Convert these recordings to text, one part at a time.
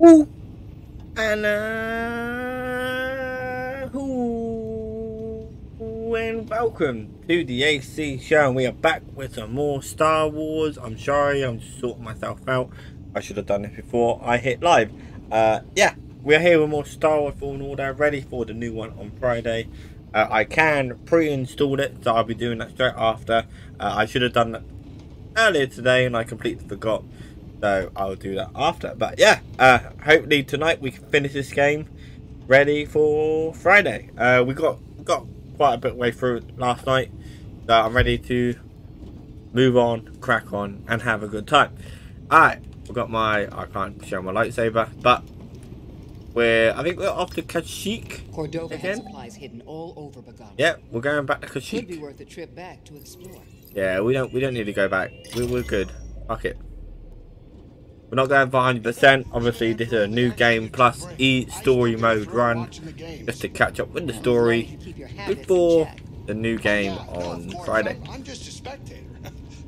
Ooh. And uh, ooh, and welcome to the AC show. And we are back with some more Star Wars. I'm sorry, I'm sorting myself out. I should have done this before I hit live. Uh, yeah, we are here with more Star Wars Fallen Order, ready for the new one on Friday. Uh, I can pre-install it, so I'll be doing that straight after. Uh, I should have done that earlier today, and I completely forgot. So I'll do that after. But yeah, uh, hopefully tonight we can finish this game ready for Friday. Uh, we got got quite a bit way through last night, so I'm ready to move on, crack on, and have a good time. Alright, I've got my I can't show my lightsaber, but we're I think we're off to Kashyyyk. Cordova Again? supplies hidden all over. Yeah, we're going back to Could be Kashyyyk. worth a trip back to explore. Yeah, we don't we don't need to go back. We, we're good. Fuck it. We're not going for 100%. Obviously, this is a new game plus e-story mode run just to catch up with the story Keep your habits in before the new game on Friday. I'm, I'm just a spectator.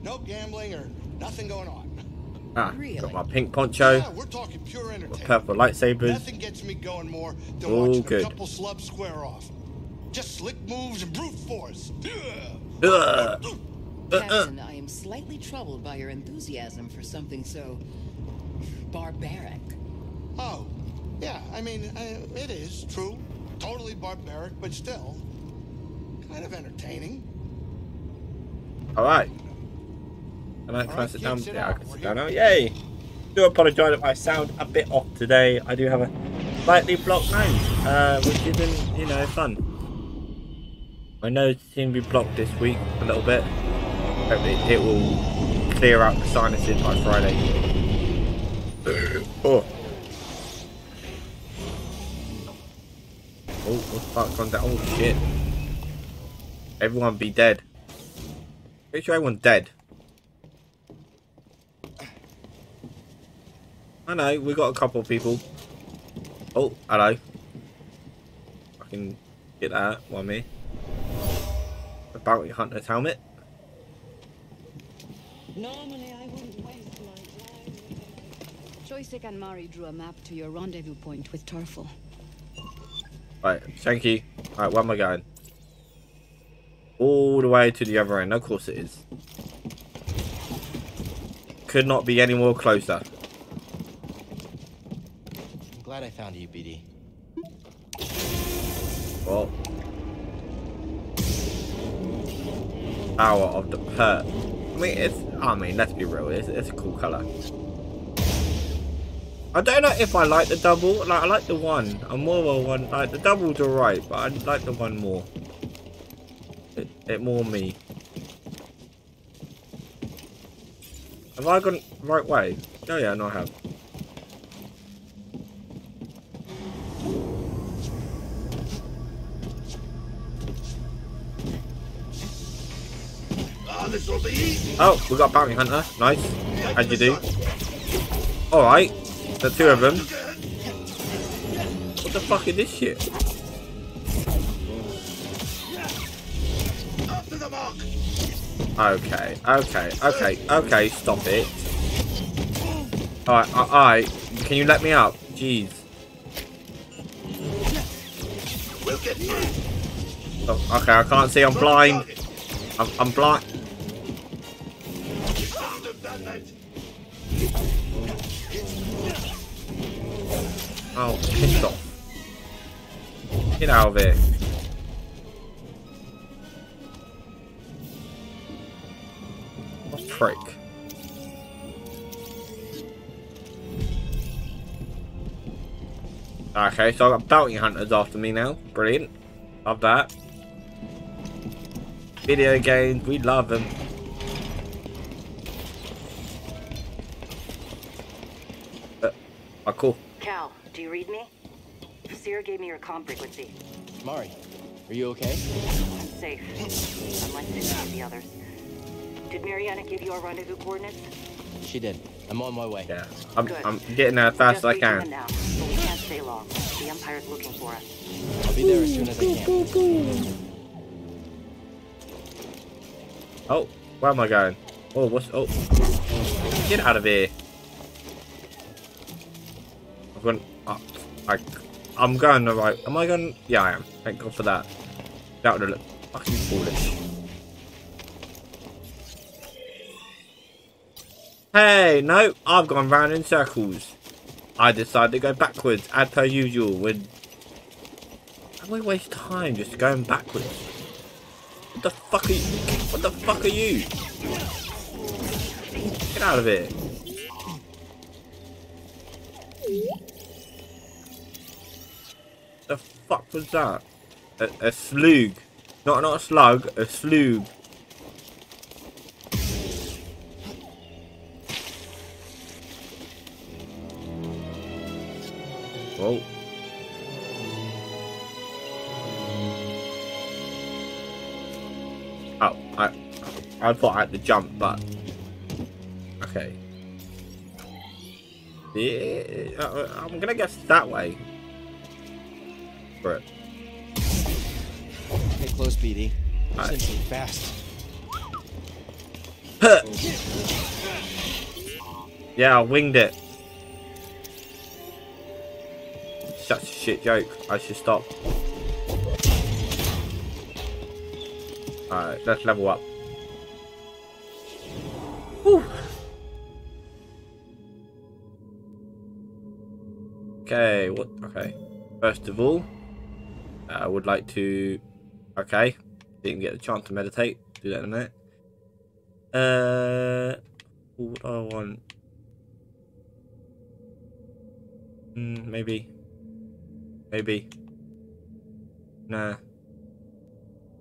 no gambling or nothing going on. Ah, got my pink poncho, Yeah, we're talking pure entertainment. purple lightsabers. Nothing gets me going more than All watching good. a couple slubs square off. Just slick moves and brute force. Ugh. Uh, uh. Captain, I am slightly troubled by your enthusiasm for something so barbaric. Oh, yeah. I mean, uh, it is true. Totally barbaric, but still kind of entertaining. All right. Can I, can I right, sit down? sit Yeah, I down. can We're sit down now. Yay! Do apologise if I sound a bit off today. I do have a slightly blocked nose, uh, which isn't, you know, fun. My nose seems to be blocked this week a little bit. Hopefully it will clear out the sinuses by Friday. Uh, oh. Oh, what the fuck on that? Oh shit. Everyone be dead. Pretty sure everyone's dead. I know, we got a couple of people. Oh, hello. I can get that, why me? A bounty hunter's helmet. Normally, Joystick and Mari drew a map to your rendezvous point with Tarful. Right, thank you. Alright, where am I going? All the way to the other end, of course it is. Could not be any more closer. I'm glad I found you, BD. Well. Hour of the Hurt. I mean, it's. I mean, let's be real. It's, it's a cool color. I don't know if I like the double. Like, I like the one. I'm more of a one. Like the double's alright, but I like the one more. It, it more me. Have I gone the right way? Oh yeah, no, I have. Oh, we got bounty hunter. Nice. How'd you do? Alright. The two of them. What the fuck is this shit? Okay, okay, okay, okay, stop it. Alright, alright. Can you let me up? Jeez. Oh, okay, I can't see, I'm blind. I'm, I'm blind. Oh, off. Get out of here. What prick? Okay, so I've got bounty hunters after me now. Brilliant. Love that. Video games, we love them. Uh, oh, cool. Cal, do you read me? Sierra gave me your comm frequency. Mari, are you okay? I'm safe. Unlike any of the others. Did Mariana give you our rendezvous coordinates? She did. I'm on my way. Yeah, I'm, Good. I'm getting there as fast as Just I can. now, but we can't stay long. The Empire's looking for us. I'll be there as soon as I can. Oh, where am I going? Oh, what's... Oh. Get out of here. I've gone up. I, I'm going the right. Am I going? Yeah, I am. Thank God for that. That would have looked fucking foolish. Hey, no, I've gone round in circles. I decided to go backwards, as per usual. When we waste time just going backwards. What the fuck are you? What the fuck are you? Get out of here. Fuck was that? A, a slug. Not not a slug, a slug. Oh, I, I thought I had to jump, but okay. Yeah, I'm gonna guess that way. But Get close, BD. Alright. Essentially fast. yeah, I winged it. Such a shit joke. I should stop. Alright, let's level up. Whew. Okay, what? Okay. First of all, I would like to. Okay, didn't get a chance to meditate. Do that in a minute. Uh, what do I want? Mm, maybe. Maybe. Nah.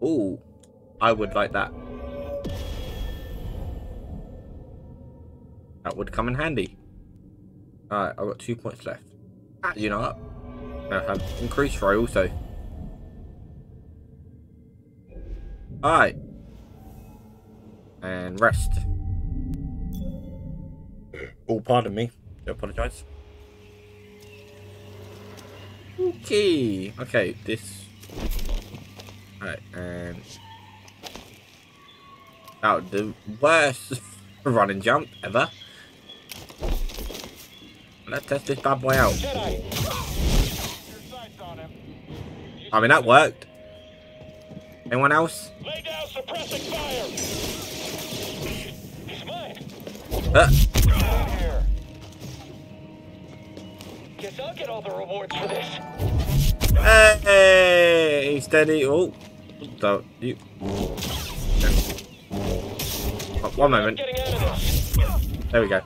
Ooh, I would like that. That would come in handy. Alright, I've got two points left. Ah, you know what? I have increased throw also. Alright. And rest. Oh, pardon me. I apologise. Okay. Okay, this. Alright, and. Oh, the worst running jump ever. Let's test this bad boy out. I mean, that worked. Anyone else? Lay down suppressing fire! He's mine! Uh, Here. Guess I'll get all the rewards for this. hey, steady. Oh, so you. Oh, one moment. Getting out of this. There we go.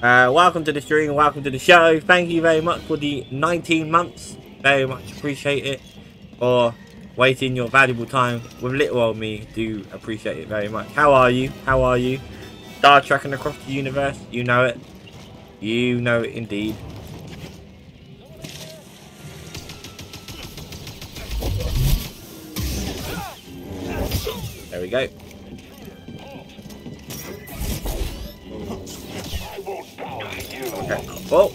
Uh, welcome to the stream. Welcome to the show. Thank you very much for the 19 months. Very much appreciate it. For waiting your valuable time with little old me. Do appreciate it very much. How are you? How are you? Star trekking across the universe. You know it. You know it indeed. There we go. Okay. Oh.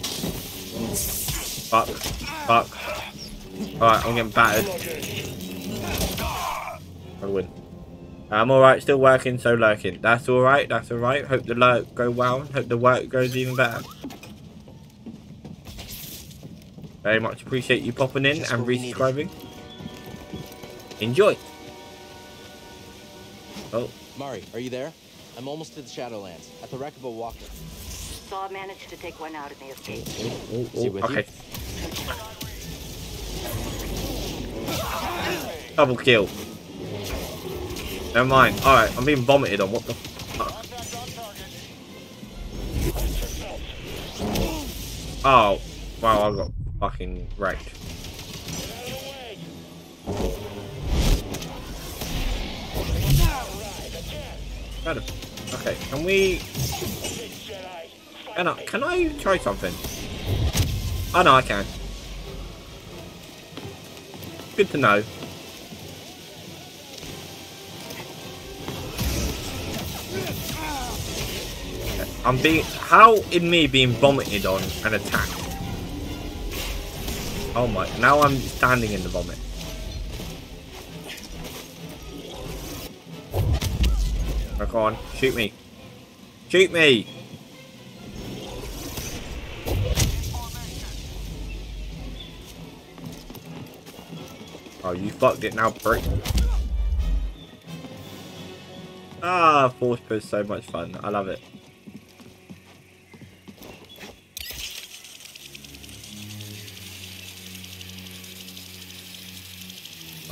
Fuck. Fuck. Alright, I'm getting battered. I win. I'm alright, still working, so lurking. That's alright, that's alright. Hope the lurk go well. Hope the work goes even better. Very much appreciate you popping in Just and what we needed. resubscribing. Enjoy. Oh, Mari, are you there? I'm almost to the Shadowlands, at the wreck of a walker. Saw managed to take one out in the escape. oh, oh, oh Is he oh, with okay. Double kill. Never mind. Alright, I'm being vomited on. What the fuck? Oh, wow, I got fucking wrecked. Okay, can we... Can I, can I try something? Oh no, I can. Good to know. I'm being... How in me being vomited on and attacked? Oh my... Now I'm standing in the vomit. Come on. Shoot me. Shoot me! Oh, you fucked it now, prick. Ah, Force Pro is so much fun. I love it.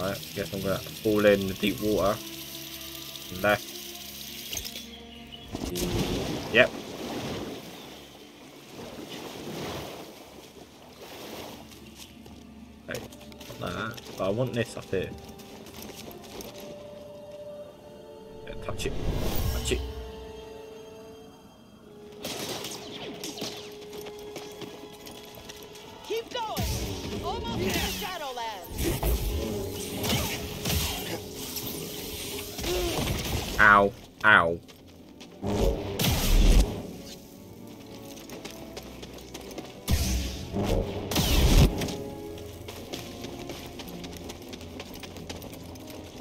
Right, guess I'm gonna fall in the deep water. Left. Yep. Okay, that. But I want this up here. Yeah, touch it. Touch it. Keep going. Almost to Shadowlands. Ow. Ow.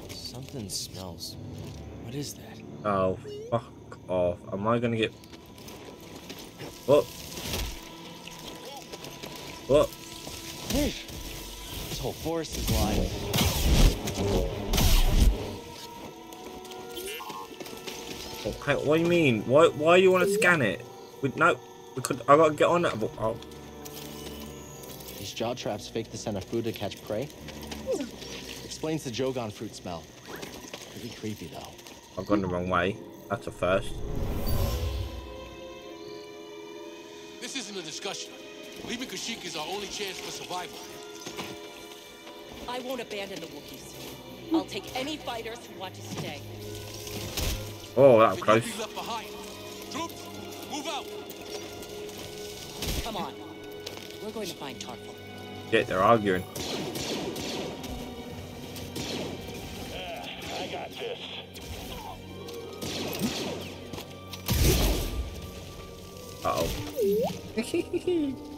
Something smells. What is that? Oh, fuck off. Am I gonna get... What? What? This whole forest is lying. Hey, what do you mean? Why Why you want to scan it? We, no, we could. I gotta get on that. but- Oh, These jaw traps fake the scent of food to catch prey. Explains the Jogan fruit smell. Pretty creepy though. I've gone the wrong way. That's a first. This isn't a discussion. Leaving Kashyyyk is our only chance for survival. I won't abandon the Wookiees. I'll take any fighters who want to stay. Oh, that was Then close. you'll be left. Troops, move out. Come on. We're going to find Tarful. Shit, they're arguing. I got this. Uh oh.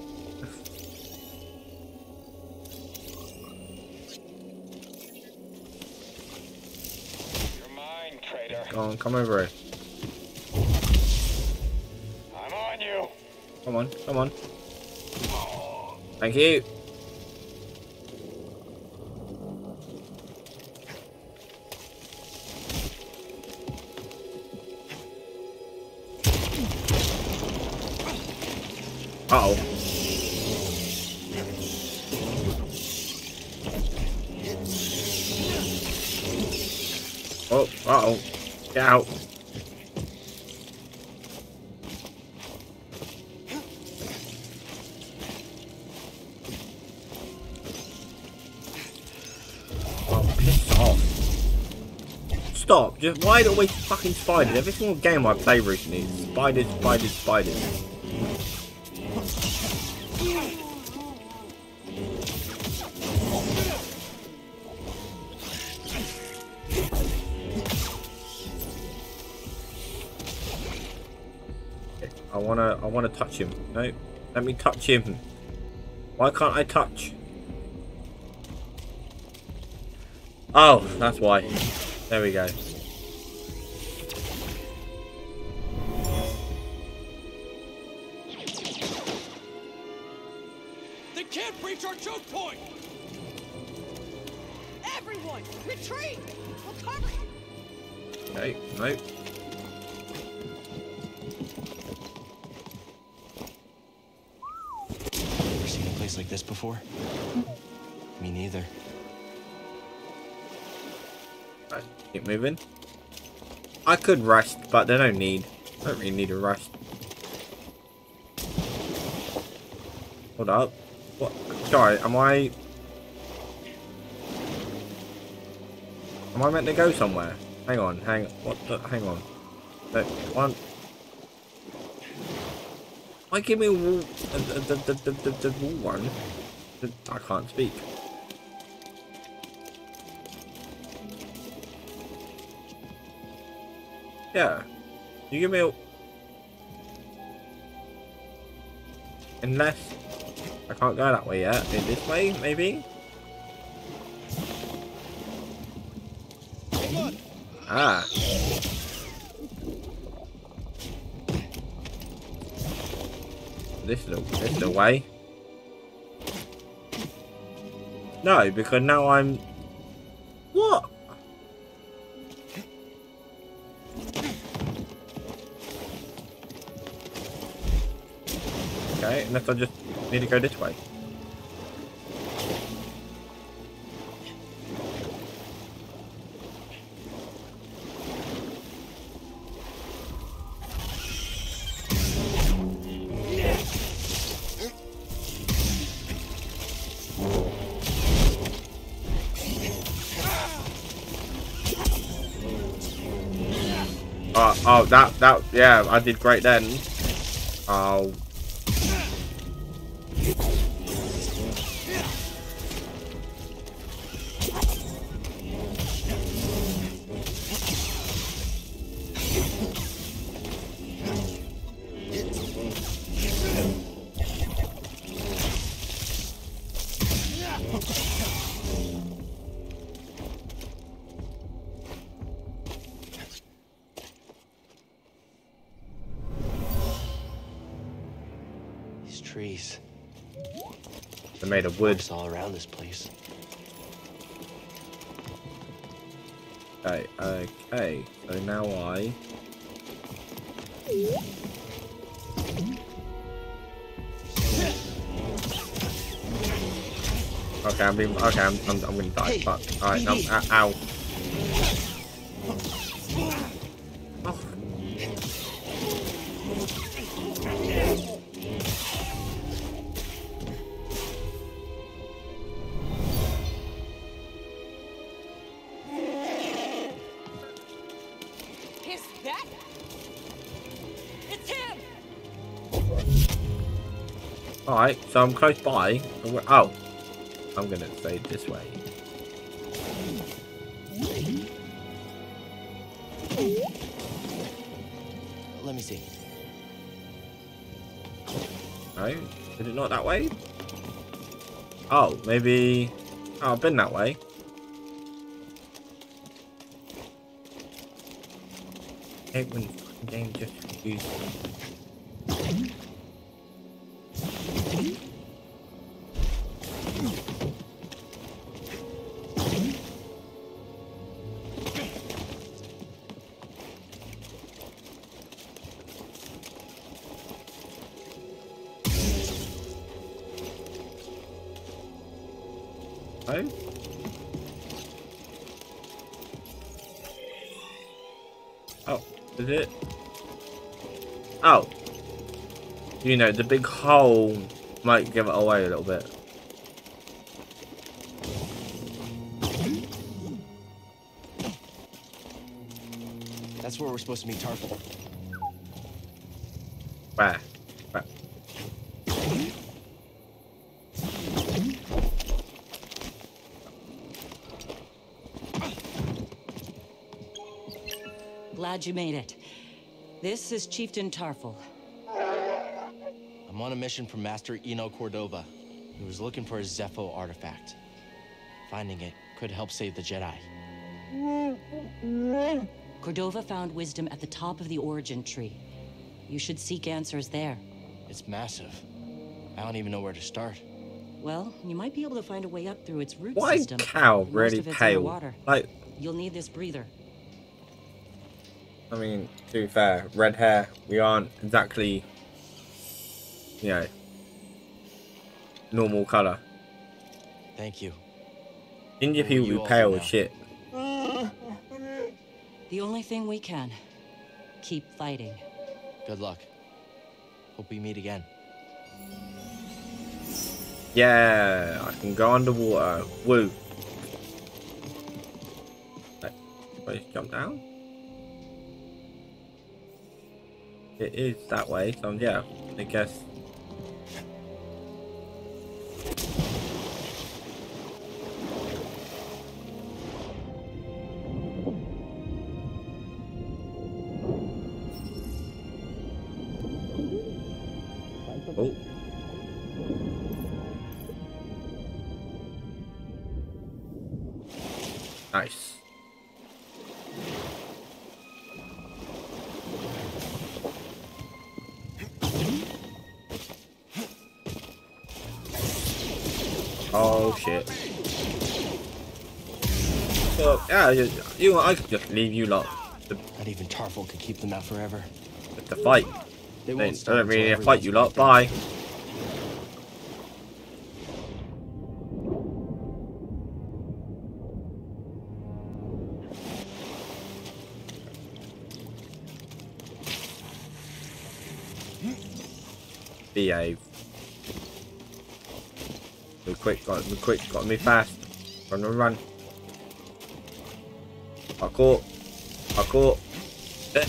on, come over here. I'm on you. Come on, come on. Thank you. Uh oh. Oh, uh oh. Get out. Oh, piss off. Stop. Just why are there always fucking spiders? Every single game I play recently is spiders, spiders, spiders. Wanna, I wanna touch him. No, let me touch him. Why can't I touch? Oh, that's why. There we go. They can't breach our choke point. Everyone, retreat! We'll cover you! Okay, no. Like this before? Me neither. Right, keep moving. I could rest, but there's no need. I don't really need a rest. Hold up. What? Sorry, am I... Am I meant to go somewhere? Hang on, hang What the... Hang on. No, one... Why give me a one? I can't speak. Yeah. You give me a... Unless... I can't go that way yet. In this way, maybe? Ah. This is the, this the way. No, because now I'm What? Okay, unless I just need to go this way. That, that, yeah, I did great then. Oh. Wood. It's all around this place. Okay, okay. So now I. Okay, I'm being. Okay, I'm. I'm, I'm gonna die. Hey, Fuck. Alright, no. BD. Uh, ow. So I'm close by. Oh. I'm gonna say this way. Let me see. No? Is it not that way? Oh, maybe... Oh, I've been that way. hate when games just confuse You know, the big hole might give it away a little bit. That's where we're supposed to meet Tarful. Where? Where? Glad you made it. This is Chieftain Tarful. I'm on a mission from Master Eno Cordova. He was looking for a Zeffo artifact. Finding it could help save the Jedi. Cordova found wisdom at the top of the origin tree. You should seek answers there. It's massive. I don't even know where to start. Well, you might be able to find a way up through its root Why system. cow Most really pale? underwater. Like, You'll need this breather. I mean, to be fair, red hair, we aren't exactly, you know, normal colour. Thank you. Ginger people you be pale as shit. The only thing we can. Keep fighting. Good luck. Hope we meet again. Yeah, I can go underwater. Woo. Wait, do I just jump down? It is that way, so yeah, I guess. Yeah, you, you I could just leave you lot to, Not even Tarful could keep them out forever. The fight. They They won't I don't really fight you lot. Bye. Behave. Move quick, got move quick, got move fast. Run, run, run. Parkour. Parkour. Eh.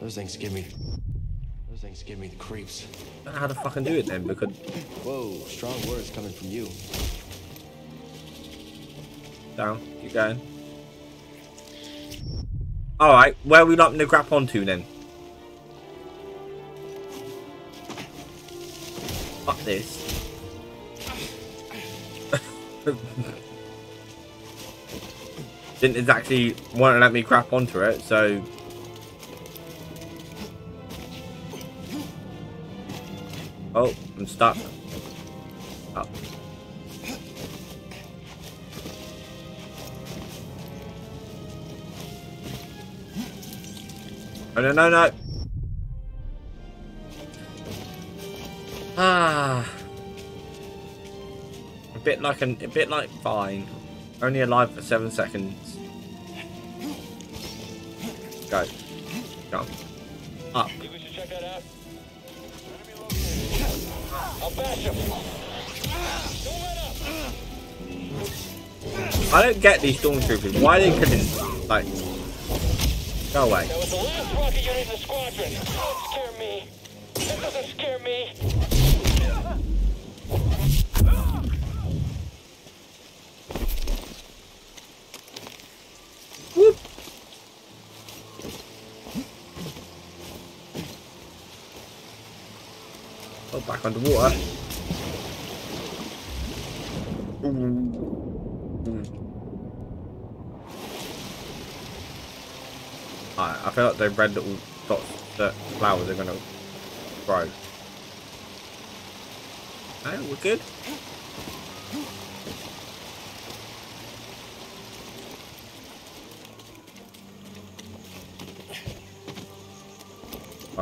Those things give me. Those things give me the creeps. I don't know how to fucking do it then because Whoa, strong words coming from you. down, keep going. Alright, where are we not gonna grab onto then? Fuck this. Didn't exactly want to let me crap onto it, so Oh, I'm stuck. Up. Oh, no, no, no. Ah. A bit like an, a bit like Vine. Only alive for seven seconds. Jump. Up. Think we should check that out? I'll bash him. Don't let up. I don't get these stormtroopers. Why are they couldn't like go away? That was the last rocket unit in the squadron. Don't scare me. That doesn't scare me. Whoop. Underwater. Alright, I feel like the red little dots, the flowers are gonna grow. No, we're good.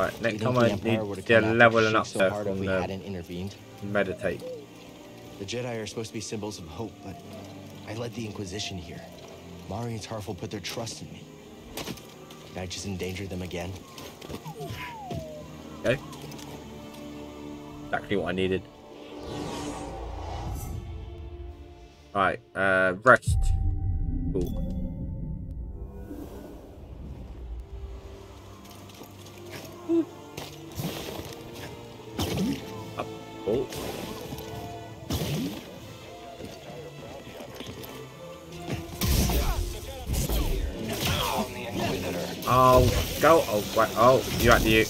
Alright, You next think time the I need to come after leveling up so there from we the hadn't intervened. meditate. The Jedi are supposed to be symbols of hope, but I led the Inquisition here. Mari and Tarful put their trust in me. Can I just endanger them again? Okay. Exactly what I needed. Right, uh, rest. Cool. Oh. Oh, you at you.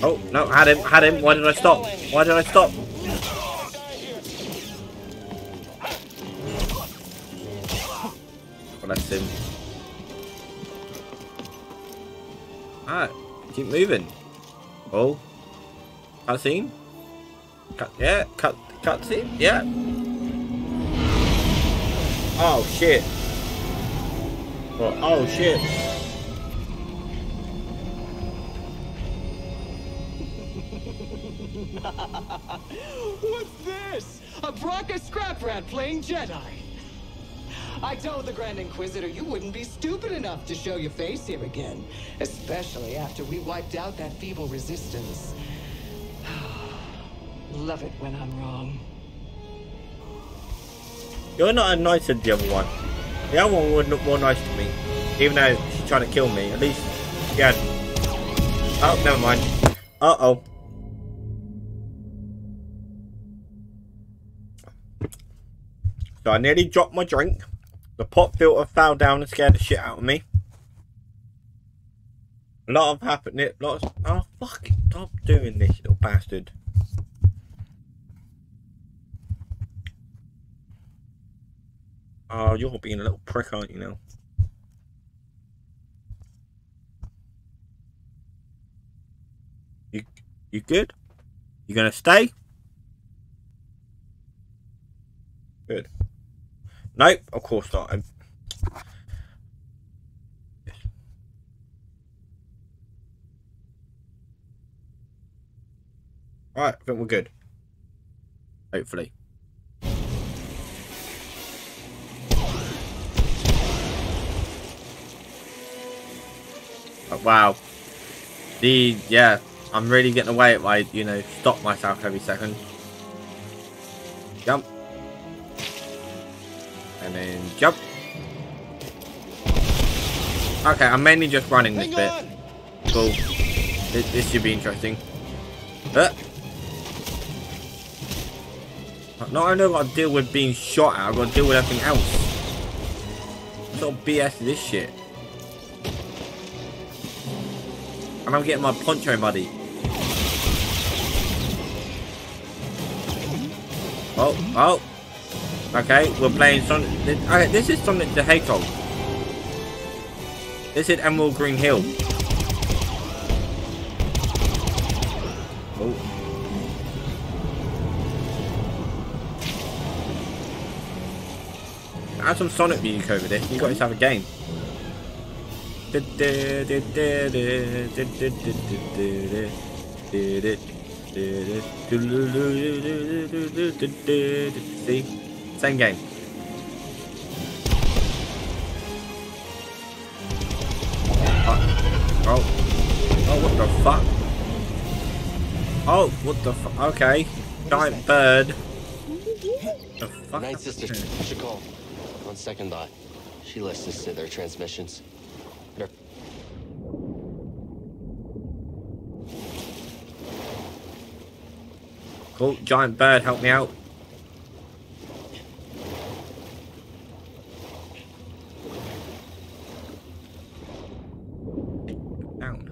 Oh, no, had him, had him. Why did I stop? Why did I stop? Oh, Bless him. Alright, keep moving. Oh. Cutscene? Cut, yeah, cut, cutscene? Yeah. Oh, shit. Oh, oh shit. What's this? A Bracca scrap rat playing Jedi. I told the Grand Inquisitor you wouldn't be stupid enough to show your face here again. Especially after we wiped out that feeble resistance. Love it when I'm wrong. You're not nice as the other one. The other one would look more nice to me. Even though she's trying to kill me. At least she had... Oh, never mind. Uh-oh. So I nearly dropped my drink. The pop filter fell down and scared the shit out of me. A lot of happening. Lots. Oh fuck! Stop doing this, little bastard. Oh, you're being a little prick, aren't you now? You, you good? You gonna stay? Good. Nope, of course not. I'm... I think we're good. Hopefully. Wow. The, yeah, I'm really getting away if I, you know, stop myself every second. Jump. And then jump. Okay, I'm mainly just running this bit. Cool. This, this should be interesting. Uh. Not only have I got to deal with being shot at, I've got to deal with everything else. What sort of BS is this shit? And I'm getting my poncho muddy. Oh, oh. Okay, we're playing Sonic. Okay, this is Sonic the Hedgehog. This is Emerald Green Hill. Oh. Add some Sonic music over this. You got yourself a game. See? Same game. Oh. Oh. Oh, what the fuck? Oh, what the fuck? Okay. Giant bird. The fuck? Night sister, call. On second thought, she listens to their transmissions. Cool. Giant bird, help me out. Down?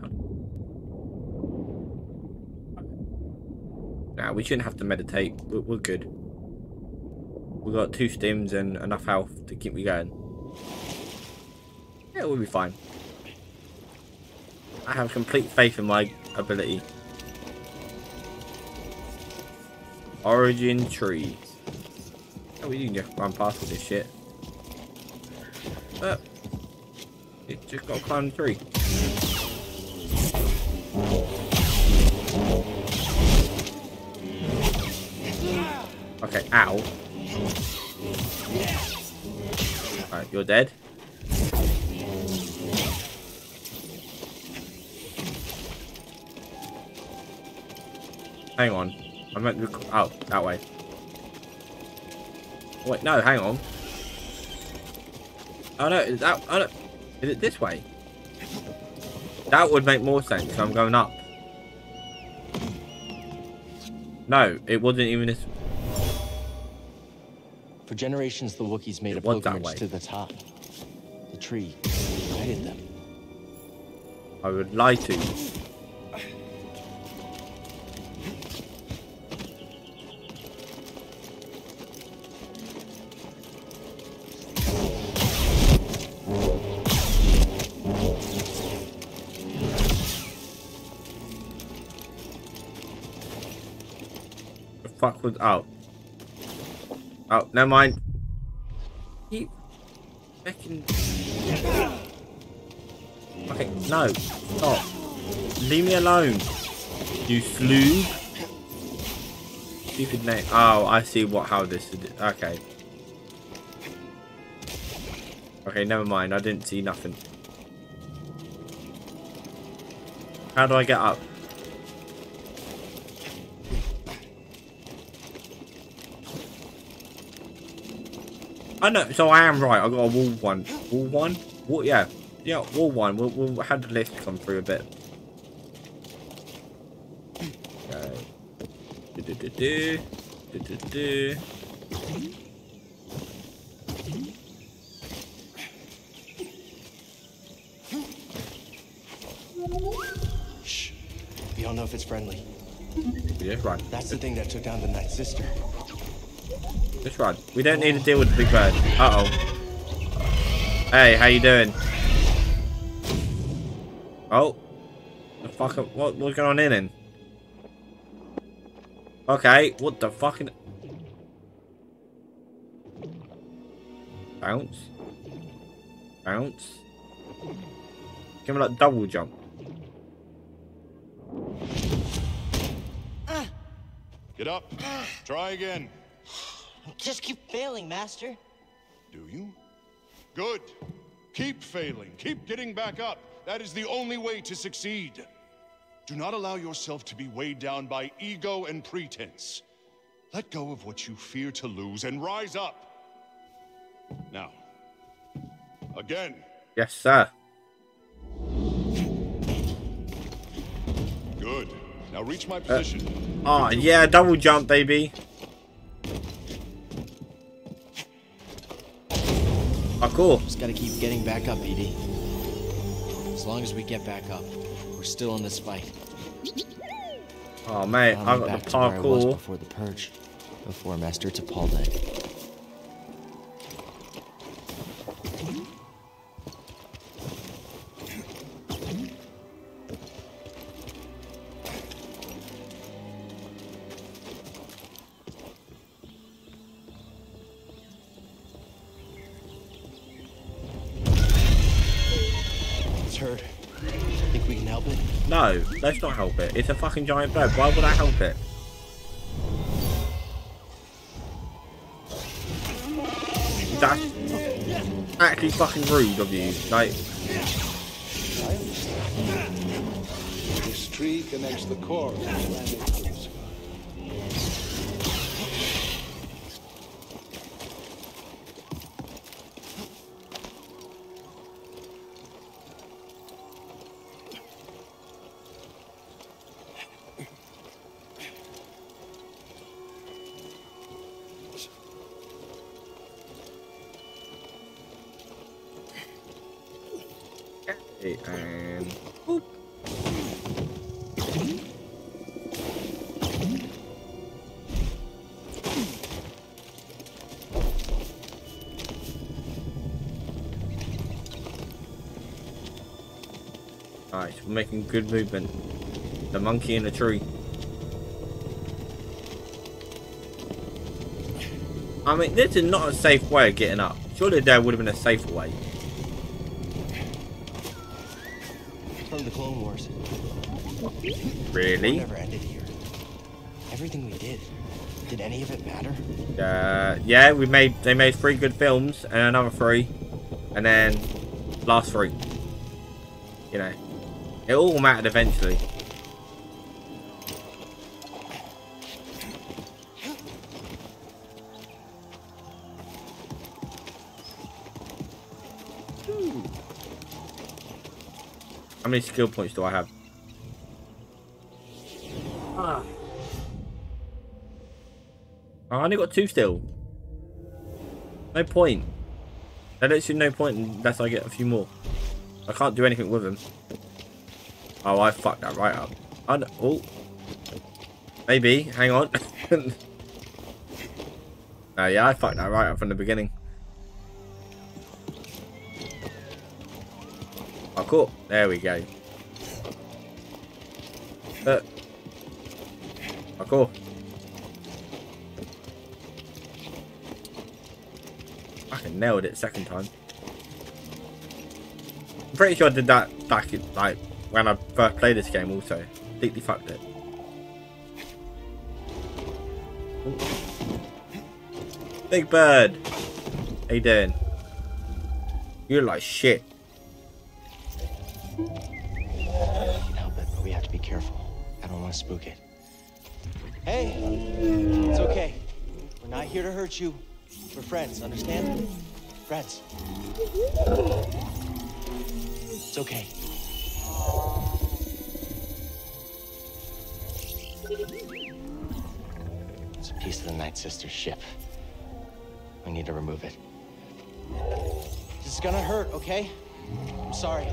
Nah, we shouldn't have to meditate. We're, we're good. We've got two stims and enough health to keep me going. Yeah, we'll be fine. I have complete faith in my ability. Origin tree. Oh, we can just run past all this shit. But it just got to climb the tree. Okay, ow. Alright, you're dead. Hang on. I meant to... Oh, that way. Wait, no, hang on. Oh no, is that... Oh, no. Is it this way? That would make more sense, so I'm going up. No, it wasn't even this... For generations, the Wookiees made It a pilgrimage to the top. The tree guided them. I would lie to you. Fuck was oh. Oh, never mind. Keep making Okay, no. Stop. Leave me alone. You sloob. Stupid name. Oh, I see what how this is. Okay. Okay, never mind. I didn't see nothing. How do I get up? I know, so I am right. I got a wall one. Wall one? Wall, yeah. Yeah, wall one. We'll, we'll have the list come through a bit. Okay. Du-du-du-du. Du-du-du. Shh. We don't know if it's friendly. Yeah, run. That's the thing that took down the Night Sister. Just run. We don't need to deal with the big bird. Uh oh. Hey, how you doing? Oh. The fuck? What, what's going on in then? Okay, what the fucking... Bounce. Bounce. Give me like double jump. Get up. Try again. Just keep failing, Master. Do you? Good. Keep failing. Keep getting back up. That is the only way to succeed. Do not allow yourself to be weighed down by ego and pretense. Let go of what you fear to lose and rise up. Now, again. Yes, sir. Good. Now reach my uh, position. Oh, yeah, double jump, baby. Oh, cool. Just gotta keep getting back up, Edie. As long as we get back up, we're still in this fight. Oh, mate, Now I I'm got the to where I was parkour. before the purge, before Master Tapalde. It's a fucking giant bird. Why would I help it? That's actually fucking rude of you. Like, This tree connects the core making good movement. The monkey in the tree. I mean, this is not a safe way of getting up. Surely there would have been a safer way. From the Clone Wars. Really? Ended here. Everything we did, did any of it matter? Uh, yeah, we made they made three good films and another three, and then last three. You know, it all mattered eventually. How many skill points do I have? Ah. I only got two still. No point. That literally no point unless I get a few more. I can't do anything with them. Oh, I fucked that right up. Oh. Maybe. Hang on. oh, yeah, I fucked that right up from the beginning. Oh, cool. There we go. Uh. Oh, cool. Fucking nailed it second time. I'm pretty sure I did that back in, like, when I first played this game also. Completely fucked it. Big Bird! How you doing? You're like shit. We have to be careful. I don't want to spook it. Hey, it's okay. We're not here to hurt you. We're friends, understand? Friends. It's okay. Piece of the Night Sister's ship. We need to remove it. This is gonna hurt, okay? I'm sorry.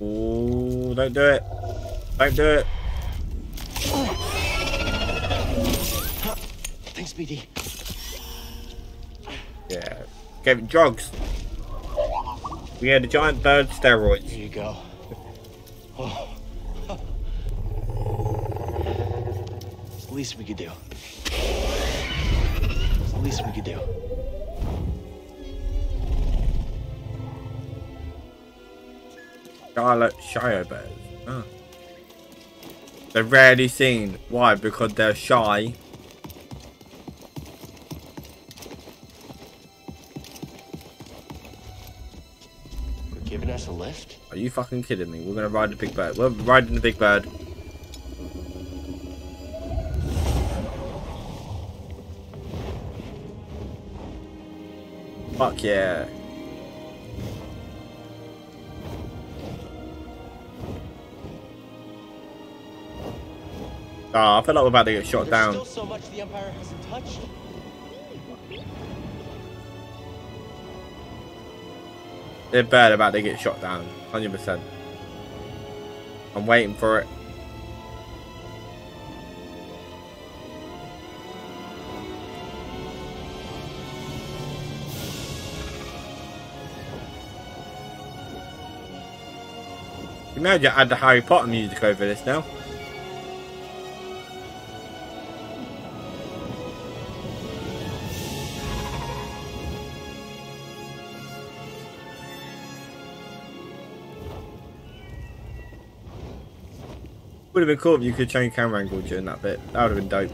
Ooh, don't do it. Don't do it. Thanks, BD. Yeah. Gave it drugs. We had the giant bird steroids. Here you go. least we could do. It's the least we could do. Scarlet Shire Bears. Oh. They're rarely seen. Why? Because they're shy. You're giving us a lift? Are you fucking kidding me? We're gonna ride the big bird. We're riding the big bird. Yeah. Oh, I feel like we're about to get shot There's down. still so much the Empire hasn't touched. They're bad about to get shot down. 100%. I'm waiting for it. Imagine add the Harry Potter music over this now. Would have been cool if you could change camera angle during that bit. That would have been dope.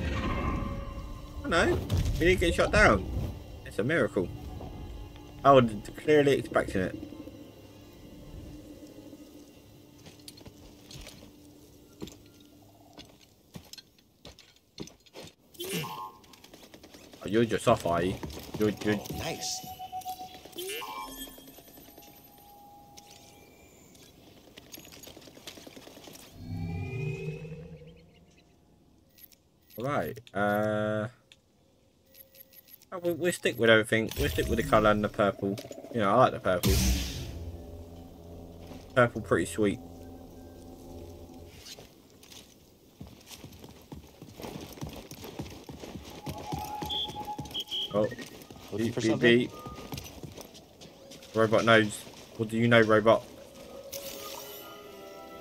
I know. We didn't get shot down. It's a miracle. I was clearly expecting it. Oh, you're are you? You're, you're, Nice. Right. Uh. oh, we we'll stick with everything. We'll stick with the colour and the purple. You know, I like the purple. Purple, pretty sweet. Oh, Looking beep, for beep, something? beep. Robot knows. What do you know, robot?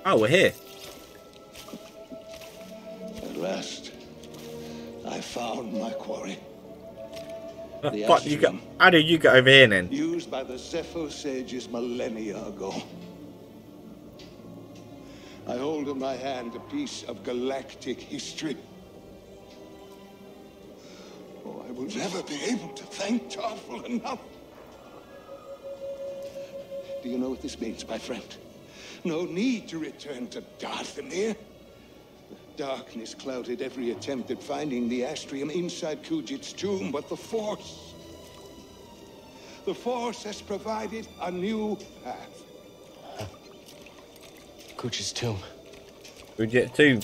Oh, we're here. At last, I found my quarry. Ah, the fuck, you got, how did you get over here then? Used by the Zeffo sages millennia ago. I hold in my hand a piece of galactic history. Never be able to thank Tarful enough. Do you know what this means, my friend? No need to return to Dathomir. Darkness clouded every attempt at finding the Astrium inside Kujet's tomb, but the Force. The Force has provided a new path. Cooch's tomb. Kujit tomb.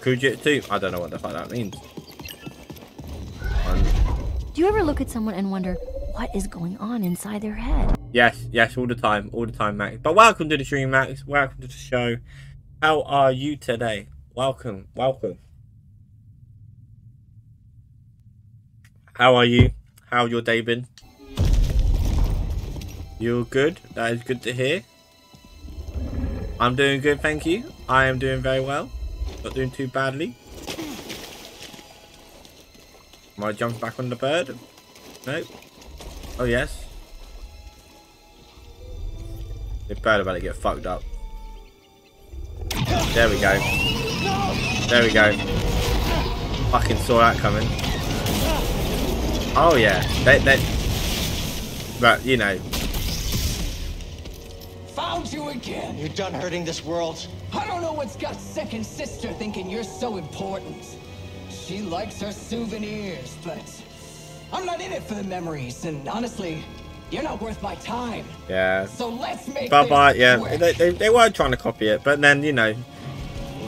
Kujit tomb. I don't know what the fuck that means. Do you ever look at someone and wonder what is going on inside their head? yes, yes, all the time, all the time, Max. But welcome to the stream, Max. Welcome to the show. How are you today? Welcome, welcome. How are you? How's your day been? You're good. That is good to hear. I'm doing good, thank you. I am doing very well. Not doing too badly. Am I jumping back on the bird? No. Oh yes. The bird about to get fucked up. There we go. There we go. Fucking saw that coming. Oh yeah. They, they, but you know, Found you again. You're done hurting this world. I don't know what's got second sister thinking you're so important. She likes her souvenirs, but I'm not in it for the memories, and honestly, you're not worth my time. yeah. So let's make Bye bye. Yeah, they, they, they were trying to copy it, but then you know,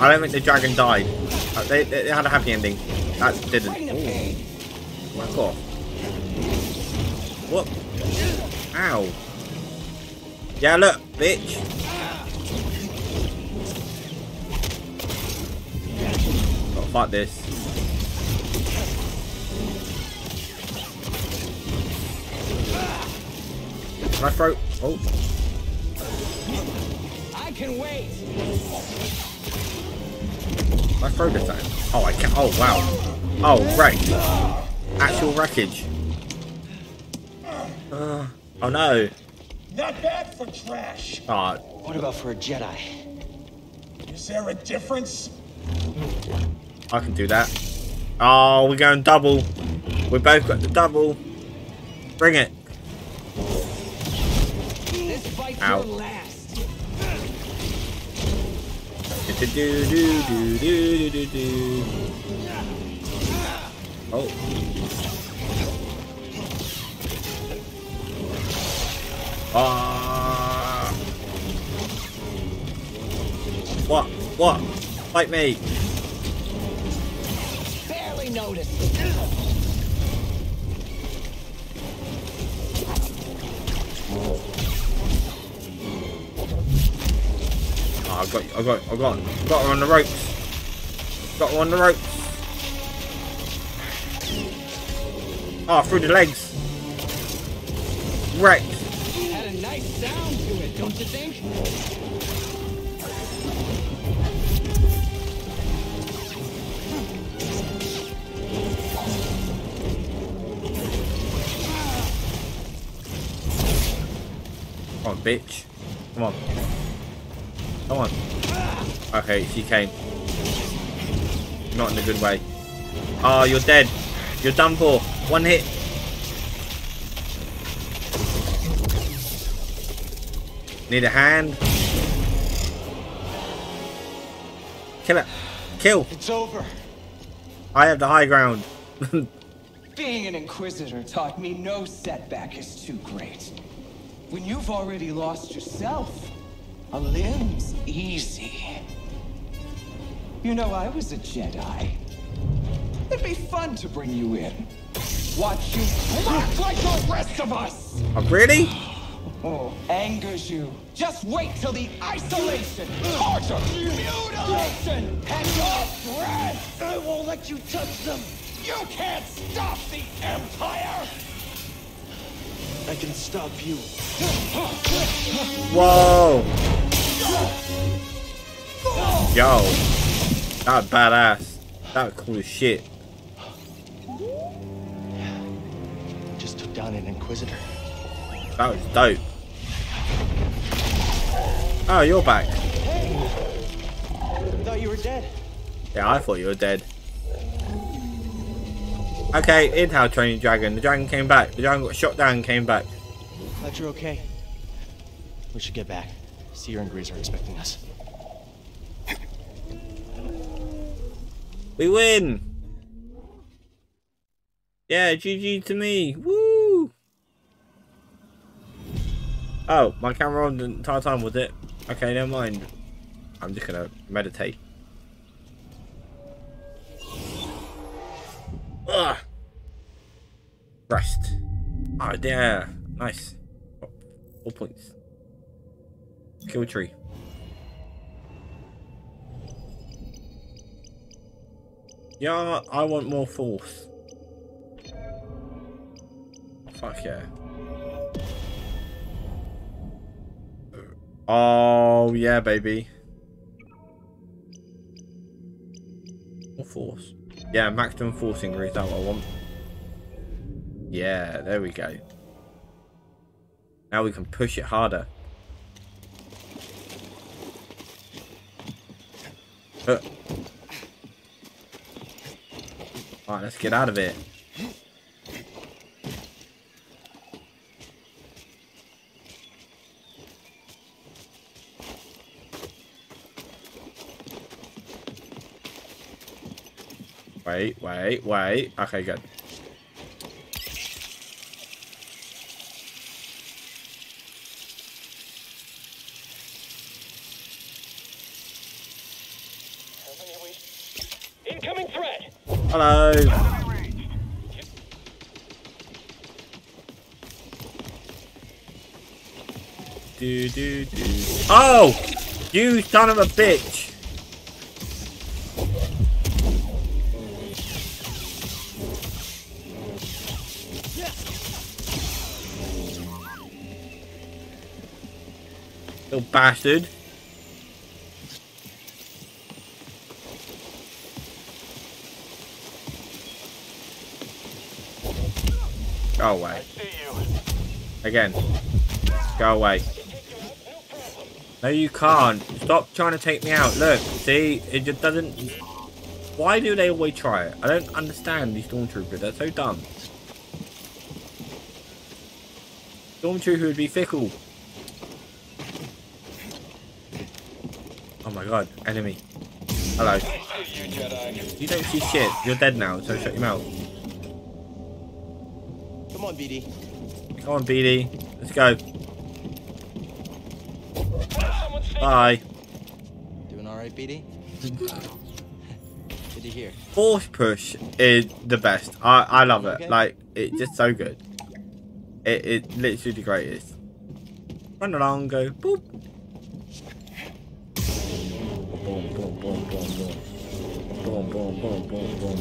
I don't think the dragon died. Uh, They, they had a happy ending. That didn't. Ooh. Fuck off. What? Ow. Yeah, look, bitch. Oh, fuck this. Can I throw? Oh. I can wait. Can I throw this at him? Oh, I can. Oh, wow. Oh, wreck. Actual wreckage. Uh, oh no. Not bad for trash. Ah, What about for a Jedi? Is there a difference? I can do that. Oh, we're going double. We both got the double. Bring it. This fight's Ow. your last. Do do do do do do do. Oh. Ah. What? What? Fight me. Barely noticed. Oh, I got, I got, I got, got her on the ropes. Got her on the ropes. Oh, through the legs. Right. Had a nice sound to it, don't you think? Come on, bitch. Come on. Come on. Okay, she came. Not in a good way. Oh, you're dead. You're done for. One hit. Need a hand. Kill it. Kill. It's over. I have the high ground. Being an Inquisitor taught me no setback is too great. When you've already lost yourself, a limb's easy. You know, I was a Jedi. It'd be fun to bring you in. Watch you act like the rest of us! Oh, really? Oh, angers you. Just wait till the isolation, torture, mutilation, and your breath! I won't let you touch them! You can't stop the Empire! I can stop you. Whoa. Yo. That badass. That was cool as shit. Just took down an Inquisitor. That was dope. Oh, you're back. Thought you were dead. Yeah, I thought you were dead. Okay, how training dragon. The dragon came back. The dragon got shot down and came back. Glad you're okay. We should get back. Cere and Greez are expecting us. We win! Yeah, GG to me. Woo! Oh, my camera on the entire time, was it? Okay, never mind. I'm just gonna meditate. Ugh! Rest. Oh, yeah. Nice. Four points. Kill tree. Yeah, I want more force. Fuck yeah. Oh, yeah, baby. More force. Yeah, maximum force increase, that's what I want. Yeah, there we go. Now we can push it harder. Uh. Alright, let's get out of it. Wait, wait, wait. Okay, good. Incoming threat. Hello. Do do do. Oh, you son of a bitch! Bastard. Go away. Again. Go away. No, you can't. Stop trying to take me out. Look, see, it just doesn't. Why do they always try it? I don't understand these stormtroopers. They're so dumb. Stormtrooper would be fickle. My god, enemy. Hello. You don't see shit. You're dead now, so shut your mouth. Come on, BD. Come on, BD. Let's go. Bye. Doing all right, BD? Good to hear. Force push is the best. I I love it. Okay. Like it's just so good. It it literally the greatest. Run along, go boop. Boom, boom, boom, boom, boom.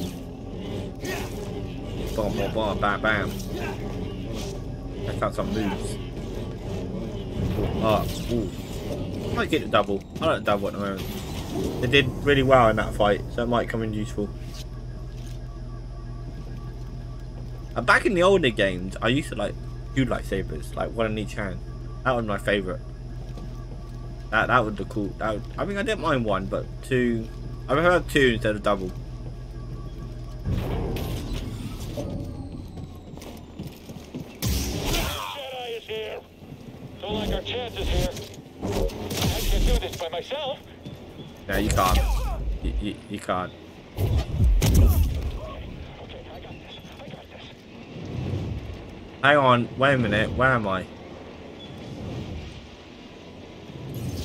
Boom, boom, boom, bam, bam. Check out some moves. Oh, ooh. I might get the double. I the double at the moment. They did really well in that fight, so it might come in useful. And back in the older games, I used to like do lightsabers, like one in each hand. That was my favourite. That that was the cool. That would, I mean, I didn't mind one, but two. I prefer two instead of double. Jedi is here. Don't like our chances here. I can't do this by myself. No, you can't. You, you, you can't. Hang on, wait a minute. Where am I?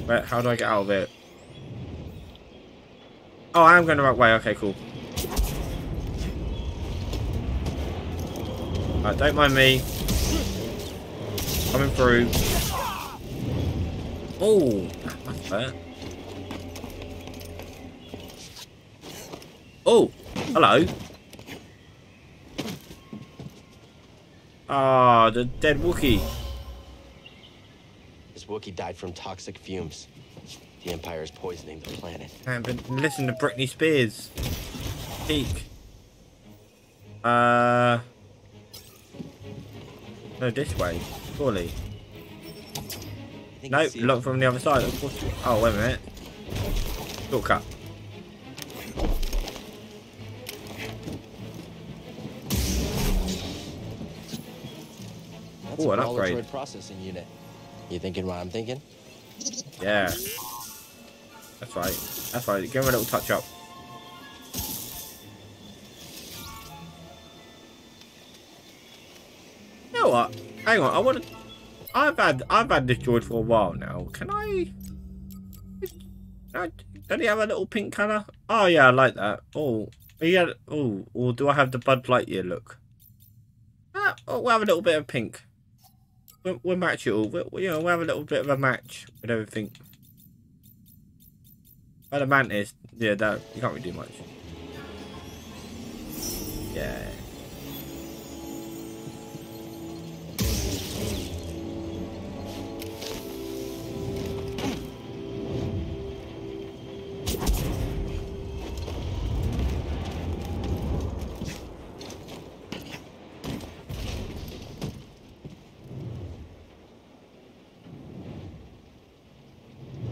Where, how do I get out of it? Oh, I am going the right way. Okay, cool. Alright, don't mind me. Coming through. Oh, that's. Oh, hello. Ah, the dead Wookiee. This Wookiee died from toxic fumes. The Empire is poisoning the planet. But listen to Britney Spears. Peak. Uh. No, this way. Surely. No, look from the other side. Of course. Oh, wait a minute. Shortcut. That's Ooh, an upgrade. processing unit. You thinking what I'm thinking? Yeah. That's right. That's right. Give him a little touch up. You know what? Hang on. I want to. I've had I've had this droid for a while now. Can I? Does he have a little pink colour? Oh yeah, I like that. Oh, had. Oh, or do I have the Bud Lightyear look? Ah, oh, we'll have a little bit of pink. We'll, we'll match it all. We'll, you know, we'll have a little bit of a match with everything. But the mantis, yeah, that you can't really do much. Yeah.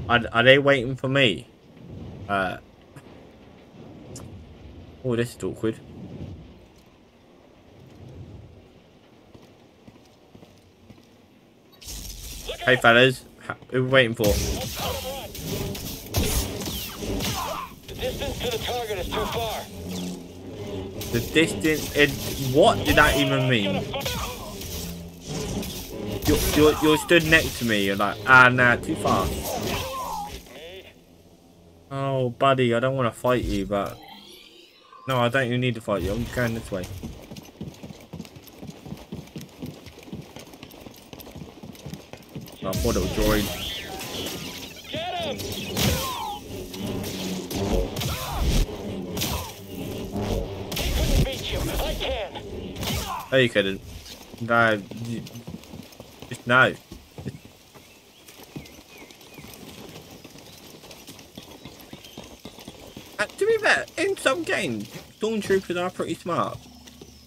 Are, are they waiting for me? Uh. Oh, this is awkward. Hey, fellas. Who are we waiting for? The distance to the target is too far. The distance. It, what did that even mean? You're, you're, you're stood next to me. You're like, ah, nah, too far. Oh, buddy, I don't want to fight you, but... No, I don't even need to fight you. I'm going this way. Oh, poor little droid. Get him! He couldn't beat you. I can. No, you couldn't. No. Just no. Uh, to be fair, in some games, stormtroopers are pretty smart.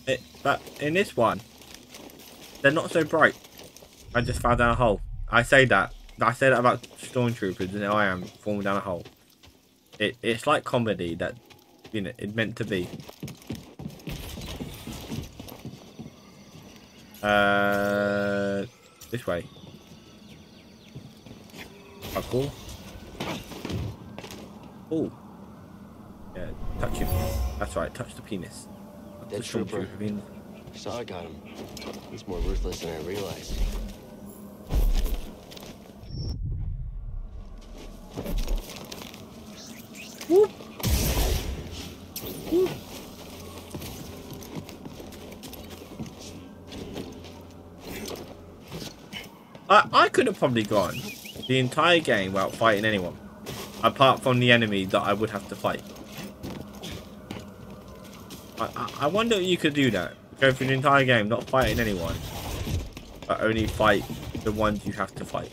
It, but in this one, they're not so bright. I just fell down a hole. I say that. I say that about stormtroopers, and I am falling down a hole. It it's like comedy that you know it's meant to be. Uh, this way. Oh, cool. Oh. Yeah, touch him. That's right, touch the penis. Not That the trooper. penis. Saw I got him. He's more ruthless than I realized. Whoop. Whoop. I, I could have probably gone the entire game without fighting anyone. Apart from the enemy that I would have to fight. I, I, wonder if you could do that. Go through the entire game not fighting anyone. But only fight the ones you have to fight.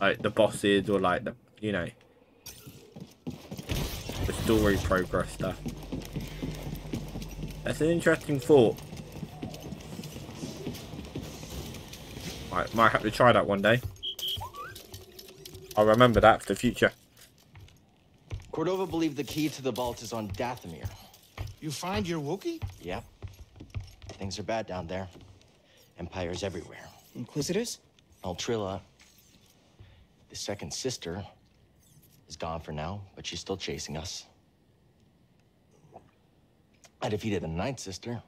Like the bosses or like the, you know, the story progress stuff. That's an interesting thought. Might, might have to try that one day. I'll remember that for the future. Cordova believed the key to the vault is on Dathomir. You find your Wookiee? Yep. Things are bad down there. Empires everywhere. Inquisitors? Altrilla, the second sister, is gone for now, but she's still chasing us. I defeated the ninth sister.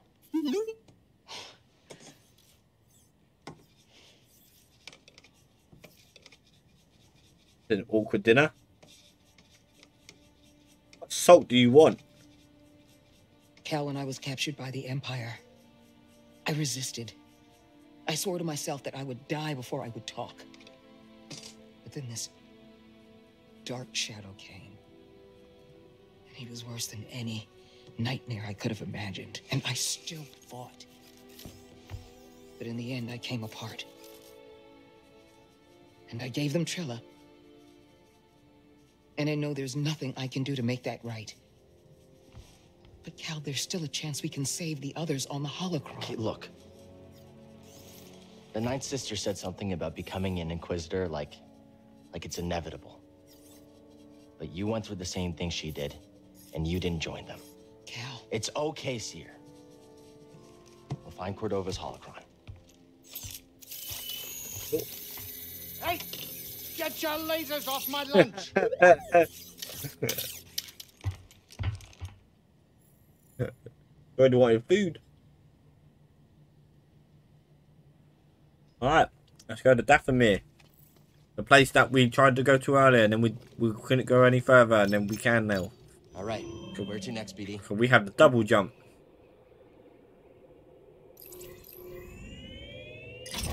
An awkward dinner. What salt do you want? Cal, when I was captured by the Empire, I resisted. I swore to myself that I would die before I would talk. But then this dark shadow came. And he was worse than any nightmare I could have imagined. And I still fought. But in the end, I came apart. And I gave them Trilla. And I know there's nothing I can do to make that right. But Cal, there's still a chance we can save the others on the holocron. Okay, look. The ninth sister said something about becoming an inquisitor like like it's inevitable. But you went through the same thing she did, and you didn't join them. Cal. It's okay, Cere. We'll find Cordova's holocron. Hey, get your lasers off my lunch. Where do you want your food? Alright, let's go to Dathomir. The place that we tried to go to earlier and then we, we couldn't go any further and then we can now. All right, where to next, BD? So we have the double jump.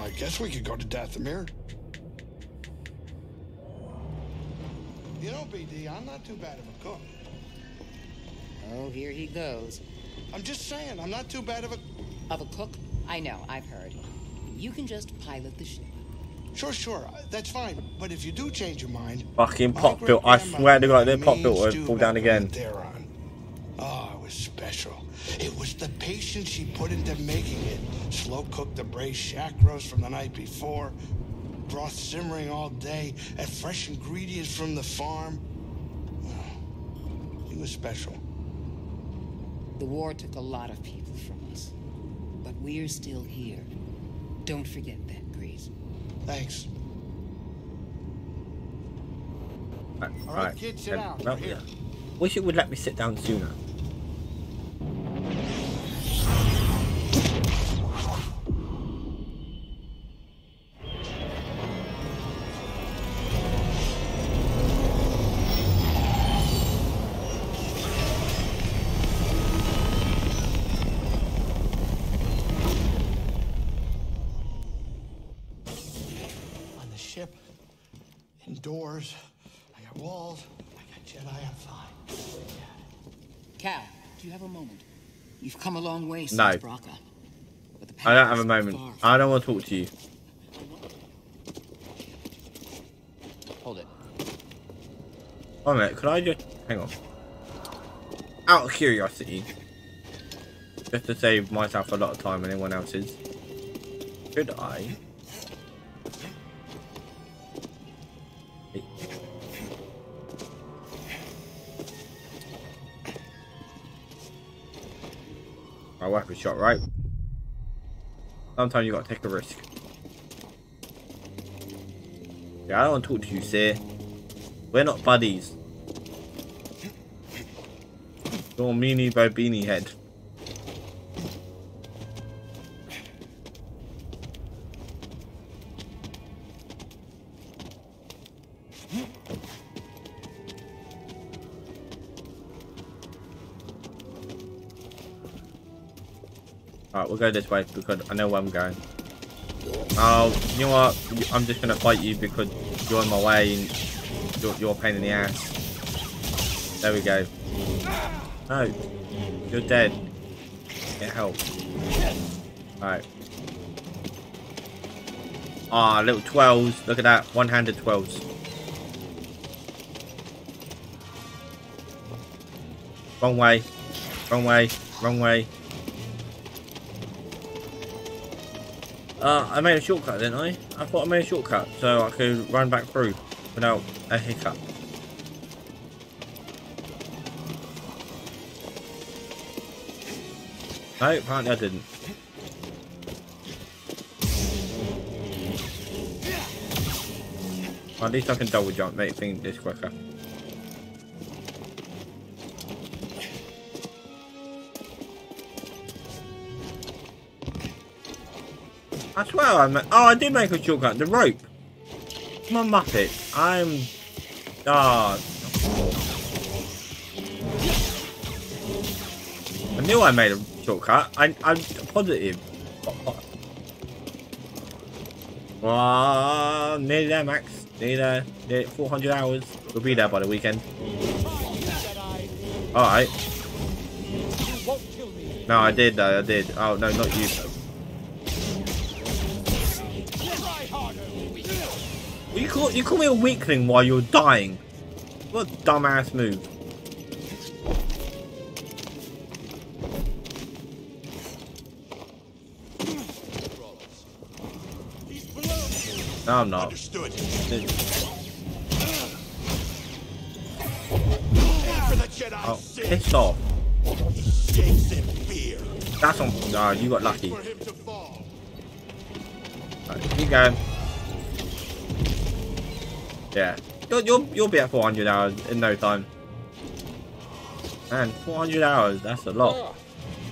I guess we could go to Dathomir. You know, BD, I'm not too bad of a cook. Oh, here he goes. I'm just saying, I'm not too bad of a... Of a cook? I know, I've heard. You can just pilot the ship. Sure, sure, uh, that's fine. But if you do change your mind... Fucking my pop built. I swear to God, made their pop mean built will fall down again. on Theron. Oh, it was special. It was the patience she put into making it. Slow cooked the braised shaak roast from the night before, broth simmering all day, and fresh ingredients from the farm. Oh, It was special. The war took a lot of people from us. But we're still here. Don't forget that, Greez. Thanks. All right, kids, sit down. Well, Here. Wish it would let me sit down sooner. Come a long way since No. Bracca. I don't have a moment. I don't want to talk to you. Hold it. One minute, could I just hang on? Out of curiosity, just to save myself a lot of time and anyone else's, could I My weapon shot, right? Sometimes you gotta take a risk. Yeah, I don't want to talk to you, sir. We're not buddies. Your meanie by beanie head. We'll go this way because I know where I'm going. Oh, you know what? I'm just gonna fight you because you're in my way and you're, you're a pain in the ass. There we go. No, you're dead. Get help. Alright. Ah, little 12s. Look at that. One-handed 12s. Wrong way. Wrong way. Wrong way. Uh, I made a shortcut, didn't I? I thought I made a shortcut so I could run back through without a hiccup. No, apparently I didn't. At least I can double jump, make things this quicker. I swear I Oh, I did make a shortcut. The rope. I'm a muppet. I'm... Ah. I knew I made a shortcut. I, I'm positive. Ah, nearly there, Max. Nearly there. Nearly 400 hours. We'll be there by the weekend. Alright. No, I did though. I did. Oh, no, not you. You call you call me a weakling while you're dying. What a dumbass move. No, I'm not. Understood. Oh, pissed off. That's on. No, you got lucky. Right, you go. Yeah. You'll, you'll, you'll be at 400 hours in no time. Man, 400 hours, that's a lot. Ah,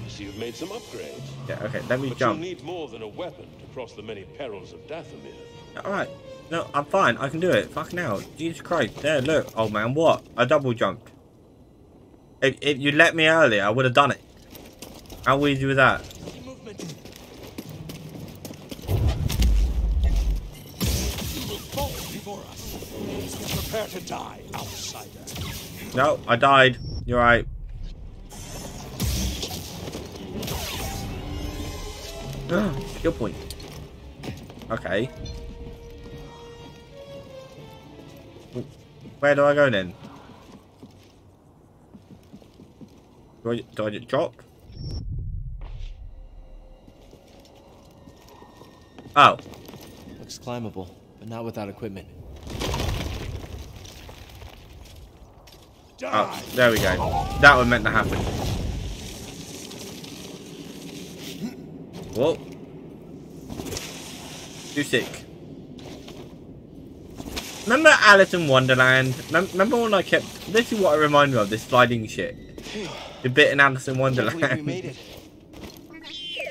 so you've made some upgrades. Yeah, okay, let me but jump. you'll need more than a weapon to cross the many perils of Dathomir. Alright. No, I'm fine. I can do it. Fucking hell. Jesus Christ. There, look. Oh, man. What? I double jumped. If, if you let me earlier, I would have done it. How easy was that? Prepare to die, outsider. No, I died. You're right. Skill point. Okay. Where do I go then? Do I, do I just drop? Oh. Looks climbable, but not without equipment. Oh, there we go. That was meant to happen. Whoa. Too sick. Remember Alice in Wonderland? Remember when I kept... This is what it reminded me of, this sliding shit. The bit in Alice in Wonderland. we made it.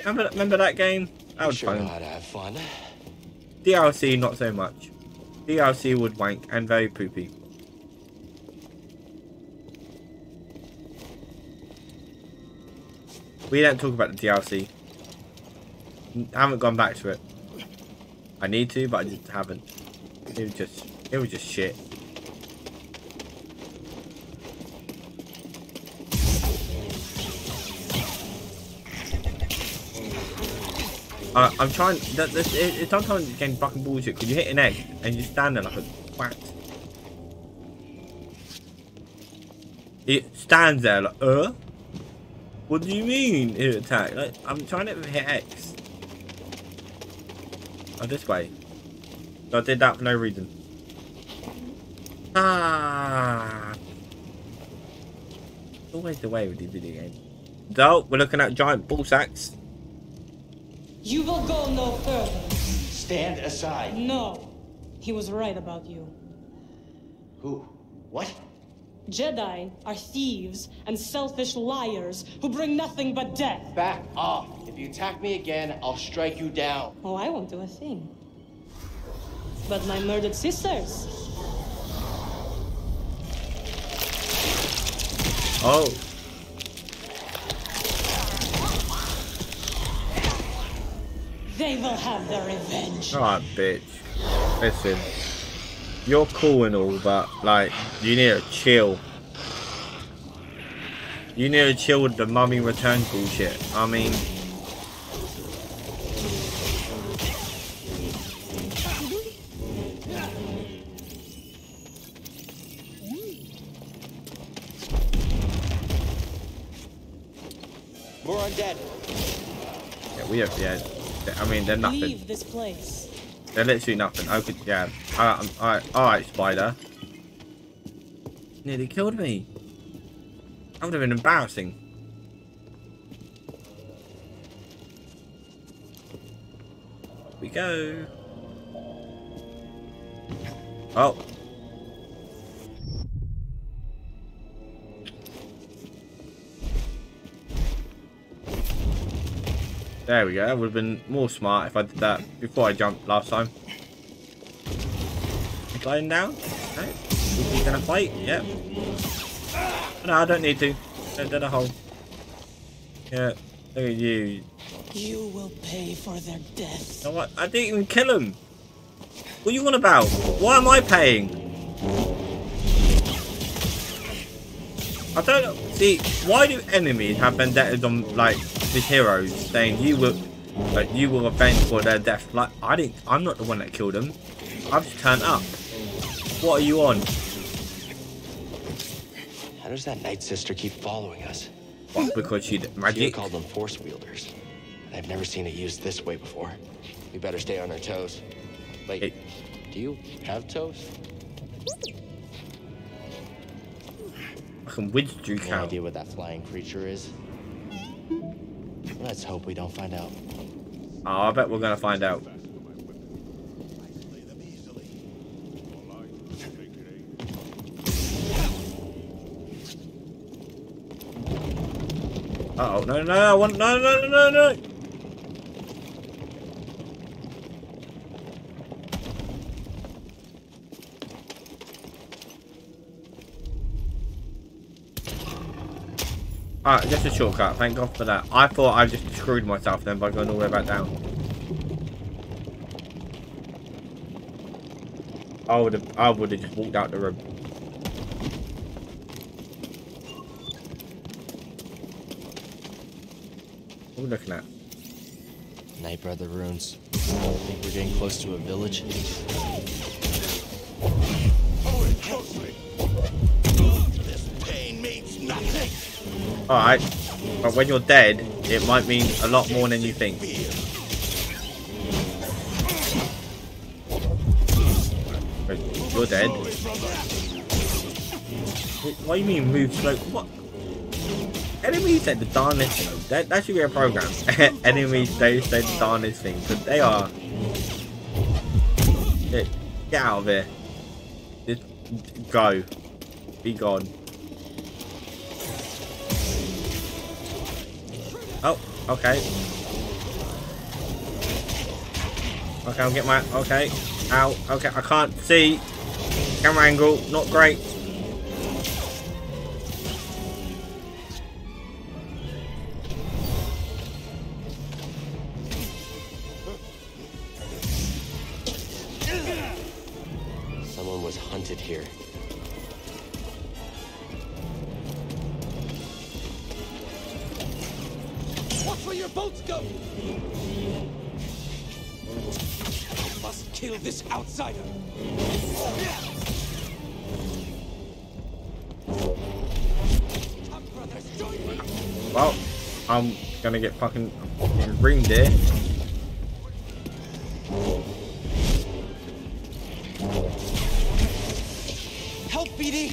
remember, remember that game? That was sure fun. how to have fun. DLC, not so much. DLC would wank and very poopy. We don't talk about the DLC. Haven't gone back to it. I need to, but I just haven't. It was just, it was just shit. Uh, I'm trying. That, that, it, it, sometimes it's getting fucking bullshit because you hit an egg and you stand there like a twat. It stands there like, uh? What do you mean it attack? Like, I'm trying to hit X. Oh, this way. I did that for no reason. Ah. Always the way with these video games. So, we're looking at giant ball sacks. You will go no further. Stand aside. No. He was right about you. Who? What? Jedi are thieves and selfish liars who bring nothing but death. Back off. If you attack me again, I'll strike you down. Oh, I won't do a thing. But my murdered sisters. Oh. They will have their revenge. Alright, bitch. Listen. You're cool and all, but, like, you need to chill. You need to chill with the mummy return bullshit. I mean... We're undead. Yeah, we have, yeah. I mean, they're nothing. Leave this place. They're literally nothing. Okay, yeah. Alright, alright, alright, spider. Nearly killed me. That would have been embarrassing. we go. Oh. There we go. That would have been more smart if I did that before I jumped last time. Gliding down? No. You gonna fight? Yep. No, I don't need to. Don't do the hole. Yeah. Look at you. You will pay for their death. You know what? I didn't even kill him. What are you on about? Why am I paying? I don't know. See, why do enemies have vendettas on like the heroes, saying you will, like you will avenge for their death? Like I didn't. I'm not the one that killed them. I've just turned up. What are you on? How does that Night Sister keep following us? What? Because she She called them Force Wielders. I've never seen it used this way before. We better stay on our toes. Wait, do you have toes? I can widge Duke No out. idea what that flying creature is. Let's hope we don't find out. Oh, I bet we're gonna find out. Uh oh, no, no, no, no, no, no, no, no. Alright, just a shortcut. Thank God for that. I thought I just screwed myself then by going all the way back down. I would have I would have just walked out the room. What are we looking at? Night Brother runes. I think we're getting close to a village? Alright. But when you're dead, it might mean a lot more than you think. You're dead. What do you mean move slow? What? Enemies say the darnest thing. That, that should be a program. Enemies they say the darnest thing. Because they are... Get, get out of here. Just go. Be gone. Okay. Okay, I'll get my... Okay. Ow. Okay, I can't see. Camera angle, not great. Gonna get fucking ringed here. BD.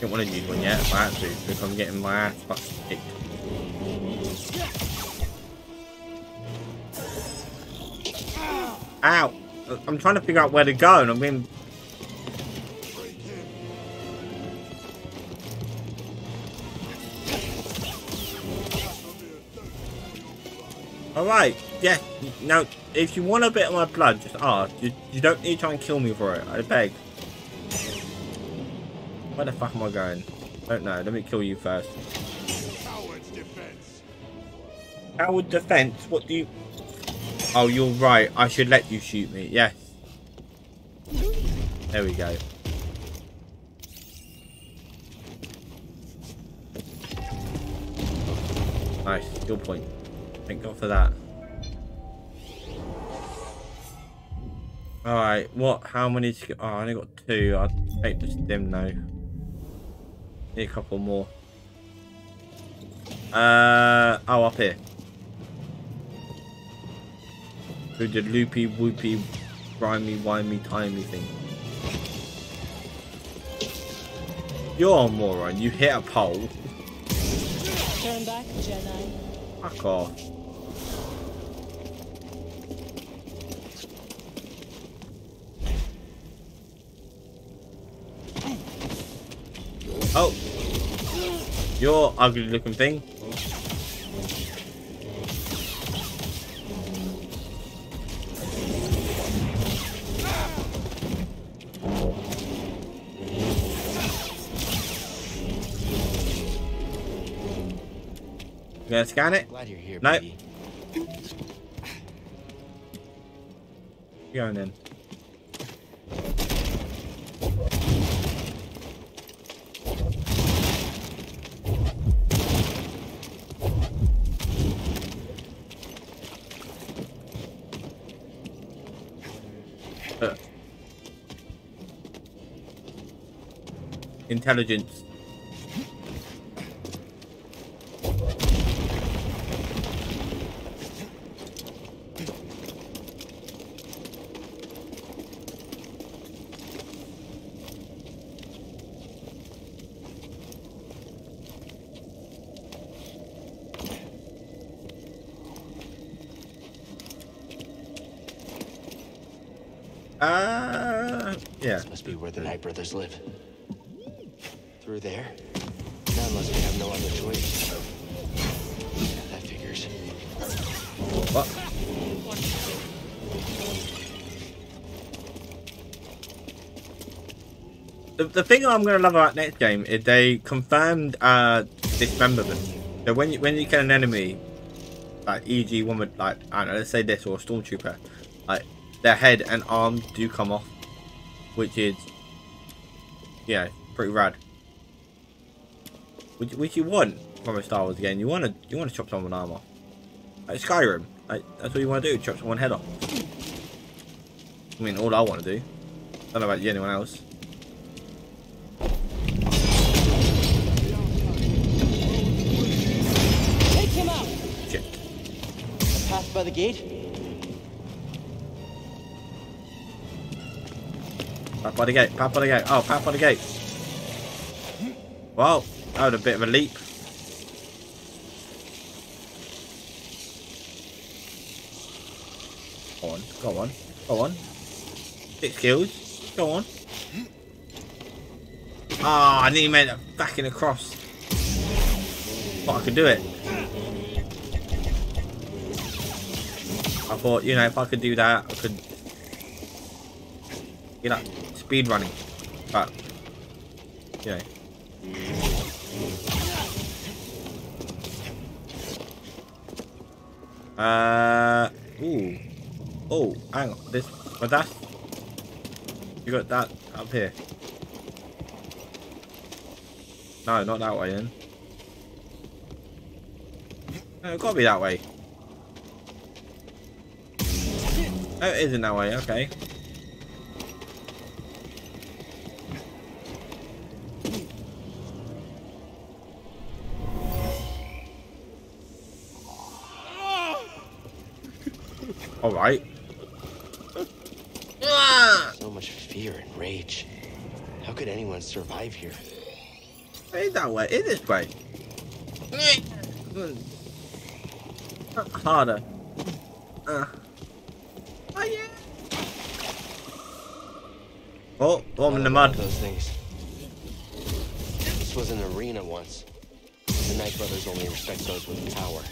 Don't want to use one yet, but I to because I'm getting my ass fucking kicked. Ow! I'm trying to figure out where to go, and I'm being. Right. Yeah. Now, if you want a bit of my blood, just ask. You, you don't need to try and kill me for it. I beg. Where the fuck am I going? Don't know. Let me kill you first. Coward's defense. Coward defense? What do you... Oh, you're right. I should let you shoot me. Yes. There we go. Nice. Skill point. Thank God for that. Alright, what? How many? sk- Oh, I only got two. I'll take the stim now. Need a couple more. Uh, oh, up here. Who did loopy whoopy, rhymey wimey timey thing. You're a moron. You hit a pole. Turn back, Jedi. Fuck off. Oh. You're ugly looking thing. You gonna scan it? Glad you're here, Nope. BD. Going in. Intelligence. Uh, yeah. This must be where the Night brothers live. There? Not unless we have no other choice. Yeah, that figures. What? The, the thing I'm gonna love about next game is they confirmed uh dismemberment. So when you when you kill an enemy, like e.g. one with like I don't know, let's say this or a stormtrooper, like their head and arms do come off, which is yeah pretty rad. Which, which you want from a Star Wars game. You want to you want to chop someone arm off. Like Skyrim, like that's what you want to do, chop someone head off. I mean, all I want to do. I don't know about you, anyone else. Take him out! Shit. Path by the gate? Pat by the gate, pat by the gate. Oh, pat by the gate. Wow, that was a bit of a leap. Go on, go on, go on. Six kills. Go on. Ah, I nearly made it back in across. But I could do it. I thought, you know, if I could do that, I could, you know, speed running. But, you know. Uh, ooh. Oh, hang on. This, but that, you got that up here. No, not that way then. No, it gotta be that way. Oh, it isn't that way, okay. Alright. So much fear and rage. How could anyone survive here? Ain't that way. It is way. Harder. Uh. Oh yeah. Oh, I'm in the mud. Those things. This was an arena once. The Night Brothers only respect those with power.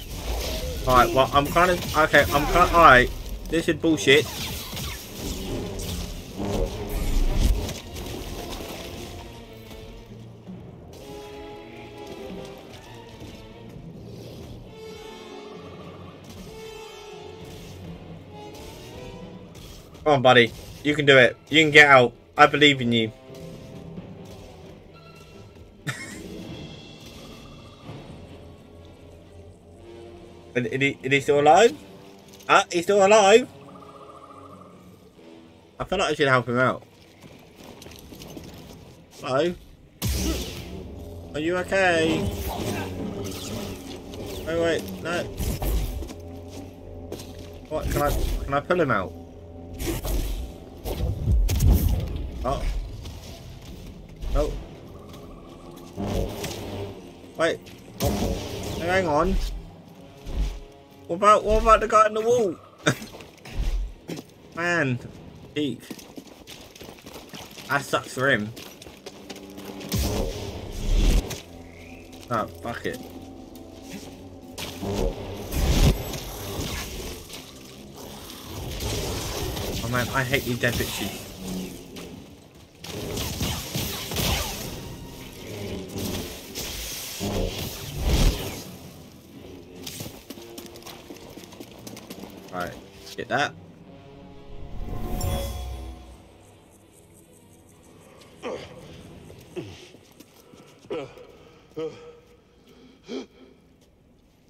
Alright, well, I'm kind of... Okay, I'm kind of... Alright, this is bullshit. Come on, buddy. You can do it. You can get out. I believe in you. Is, he still alive? Ah, he's still alive? I feel like I should help him out. Hello? Are you okay? Wait, wait, no. What, can I, can I pull him out? Oh. Oh. Wait. Oh. Hang on. What about what about the guy in the wall? Man, peak. That sucks for him. Oh, fuck it. Oh man, I hate these dead bitches. That.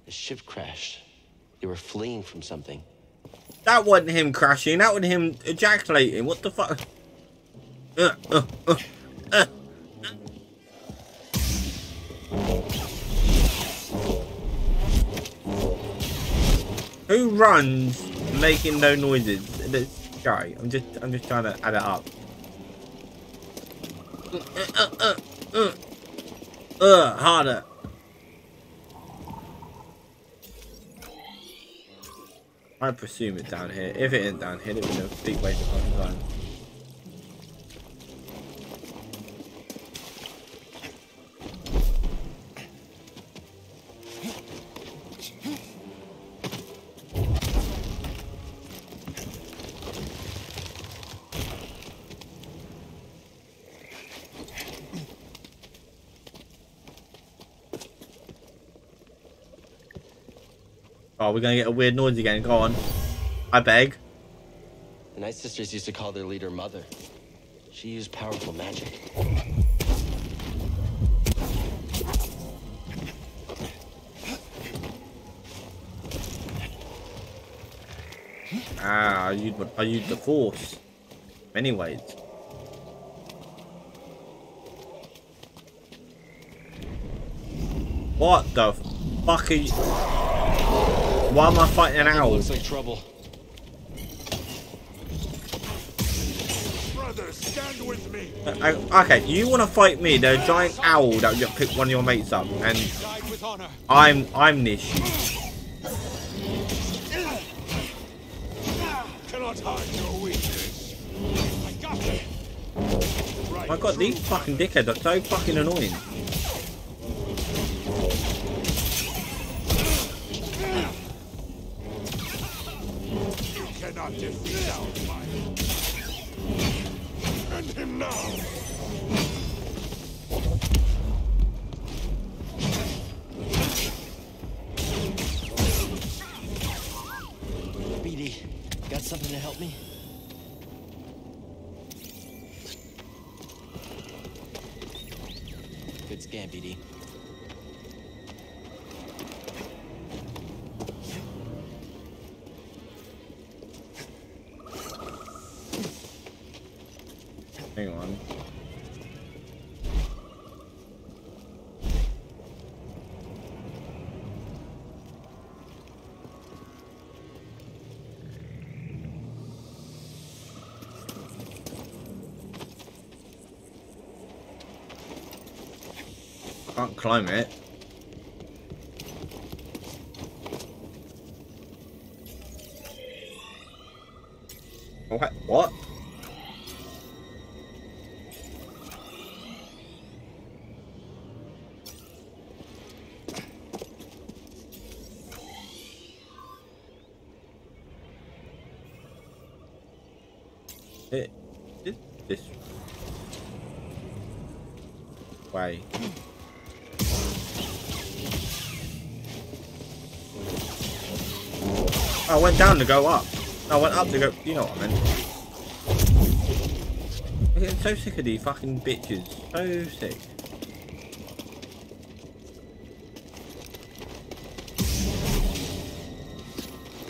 The ship crashed. They were fleeing from something. That wasn't him crashing, that was him ejaculating. What the fuck? Uh, uh, uh, uh. Who runs making no noises? Guy. I'm just I'm just trying to add it up. Uh, uh, uh, uh, uh, harder. I presume it's down here. If it isn't down here, it would be a big waste of fucking time. Oh, we're gonna get a weird noise again. Go on. I beg. The Night Sisters used to call their leader Mother. She used powerful magic. Ah, I used, I used the force. Anyways. What the fuck are you... Why am I fighting an owl? Looks like trouble. Brothers, stand with me. Uh, okay, you want to fight me, the giant owl that just picked one of your mates up, and I'm I'm Nish. Cannot hide your weakness. I got it. My god, these fucking dickheads are so fucking annoying. Something to help me? Good scan, BD. Hang on. Can't climb it. Went down to go up. I went up to go. You know what I meant. I'm getting so sick of these fucking bitches. So sick.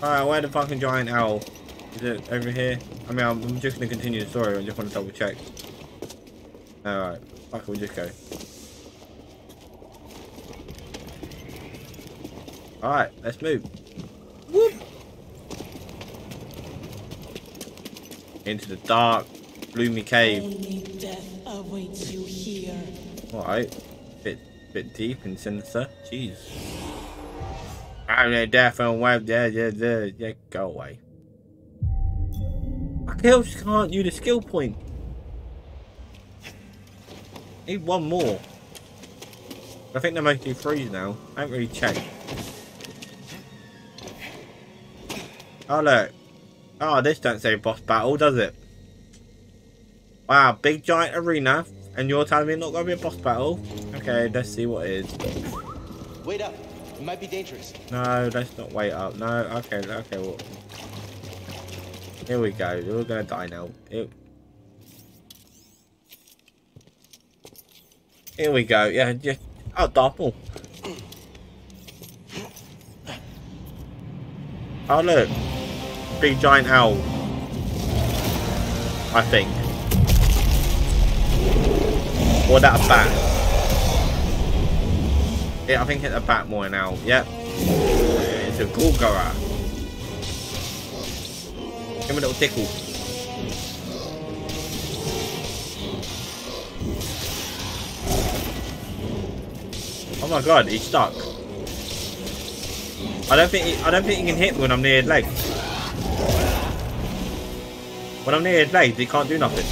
Alright, where the fucking giant owl? Is it over here? I mean, I'm, just gonna continue the story. I just want to double check. Alright, fuck it, we'll just go. Alright, let's move. Whoop! Into the dark, gloomy cave. Only death awaits you here. Alright. Bit bit deep and sinister. Jeez. I'm a death and web yeah, yeah, yeah, yeah, go away. I just can't use the skill point. Need one more. I think they might do threes now. I haven't really checked. Oh look. Oh, this don't say boss battle, does it? Wow, big giant arena, and you're telling me it's not gonna be a boss battle? Okay, let's see what it is. Wait up. It might be dangerous. No, let's not wait up. No, okay, okay, well. Here we go. We're gonna die now. Here, Here we go. Yeah, just oh, double. Oh look, big giant owl. I think. Or that a bat? Yeah, I think it's a bat more now. Yep. It's a Gorgara. Give me a little tickle. Oh my god, he's stuck. I don't think he, I don't think he can hit when I'm near legs. When I'm near his legs, he can't do nothing.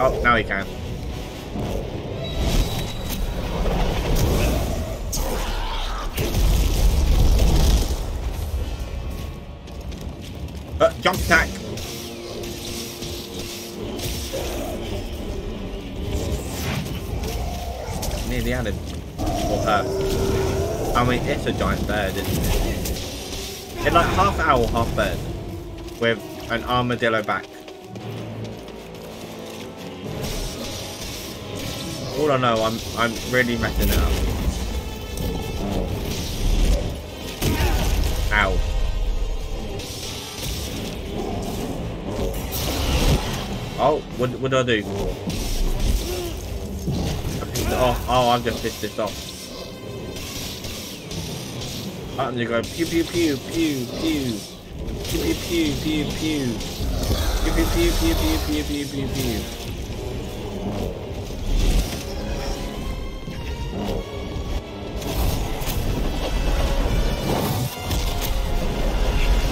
Oh, now he can. Uh, jump attack. Nearly added. Or her. I it's a giant bird, isn't it? It's like half owl, half bird. With an armadillo back. All I know, I'm I'm really messing it up. Ow. Oh, what, what do I do? I pissed it off. Oh, I've just pissed this off. I'm gonna go pew pew pew pew pew. Pew pew pew pew pew. Pew pew pew pew pew pew pew pew pew.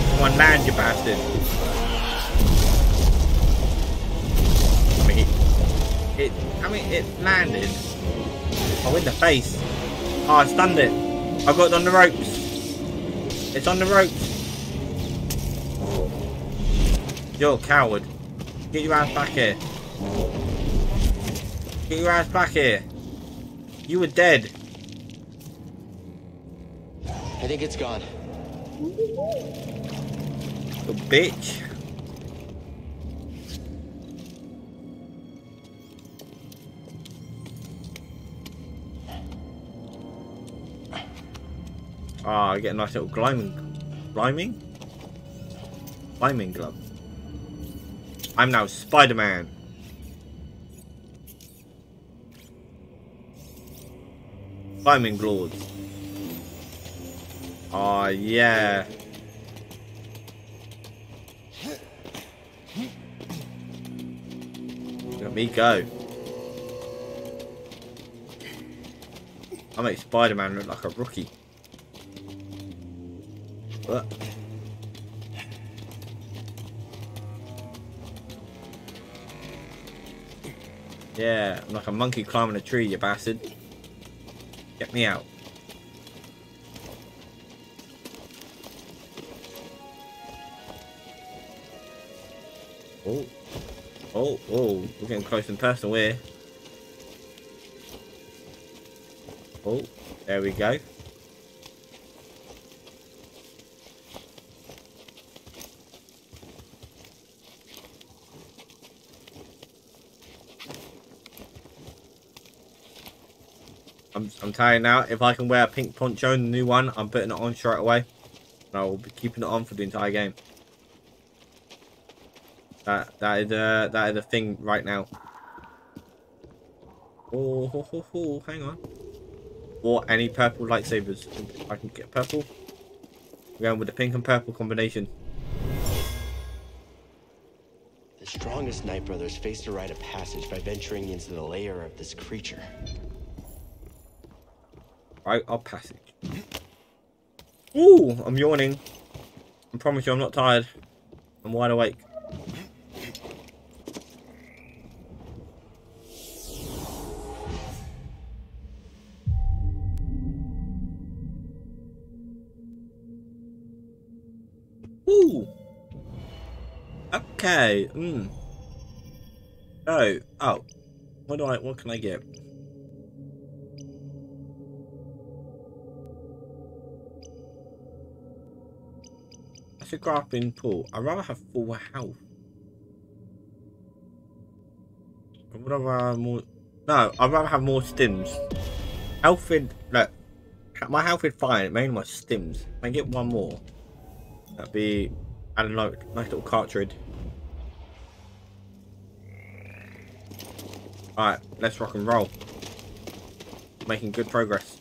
Come on, land, you bastard. I mean, it, it, I mean, it landed. Oh, in the face. Oh, I stunned it. I got it on the ropes. It's on the ropes. You're a coward. Get your ass back here. Get your ass back here. You were dead. I think it's gone. You bitch. Ah, I get a nice little climbing, climbing, climbing glove. I'm now Spider-Man. Climbing Lords. Ah, oh, yeah. Let me go. I make Spider-Man look like a rookie. Yeah, I'm like a monkey climbing a tree, you bastard. Get me out. Oh. Oh, oh, we're getting close and personal here. Oh, there we go. I'm now. If I can wear a pink poncho the new one, I'm putting it on straight away. I will be keeping it on for the entire game. That that is uh that is a thing right now. Oh, ho, ho, ho, hang on. Or any purple lightsabers. I can get purple. We're going with the pink and purple combination. The strongest Night Brothers faced a rite of passage by venturing into the lair of this creature. Right, I'll passage. Ooh, I'm yawning. I promise you I'm not tired. I'm wide awake. Ooh. Okay. Hmm. So, oh, what do I? What can I get? That's a grappling pool. I'd rather have full health. I would rather have more. No, I'd rather have more stims. Health in look. My health is fine. Mainly my stims. If I get one more. That'd be I don't know, nice little cartridge. Alright, let's rock and roll. Making good progress.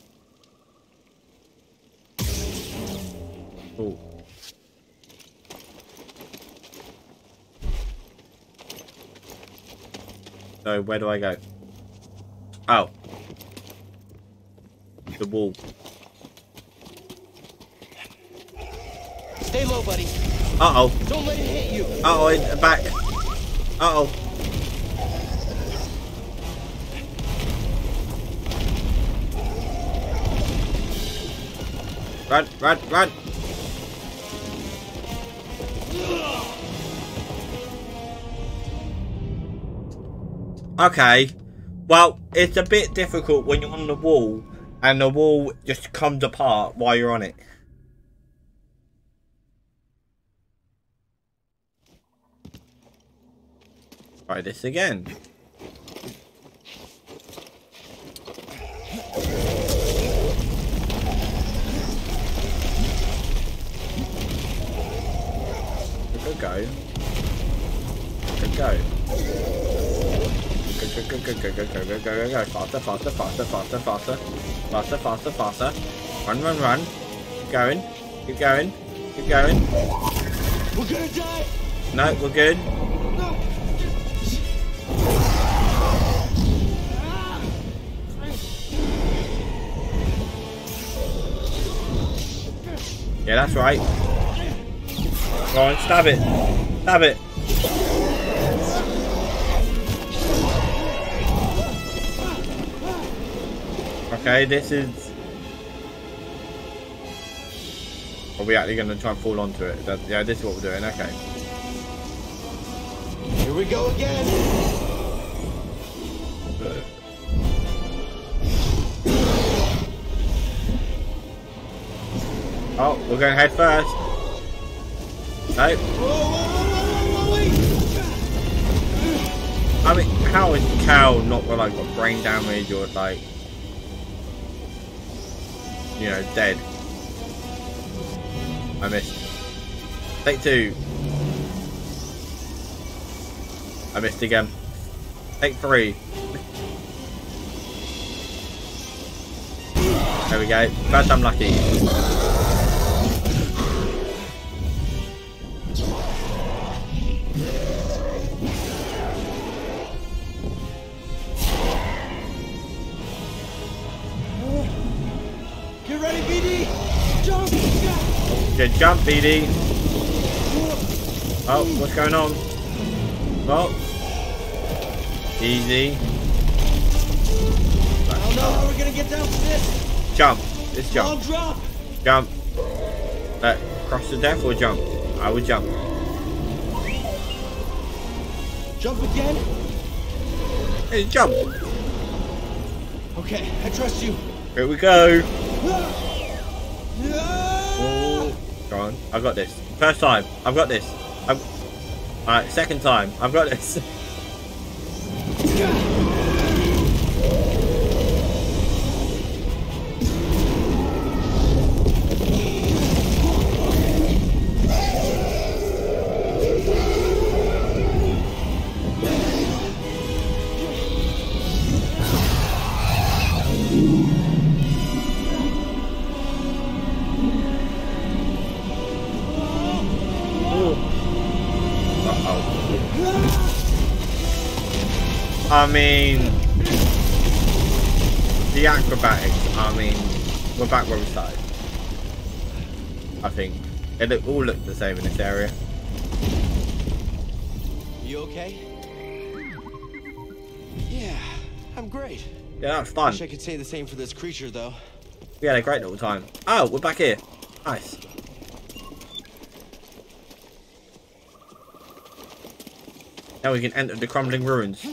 Ooh. So where do I go? Oh. The wall. Stay low, buddy. Uh oh. Don't let it hit you. Uh oh, in back. Uh oh. Run, run, run. Okay. Well, it's a bit difficult when you're on the wall and the wall just comes apart while you're on it. Try this again. Good go. Good go go, go, go, go, go, go, go, go. Faster, faster, faster, faster, faster. Faster, faster, faster. Run, run, run. Keep going. Keep going. Keep going. We're gonna die! No, we're good. Yeah, that's right. Go on, stab it. Stab it. Okay, this is... Are we actually going to try and fall onto it? That, yeah, this is what we're doing, okay. Here we go again. Oh, we're going head first. No. I mean, how is Cal not got like got brain damage or like, you know, dead? I missed. Take two. I missed again. Take three. There we go. First I'm lucky. BD. Oh, what's going on? Oh. Easy. I don't know how we're gonna get down from this. Jump. Let's Long jump. drop. Jump. Uh, cross the death or jump? I would jump. Jump again. Hey, jump. Okay, I trust you. Here we go. On. I've got this. First time. I've got this. I've... Alright, second time. I've got this. it look, all look the same in this area. You okay? Yeah, I'm great. Yeah, that's fun. Wish I could say the same for this creature, though. We had a great little time. Oh, we're back here. Nice. Now we can enter the crumbling ruins.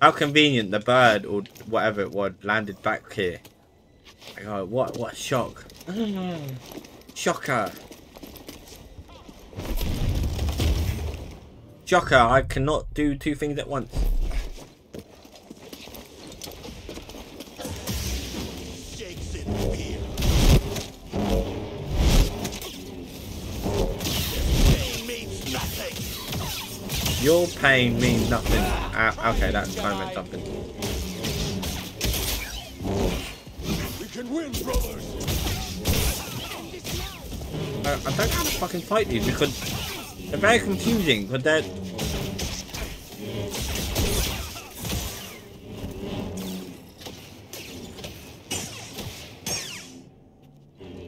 How convenient the bird or whatever it was landed back here. Oh, what what a shock. Shocker. Shocker, I cannot do two things at once. Your pain means nothing. Ah, okay, that kind of meant something. We can win, brothers. Uh, I don't know how to fucking fight these because they're very confusing. But they're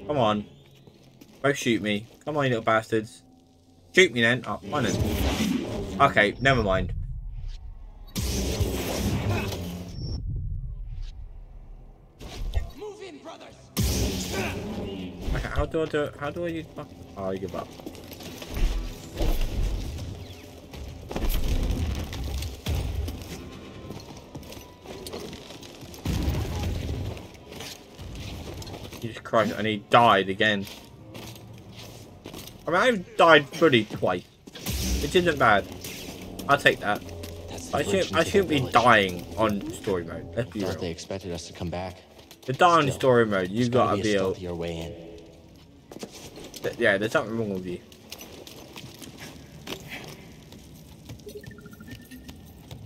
Come on. Both shoot me. Come on, you little bastards. Shoot me then. Oh, fine then. Okay, never mind. How do I do it? How do I use my... Oh, I give up. Jesus Christ, and he died again. I mean, I've died fully twice. Which isn't bad. I'll take that. I shouldn't, I shouldn't be dying on story mode. Let's be Thought real. they expected us to come back. The die on story mode, you There's gotta be be a able. stealthier way in. Th- Yeah, there's something wrong with you.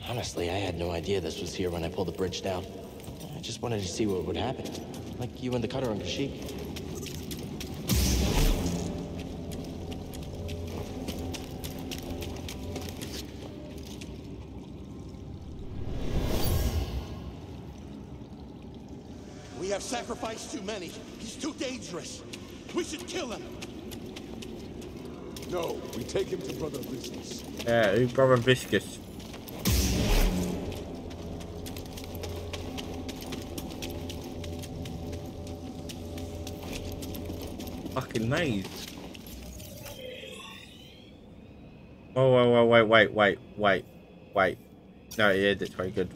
Honestly, I had no idea this was here when I pulled the bridge down. I just wanted to see what would happen. Like you and the cutter on Kashyyyk. We have sacrificed too many. He's too dangerous. We should kill him. No, we take him to Brother Viscus. Yeah, who's brother Viscus? Fucking maze. Oh, wait, wait, wait, wait, wait, wait, wait. No, yeah, that's very good.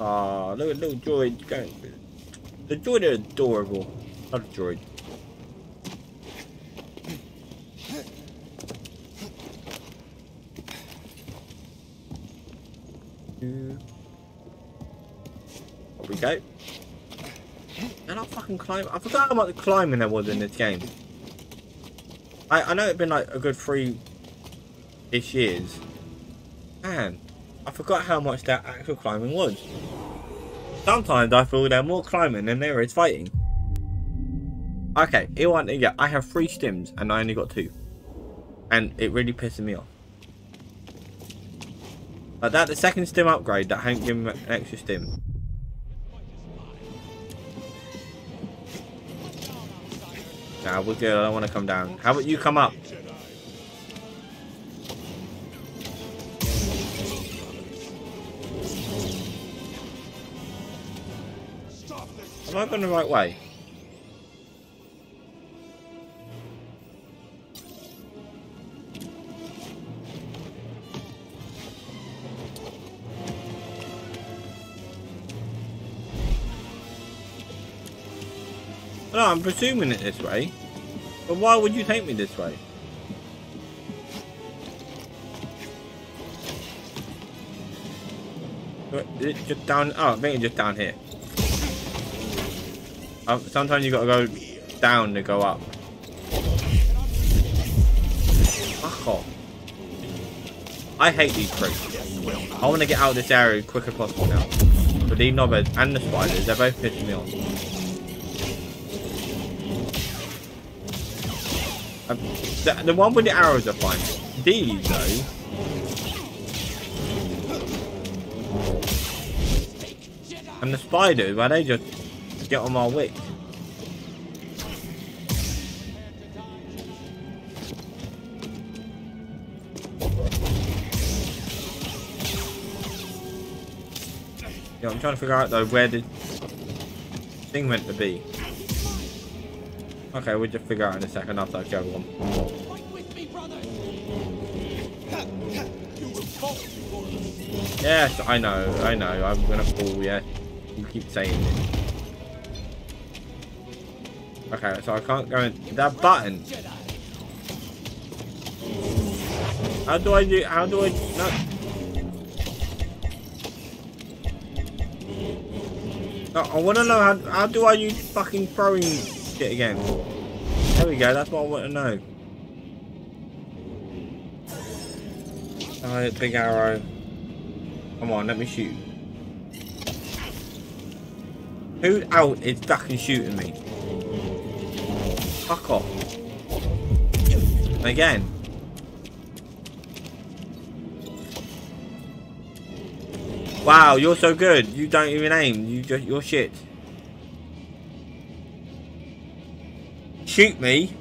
Ah, look at little droid going. The droid are adorable. Not a droid. Up we go. And I fucking climb. I forgot how much climbing there was in this game. I I know it's been like a good three ish years. Man, I forgot how much that actual climbing was. Sometimes I feel they're more climbing than there is fighting. Okay, it won't. Yeah, I have three stims and I only got two. And it really pisses me off. Like that, the second stim upgrade that Hank gave me an extra stim. Nah, we're good, I don't want to come down. How about you come up? Am I going the right way? No, I'm presuming it this way. But why would you take me this way? Just down? Oh, I think it's just down here. Sometimes you gotta go down to go up. Fuck off. I hate these creatures. I want to get out of this area as quick as possible now. But these knobbers and the spiders, they're both pissing me off. Um, the, the one with the arrows are fine. These, though. And the spiders, why they just get on my wick. Yeah, I'm trying to figure out though where the thing meant to be. Okay, we'll just figure out in a second after I kill one. Yes, I know, I know. I'm gonna fall, yeah. You keep saying it. Okay, so I can't go in that button. How do I do how do I no I wanna know how how do I use fucking throwing shit again? There we go, that's what I want to know. Alright, big arrow. Come on, let me shoot. Who out is fucking shooting me? Fuck off. Again. Wow, you're so good. You don't even aim. You just you're shit. Shoot me.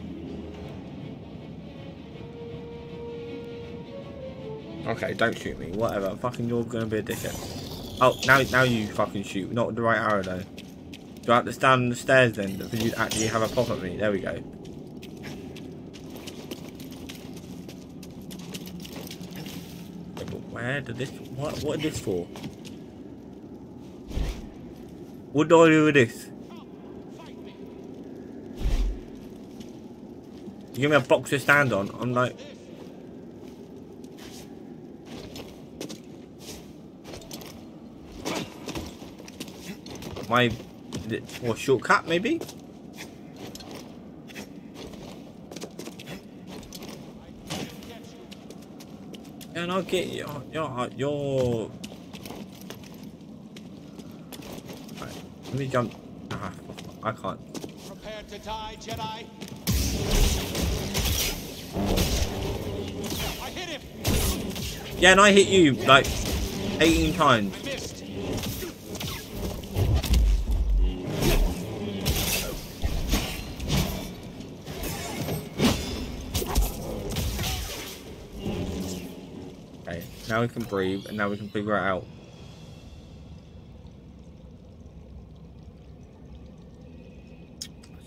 Okay, don't shoot me. Whatever. Fucking you're gonna be a dickhead. Oh, now now you fucking shoot. Not the right arrow though. Do I have to stand on the stairs then? Because you actually have a pop at me. There we go. Where did this? What? What is this for? What do I do with this? You give me a box to stand on. I'm like. My or shortcut maybe? And I'll get your your your right, let me jump ah, I can't. Prepare to die, Jedi. I hit him. Yeah, and I hit you like 18 times. Now we can breathe and now we can figure it out.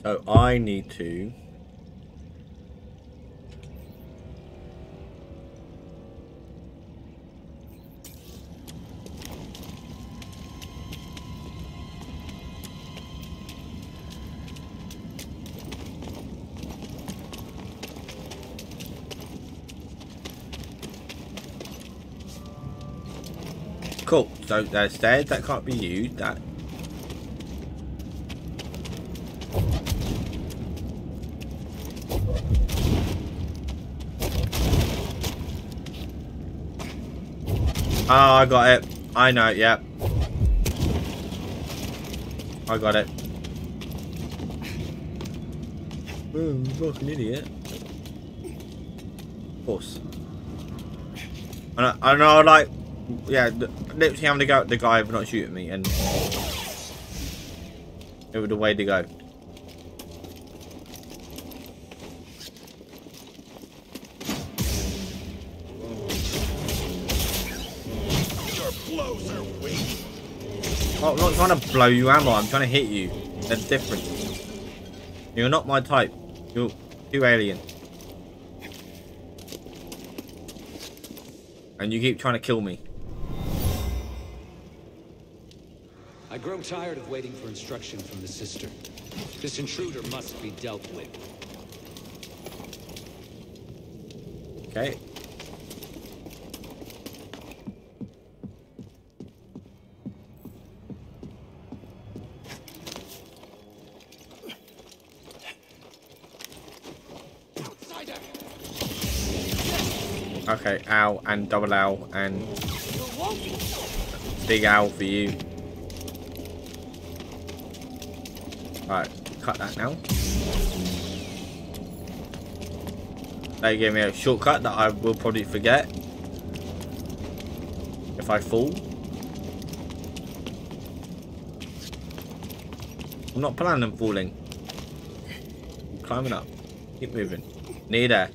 So I need to So there's uh, stairs that can't be used. That Oh, I got it. I know it, yeah. I got it. Oh, fucking idiot. Of course. And I, I know, like, yeah, literally having to go at the guy for not shooting me, and it was the way to go. Oh, I'm not trying to blow you, am I? I'm trying to hit you. That's different. You're not my type. You're too alien. And you keep trying to kill me. Grow tired of waiting for instruction from the sister. This intruder must be dealt with. Okay. Okay, ow, and double ow, and big ow for you. Right, cut that now. They gave me a shortcut that I will probably forget. If I fall. I'm not planning on falling. climbing up. Keep moving. Near there.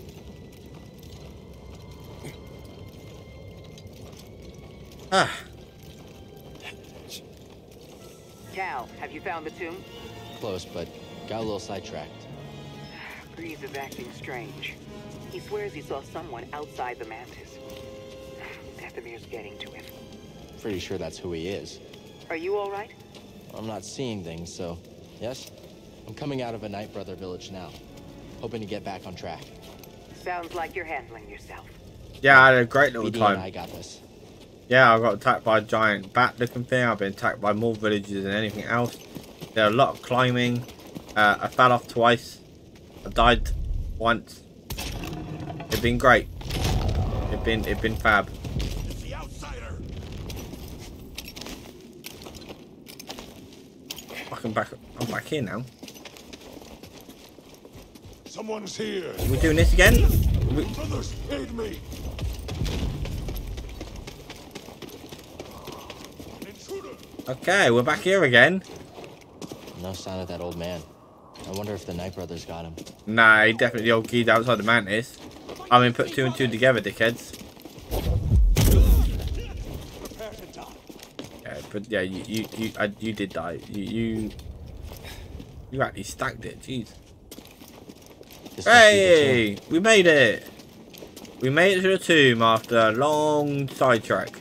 Ah. Cal, have you found the tomb? Close, but got a little sidetracked. Greez is acting strange. He swears he saw someone outside the mantis. Dathomir's getting to him. Pretty sure that's who he is. Are you all right? I'm not seeing things, so yes. I'm coming out of a Night Brother village now. Hoping to get back on track. Sounds like you're handling yourself. Yeah, I had a great little BD time. and I got this. Yeah, I got attacked by a giant bat looking thing. I've been attacked by more villages than anything else. There are a lot of climbing. Uh, I fell off twice. I died once. It's been great. It's been it's been fab. Fucking back I'm back here now. Someone's here. Are we doing this again? We, Brothers, aid me. okay, we're back here again. No sign of that old man. I wonder if the Night Brothers got him. Nah, he definitely the old kid outside the mantis. I mean, put two and two together, dickheads. Yeah, but yeah, you you you, uh, you did die. You you you actually stacked it. Jeez. This must be the Hey, we made it. We made it to the tomb after a long sidetrack.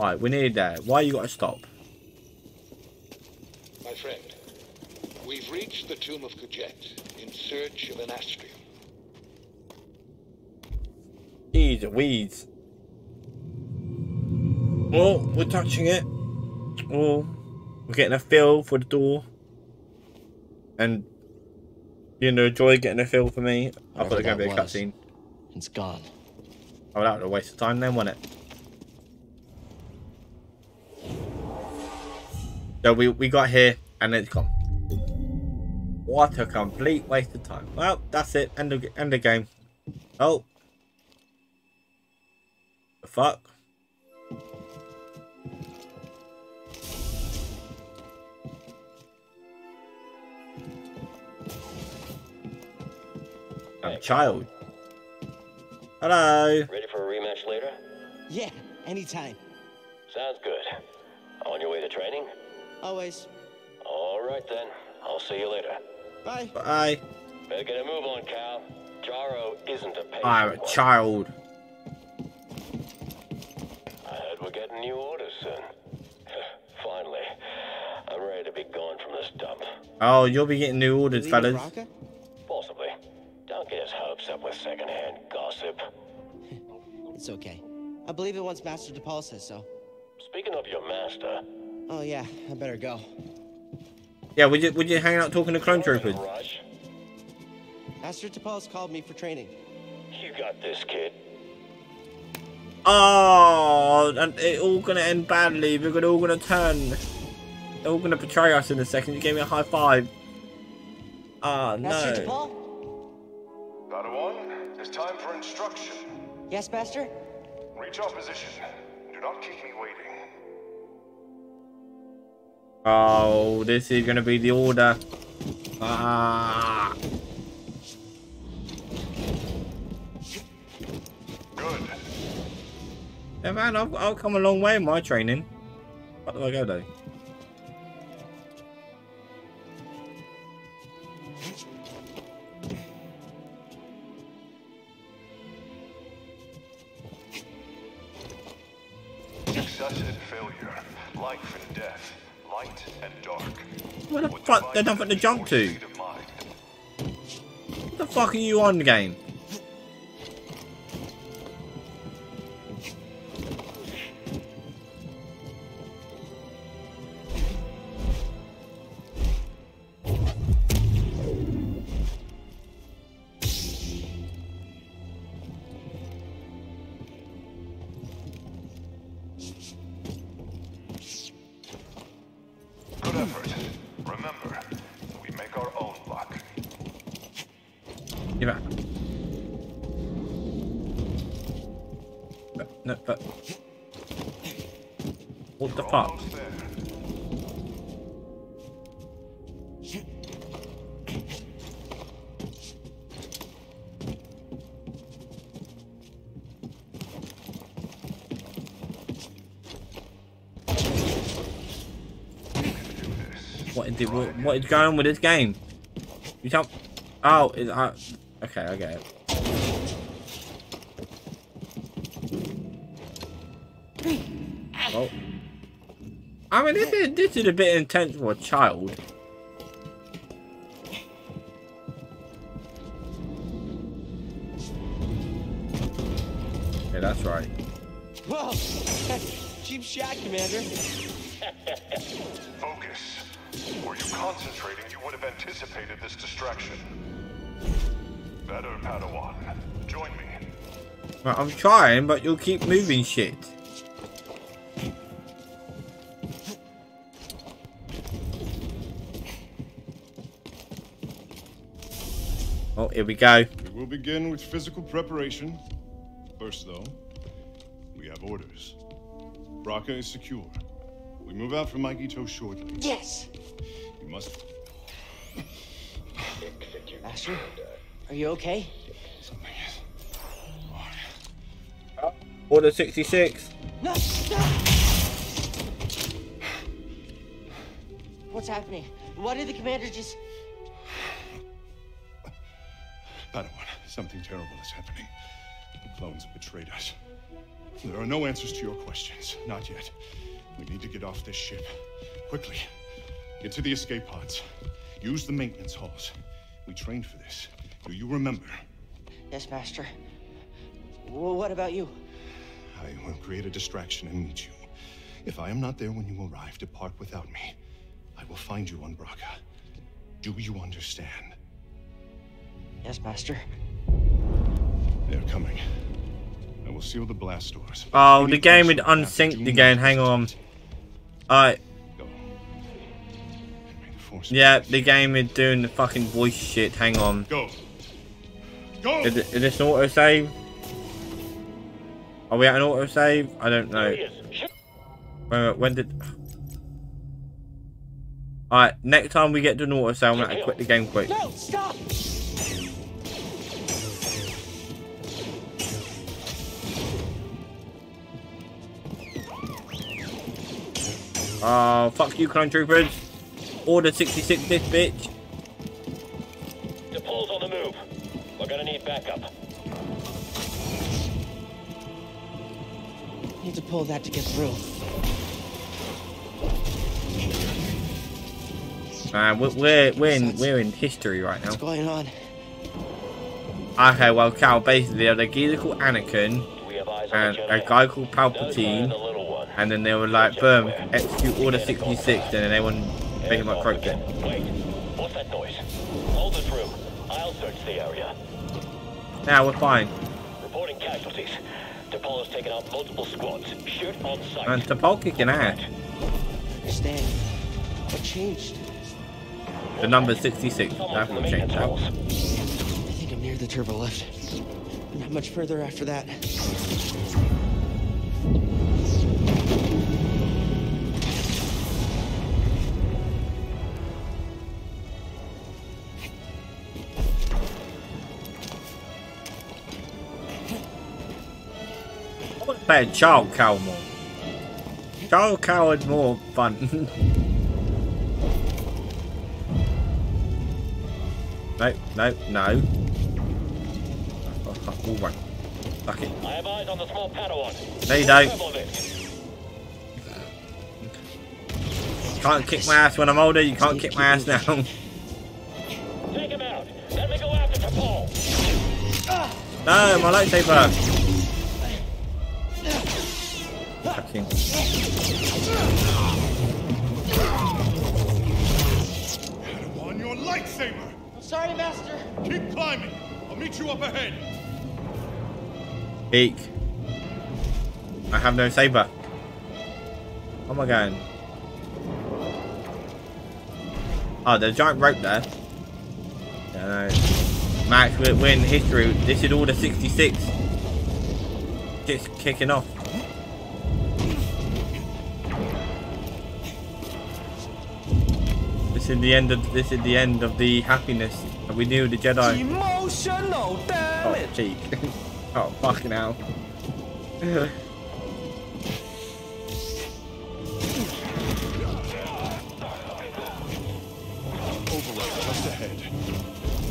Why? We needed that. Why you gotta stop? My friend, we've reached the tomb of Kujet in search of an astrium. Jeez, weeds. Oh, we're touching it. Oh, we're getting a feel for the door. And, you know, Joy getting a feel for me. I thought it was going to be a that was. cutscene. It's gone. Oh, that was a waste of time then, wasn't it? So we, we got here and it's gone. What a complete waste of time. Well, that's it. End of, end of game. Oh. The fuck? A child. Hello. Ready for a rematch later? Yeah, anytime. Sounds good. On your way to training? Always. All right then. I'll see you later. Bye. Bye. Better get a move on, Cal. Jaro isn't a patient. I'm a one. child. I heard we're getting new orders soon. Finally. I'm ready to be gone from this dump. Oh, you'll be getting new orders, fellas. Possibly. Don't get his hopes up with secondhand gossip. It's okay. I believe it once Master Tapal says so. Speaking of your master, Oh yeah, I better go. Yeah, would you would you hang out talking to clone troopers? Rush, Master Tapal's called me for training. you got this, kid. Oh, and it all gonna end badly. We're gonna all gonna turn. They're all gonna betray us in a second. You gave me a high five. Ah Master no. Tapal? Padawan, it's time for instruction. Yes, Master? Reach our position. Do not keep me waiting. Oh, this is gonna be the order. Ah. Good. Yeah, man, I've, I've come a long way in my training. What do I go though? Success and failure, life Where the fuck? There's nothing to jump to. What the fuck are you on game? What, is going on with this game? You tell. Oh, is uh, okay, I get it. Oh. I mean, this is this is a bit intense for a child. Yeah, that's right. Whoa! Cheap shot, Commander. Concentrating, you would have anticipated this distraction. Better, Padawan. Join me. Right, I'm trying, but you'll keep moving shit. Oh, here we go. We will begin with physical preparation. First, though, we have orders. Bracca is secure. We move out from Maikito shortly. Yes! You must. Master, are you okay? Order 66. No! no! What's happening? Why did the commander just... Padawan, something terrible is happening. The clones have betrayed us. There are no answers to your questions. Not yet. We need to get off this ship. Quickly. Get to the escape pods. Use the maintenance halls. We trained for this. Do you remember? Yes, Master. Well, what about you? I will create a distraction and meet you. If I am not there when you arrive, depart without me. I will find you on Bracca. Do you understand? Yes, Master. They're coming. I will seal the blast doors. Oh, the game had person after unsynced again. Hang on. Alright. Yeah, the game is doing the fucking voice shit. Hang on. Go. Go. Is, it, is this an autosave? Are we at an auto save? I don't know. Wait, wait, when did... Alright, next time we get to an autosave, I'm gonna have to quit the game quick. No, stop! Oh, fuck you, clone troopers. Order 66 this bitch. Tapal's on the move. We're gonna need backup. Need to pull that to get through. Man, we're, we're, we're, in, we're in history right now. What's going on? Okay, well, Cal, basically, there's a geezer called Anakin and a guy called Palpatine, and then they were like, boom, execute Order 66, and then everyone making my croak it. Wait, what's that noise? Hold it through. I'll search the area. Now we're fine. Reporting casualties. Tapal has taken out multiple squads. Shoot on sight. And Tapal kicking ass. Understand. What changed? The number 66, that's what changed out. I think I'm near the turbo lift. Not much further after that. Playing Child Cow more. Child Cow more fun. no, no, no. Oh, oh, all right. Fuck it. I have eyes on the small Padawan. No, you it. Can't kick my ass when I'm older. You can't kick my ass now. Take him out. Let me go after Tapal. no, my lightsaber. Sorry, Master. Keep climbing. I'll meet you up ahead. Peek. I have no saber. Oh Where am I going? Oh, there's a giant rope there. Yeah, no. Max, we're, we're in history. This is Order 66. Just kicking off. Is the end of this is the end of the happiness that we knew the Jedi. Emotional Oh, damage. cheek. oh, fucking hell. Override just ahead.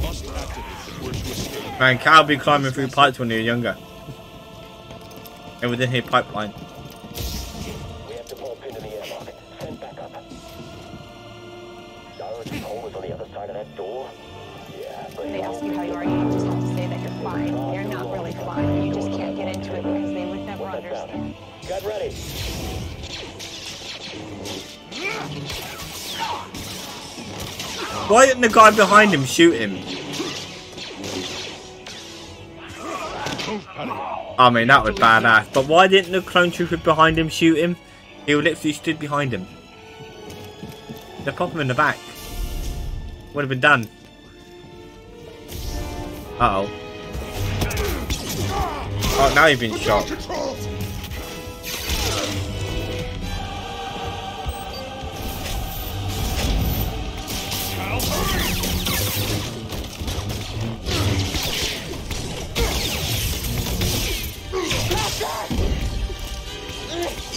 Must activate the to. Man, Cal be climbing through pipes when you're younger. And within here pipeline. Why didn't the guy behind him shoot him? I mean, that was badass. But why didn't the clone trooper behind him shoot him? He literally stood behind him. They pop him in the back. Would have been done. Uh oh. Oh, now you've been shot.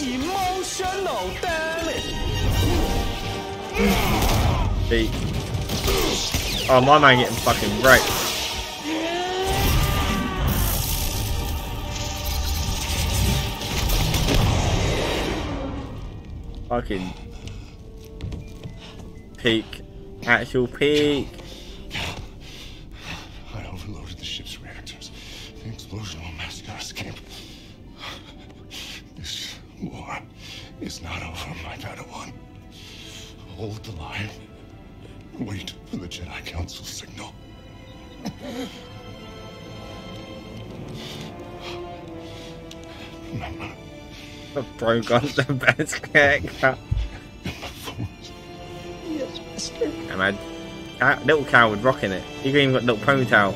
Emotional damage. Beat. Oh, my man getting fucking wrecked. Fucking peak. Actual peak. I overloaded the ship's reactors. The explosion will massacre escape. This war is not over, my Padawan. Hold the line. Wait for the Jedi Council signal. Remember, The bro got the best character. Man. Little cow was rocking it. He even got little ponytail.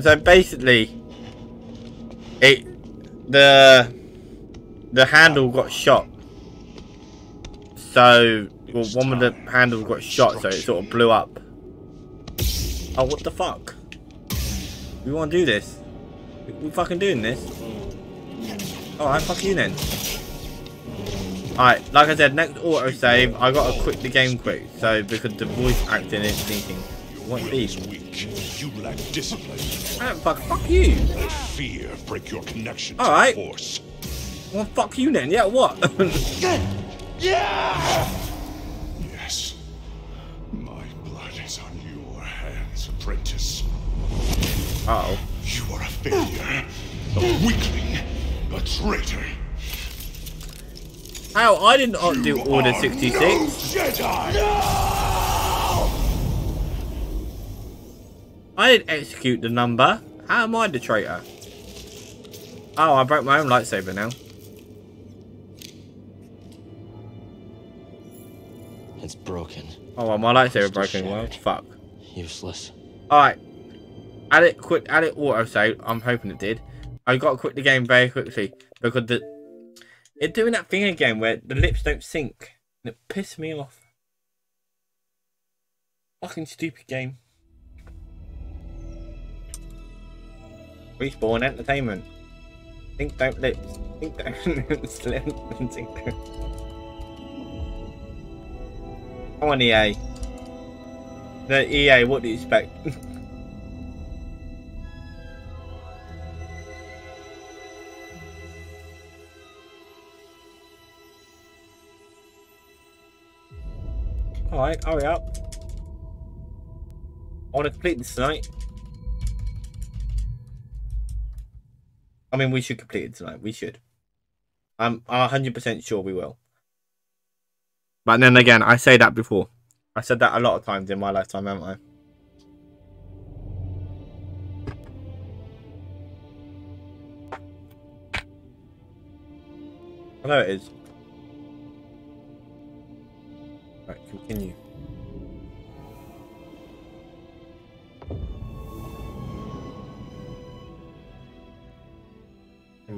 So basically, it the the handle got shot. So well, one of the handles got shot, so it sort of blew up. Oh, what the fuck? We want to do this? We, we fucking doing this? Alright, fuck you then. Alright, like I said, next autosave, I gotta quit the game quick. So, because the voice acting is thinking, what these? you lack discipline. Ah, fuck, fuck you. Let fear break your connection All to right. Force. Well, fuck you then. Yeah, what? Yeah. Yes. My blood is on your hands, apprentice. Uh oh. You are a failure, a weakling, a traitor. How? I didn't uh, do Order 66. No Jedi! I didn't execute the number. How am I the traitor? Oh, I broke my own lightsaber now. It's broken. Oh, well, my lightsaber broken. Well, fuck. Useless. Alright. Add it quick. Add it autosave. I'm hoping it did. I got to quit the game very quickly because the it's doing that thing again where the lips don't sync. And it pissed me off. Fucking stupid game. Respawn Entertainment. Think don't lips. Think don't and think don't. Come on EA. The EA, what do you expect? Alright, hurry up. I want to complete this tonight. I mean, we should complete it tonight. We should. I'm 100% sure we will. But then again, I say that before. I said that a lot of times in my lifetime, haven't I? I know it is. Right, continue.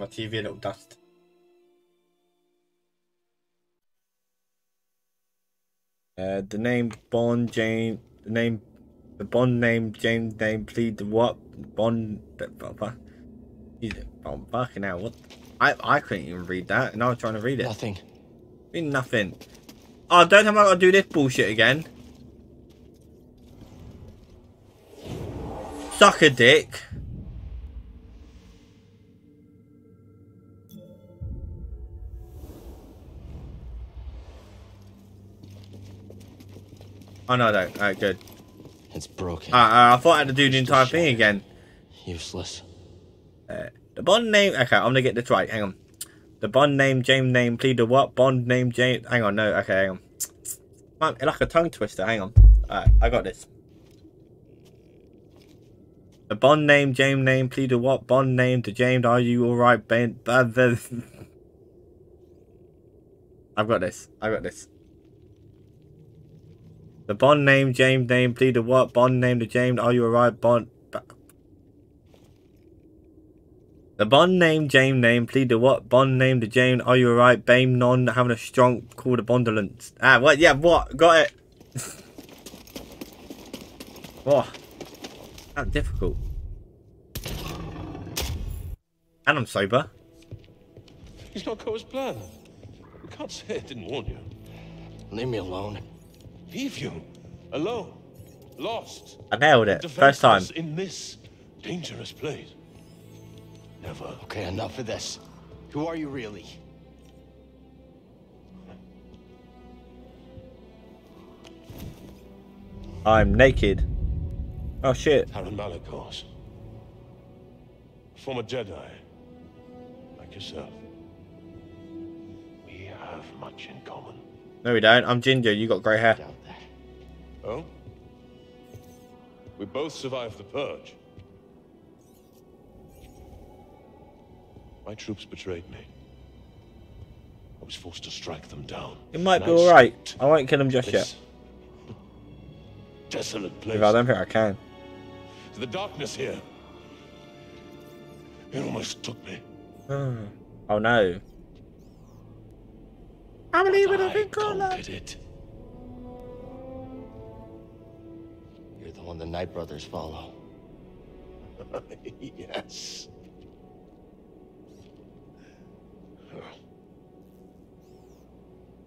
My TV a little dust. Uh, the name Bond Jane, the name, the Bond name James name plead the what Bond. Oh, fucking hell! What? I I couldn't even read that, and I was trying to read it. Nothing. Read nothing. Oh, don't tell me I gotta do this bullshit again. Suck a dick. Oh no, no. Alright, good. It's broken. Uh, uh, I thought I had to do the entire thing again. Useless. Uh, the Bond name. Okay, I'm gonna get this right. Hang on. The Bond name, James name, plead the what? Bond name, James. Hang on, no. Okay, hang on. Man, like a tongue twister. Hang on. Alright, I got this. The Bond name, James name, plead the what? Bond name to James. Are you alright, Ben? I've got this. I've got this. The Bond name, James name, plead the what? Bond name the James. Are you alright, Bond? The Bond name, James name, plead the what? Bond name the James. Are you alright? Bame non having a strong call to Bondolence. Ah, what? Yeah, what? Got it. what? That's difficult. And I'm sober. He's not go as planned. You can't say I didn't warn you. Leave me alone. Leave you alone, lost. I nailed it. First time. In this dangerous place. Never. Okay, enough of this. Who are you really? I'm naked. Oh shit. Taron Malicos. Former Jedi. Like yourself. We have much in common. No, we don't. I'm ginger. You got grey hair. Oh? We both survived the Purge. My troops betrayed me. I was forced to strike them down. It might be And I alright. I won't kill him just this yet. Desolate place. I don't think I can. To the darkness here. It almost took me. Hmm. oh no. I believe in a thing called love. Conquered it. One the Night Brothers follow. yes.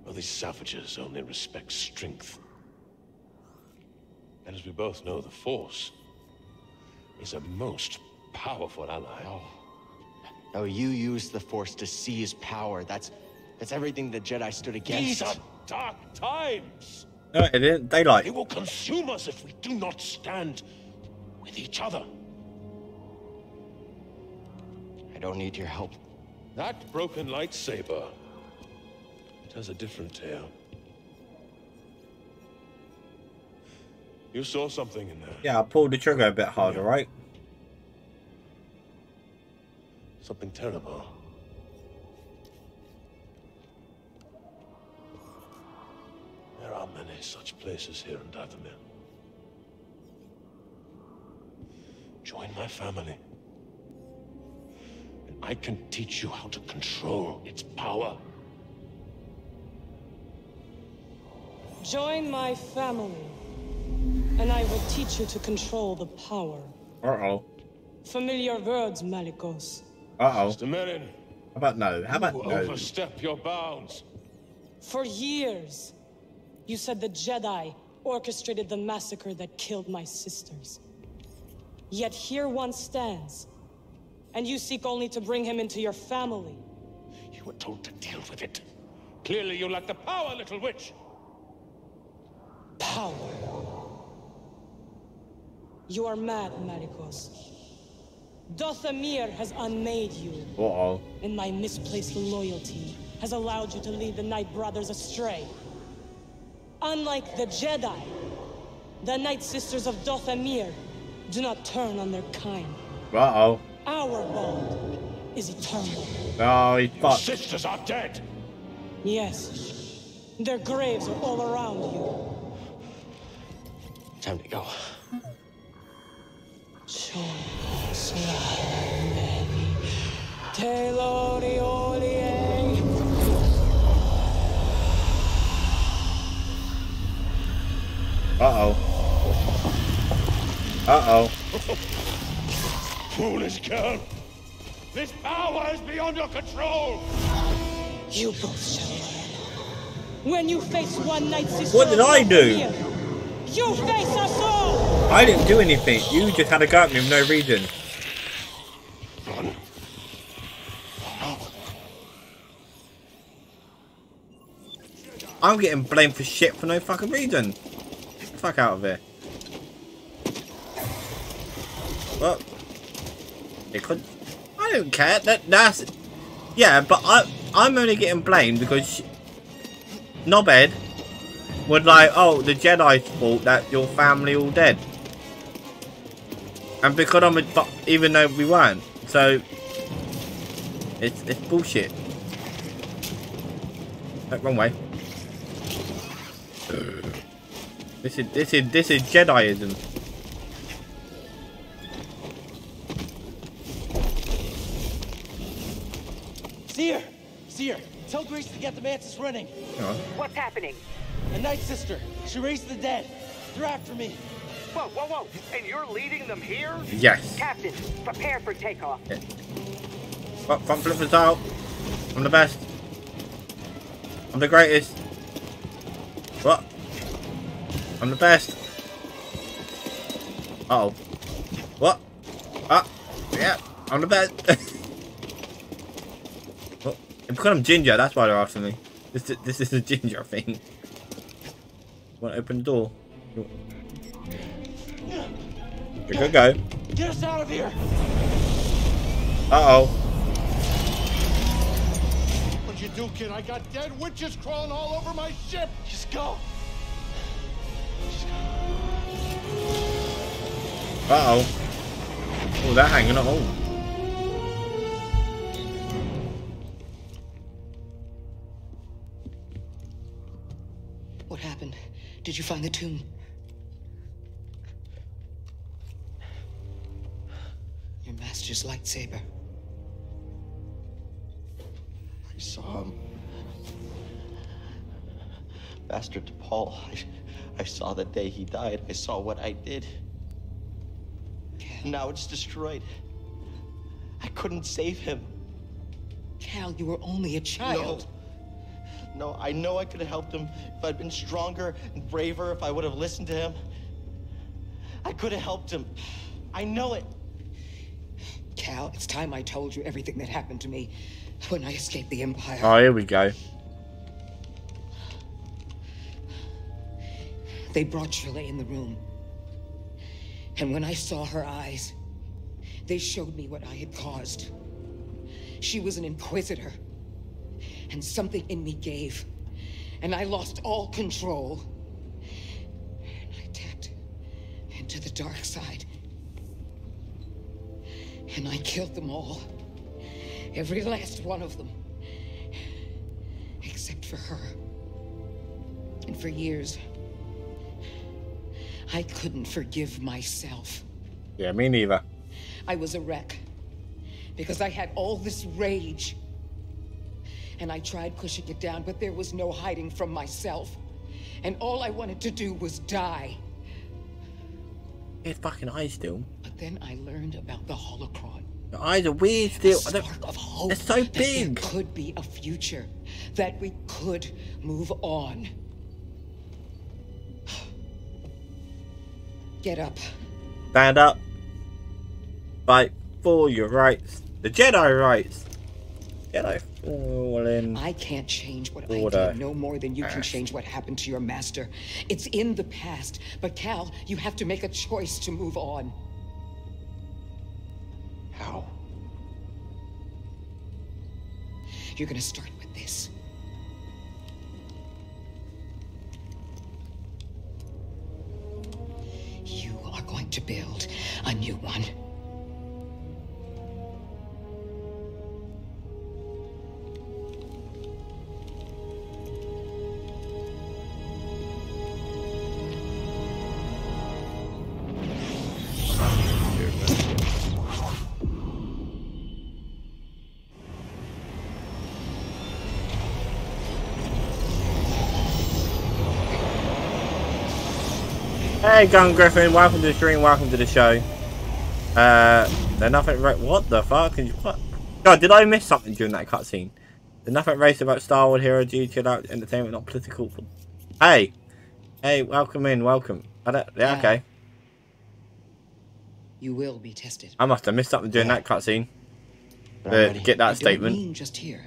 Well, these savages only respect strength. And as we both know, the Force is a most powerful ally. Oh. No, you used the Force to seize power. That's that's everything the Jedi stood against. These are dark times. No, it didn't. Daylight. They will consume us if we do not stand with each other. I don't need your help. That broken lightsaber tells a different tale. You saw something in there. Yeah, I pulled the trigger a bit harder, right? Something terrible. There are many such places here in Dathomir. Join my family. And I can teach you how to control its power. Join my family, and I will teach you to control the power. Uh-oh. Familiar words, Malicos. Uh-oh. Mr. Merrin, How about no? How about you no? overstep your bounds. For years, you said the Jedi orchestrated the massacre that killed my sisters. Yet here one stands, and you seek only to bring him into your family. You were told to deal with it. Clearly you lack the power, little witch. Power. You are mad, Malicos. Dathomir has unmade you, Uh-oh. and my misplaced loyalty has allowed you to lead the Night Brothers astray. Unlike the Jedi, the Night Sisters of Dathomir do not turn on their kind. Uh-oh. Our bond is eternal. Oh, he Your fucked. sisters are dead. Yes, their graves are all around you. Time to go. Uh-oh. Uh-oh. Foolish girl. This power is beyond your control. You both shall learn. When you face one night sister, What did I do? Dathomir, You face us all. I didn't do anything. You just had a go at me with no reason. Run. I'm getting blamed for shit for no fucking reason. Fuck out of here. Well, it could. I don't care. That that's. Yeah, but I I'm only getting blamed because Knobhead would like, oh, the Jedi's fault that your family all dead, and because I'm a, even though we weren't, so it's it's bullshit. No, wrong way. This is this is this is Jediism. Cere! Cere! Tell Greez to get the Mantis running. What's happening? A Night Sister. She raised the dead. They're after me. Whoa, whoa, whoa! And you're leading them here? Yes. Captain, prepare for takeoff. Front, front flippers out. I'm the best. I'm the greatest. What? I'm the best. Uh oh. What? Ah. Yeah. I'm the best. well, because I'm ginger, that's why they're after me. This is, this is a ginger thing. Want to open the door? Go, go, go. Get us out of here! Uh oh. What'd you do, kid? I got dead witches crawling all over my ship. Just go. Uh oh. Oh, they're hanging on. Oh. What happened? Did you find the tomb? Your master's lightsaber. I saw him. Bastard Tapal. I, I saw the day he died. I saw what I did. Now it's destroyed. I couldn't save him. Cal, you were only a child. No, I know I could have helped him if I'd been stronger and braver, if I would have listened to him. I could have helped him. I know it. Cal, it's time I told you everything that happened to me when I escaped the Empire. Oh, here we go. They brought Trilla in the room. And when I saw her eyes, they showed me what I had caused. She was an inquisitor. And something in me gave. And I lost all control. And I tapped into the dark side. And I killed them all. Every last one of them. Except for her. And for years, I couldn't forgive myself. Yeah, me neither. I was a wreck because I had all this rage. And I tried pushing it down, but there was no hiding from myself. And all I wanted to do was die. His fucking eyes still. But then I learned about the holocron. The eyes are weird still. A spark of hope. They're so that big. There could be a future. That we could move on. Get up. Stand up. Fight for your rights. The Jedi rights. Jedi fallen. I can't change what Order. I did no more than you can change what happened to your master. It's in the past. But Cal, you have to make a choice to move on. How? You're gonna start You are going to build a new one. Hey, Gun Griffin, welcome to the stream, welcome to the show. Uh, there's nothing right. What the fuck? Can you, what? God, did I miss something during that cutscene? There's nothing racist about Star Wars Hero chill out, entertainment, not political. Hey, hey, welcome in, welcome. I don't, yeah, okay. You will be tested. I must have missed something during that cutscene. To get that don't statement. mean just here.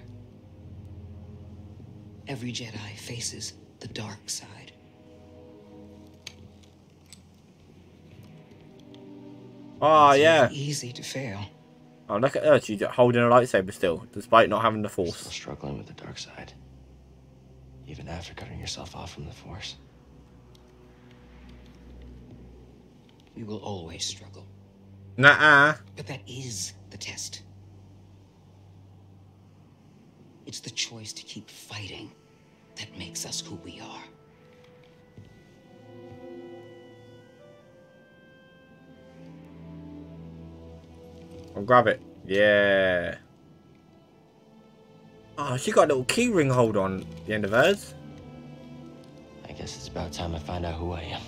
Every Jedi faces the dark side. Oh, yeah. Easy to fail. Oh, look at her. She's holding a lightsaber still, despite not having the force. Still struggling with the dark side. Even after cutting yourself off from the Force. We will always struggle. Nah. But that is the test. It's the choice to keep fighting that makes us who we are. I'll grab it. Yeah. Oh, she got a little key ring hold on the end of hers. I guess it's about time I find out who I am.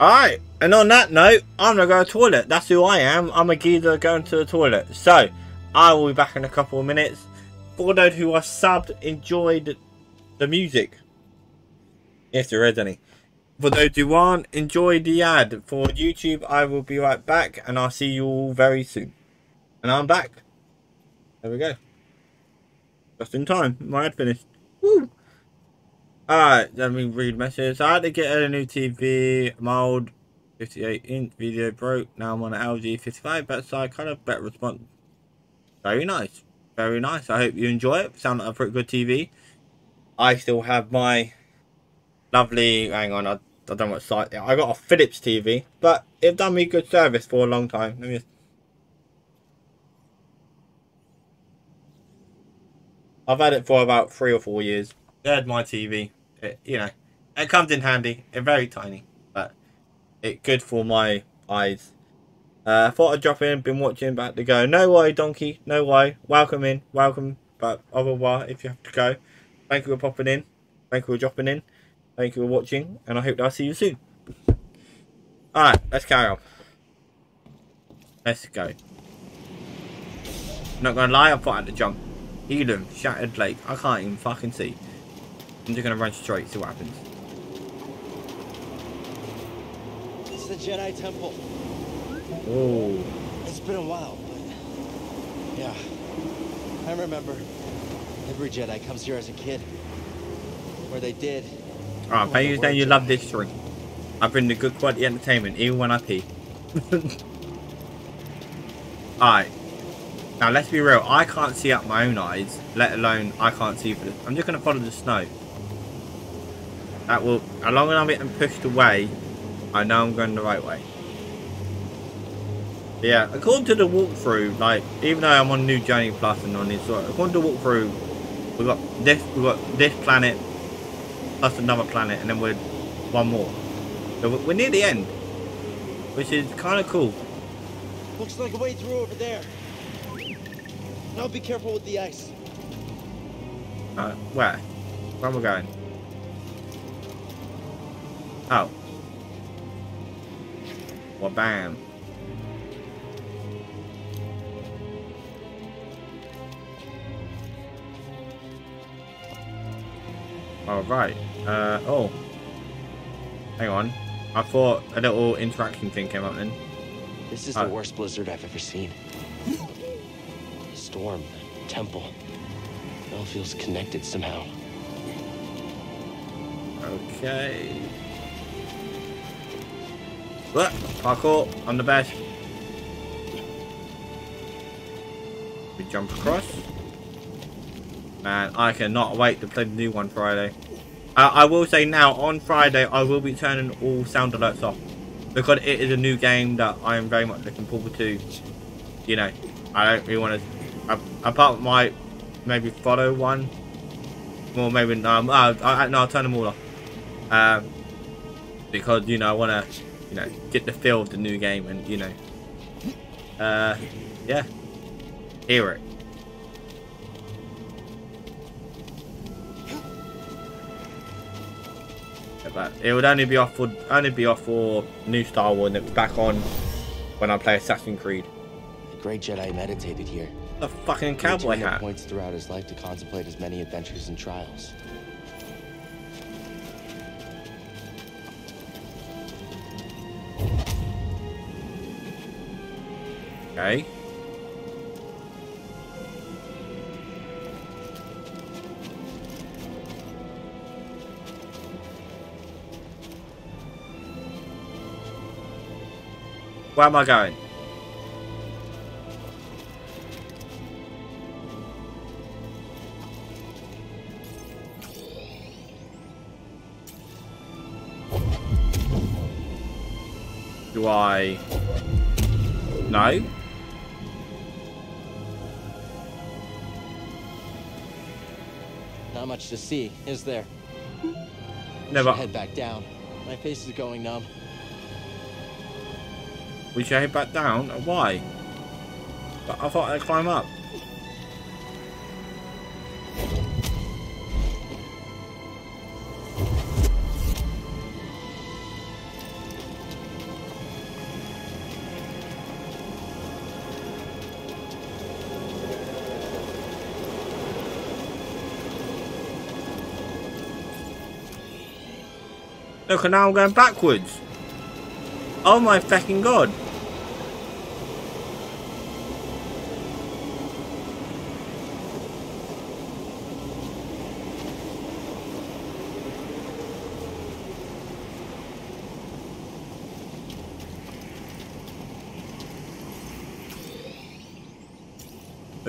Alright, and on that note, I'm gonna go to the toilet. That's who I am. I'm a geezer going to the toilet. So, I will be back in a couple of minutes. For those who are subbed, enjoyed the music. If there is any. For those who aren't, enjoy the ad. For YouTube, I will be right back, and I'll see you all very soon. And I'm back. There we go. Just in time. My ad finished. Woo! Alright, let me read messages. I had to get a new TV. My old 58 inch video broke. Now I'm on an LG 55. Better kind of better response. Very nice. Very nice. I hope you enjoy it. Sound like a pretty good TV. I still have my lovely. Hang on, I, I don't know what site. I got a Philips TV, but it done me good service for a long time. Let me just. I've had it for about three or four years. There's my TV. It, you know, it comes in handy. It's very tiny, but it's good for my eyes. Uh, thought I'd drop in. Been watching, but to go. No way, donkey. No way. Welcome in. Welcome. But otherwise, if you have to go, thank you for popping in. Thank you for dropping in. Thank you for watching, and I hope that I'll see you soon. Alright, let's carry on. Let's go. Not gonna lie, I thought I had to jump. Ilum, Shattered Lake. I can't even fucking see. I'm just gonna run straight, see what happens. It's the Jedi Temple. Oh. It's been a while, but yeah. I remember every Jedi comes here as a kid. Where they did. Alright, pay you saying you love this stream. I bring the good quality entertainment even when I pee. Alright. Now let's be real, I can't see out my own eyes, let alone I can't see for the I'm just gonna follow the snow. That will as long as I'm getting pushed away, I know I'm going the right way. Yeah, according to the walkthrough, like even though I'm on New Journey Plus and on this, according to the walkthrough, we got this, we got this planet plus another planet, and then we're one more. So we- we're near the end, which is kind of cool. Looks like a way through over there. Now be careful with the ice. Uh, where? Where am I going? Oh. Well, bam. All right. Uh, oh. Hang on. I thought a little interaction thing came up then. This is Oh. the worst blizzard I've ever seen. Storm, temple. It all feels connected somehow. Okay. Look, parkour, I'm the best. We jump across. Man, I cannot wait to play the new one Friday. I will say now, on Friday, I will be turning all sound alerts off. Because it is a new game that I am very much looking forward to. You know, I don't really want to... Apart from my maybe follow one. Or maybe... Um, uh, I, no, I'll turn them all off. Um, because, you know, I want to, you know, get the feel of the new game and, you know... Uh, yeah. Hear it. But it would only be off for only be off for new Star Wars and it's back on when I play Assassin's Creed. The great Jedi meditated here. A fucking cowboy hat. points throughout his life to contemplate his many adventures and trials. Okay. Where am I going? Do I... No? Not much to see, is there? Never. Head back down. My face is going numb. We should head back down? Why? But I thought I'd climb up. Look, and now I'm going backwards. Oh my fucking god.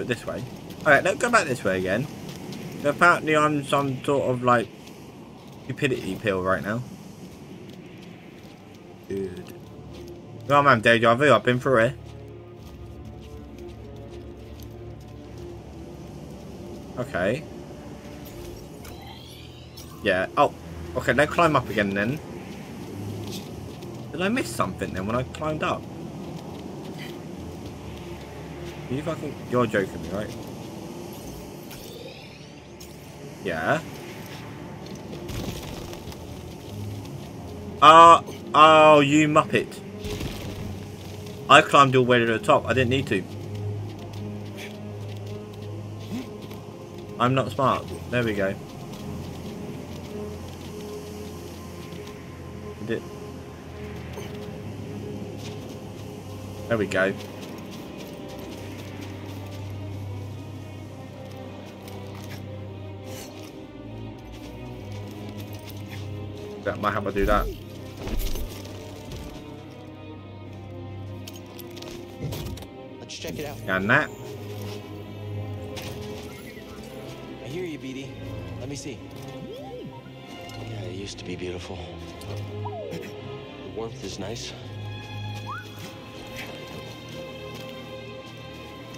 But this way. Alright, let's go back this way again. Apparently I'm some sort of like stupidity pill right now. Dude. Oh man, deja vu, I've been through it. Okay. Yeah, oh, okay, let's climb up again then. Did I miss something then when I climbed up? You fucking, you're joking me, right? Yeah. Uh, oh, you muppet. I climbed all the way to the top. I didn't need to. I'm not smart. There we go. There we go. That might have to do that. Let's check it out. And that. I hear you, BD. Let me see. Yeah, it used to be beautiful. The warmth is nice.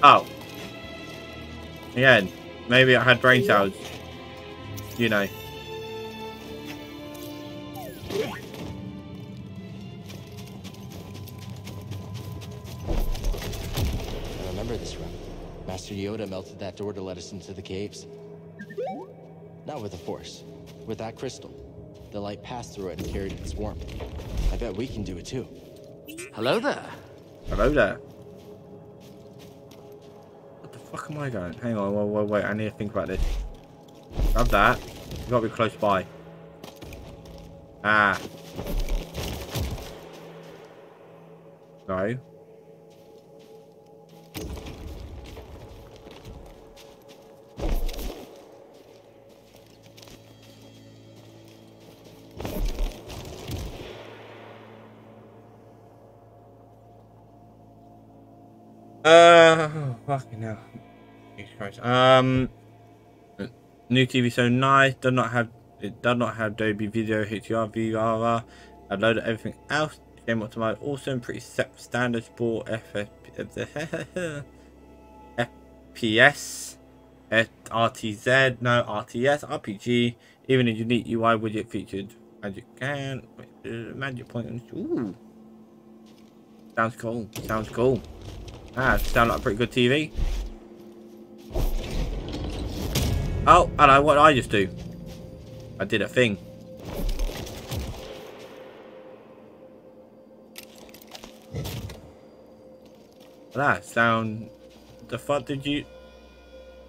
Oh. Again, maybe I had brain cells. You know. That door to let us into the caves. Not with the Force. With that crystal. The light passed through it and carried its warmth. I bet we can do it too. Hello there. Hello there. What the fuck am I going? Hang on, wait, wait, wait. I need to think about this. Grab that. You gotta be close by. Ah. Um, new TV so nice. Does not have it. Does not have Dolby Vision, HDR, VR, a load of everything else. Game optimized, awesome, pretty standard sport, FPS, RTZ, no RTS, RPG, even a unique UI widget featured magic can, magic point. Ooh, sounds cool. Sounds cool. Ah, sound like a pretty good TV. Oh, hello, what did I just do? I did a thing. That sound... The fuck did you...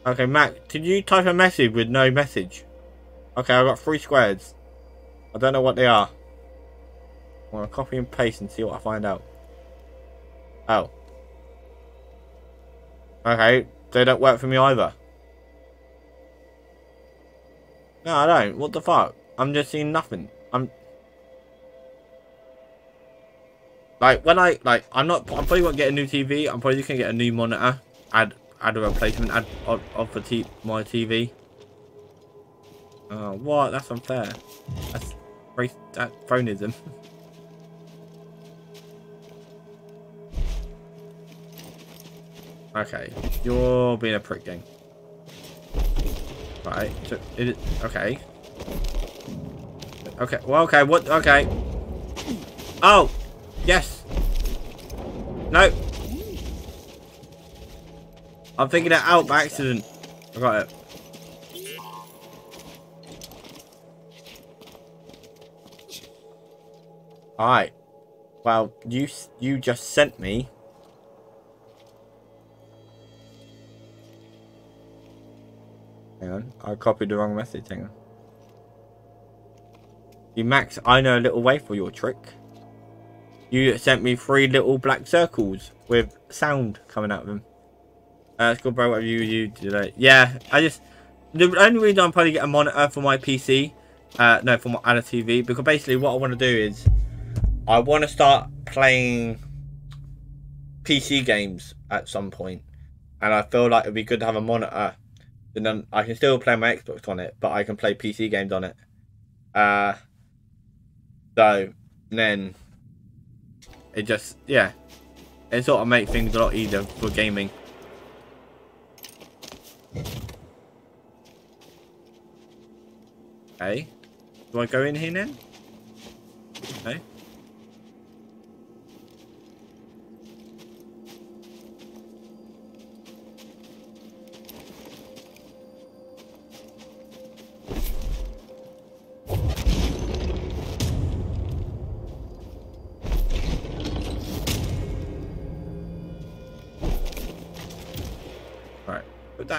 Okay, Mac, did you type a message with no message? Okay, I got three squares. I don't know what they are. I'm gonna copy and paste and see what I find out. Oh. Okay, they don't work for me either. No, I don't. What the fuck? I'm just seeing nothing. I'm... Like, when I... Like, I'm not... I'm probably won't get a new TV. I'm probably just going to get a new monitor. Add add a replacement add of, my TV. Oh, uh, what? That's unfair. That's... Race, that phonism. Okay, you're being a prick gang. Right, so it okay. Okay, well, okay, what, okay. Oh, yes. No. I'm thinking it out by accident. I got it. Alright. Well, you you just sent me Hang on, I copied the wrong message, hang on. You Max, I know a little way for your trick. You sent me three little black circles with sound coming out of them. Uh, it's good, bro. What have you you today? Yeah, I just the only reason I'm probably get a monitor for my PC, uh, no, for my other TV, because basically what I want to do is I want to start playing PC games at some point, and I feel like it'd be good to have a monitor and then I can still play my Xbox on it, but I can play PC games on it. Uh, so then it just yeah, it sort of makes things a lot easier for gaming. Okay, do I go in here then?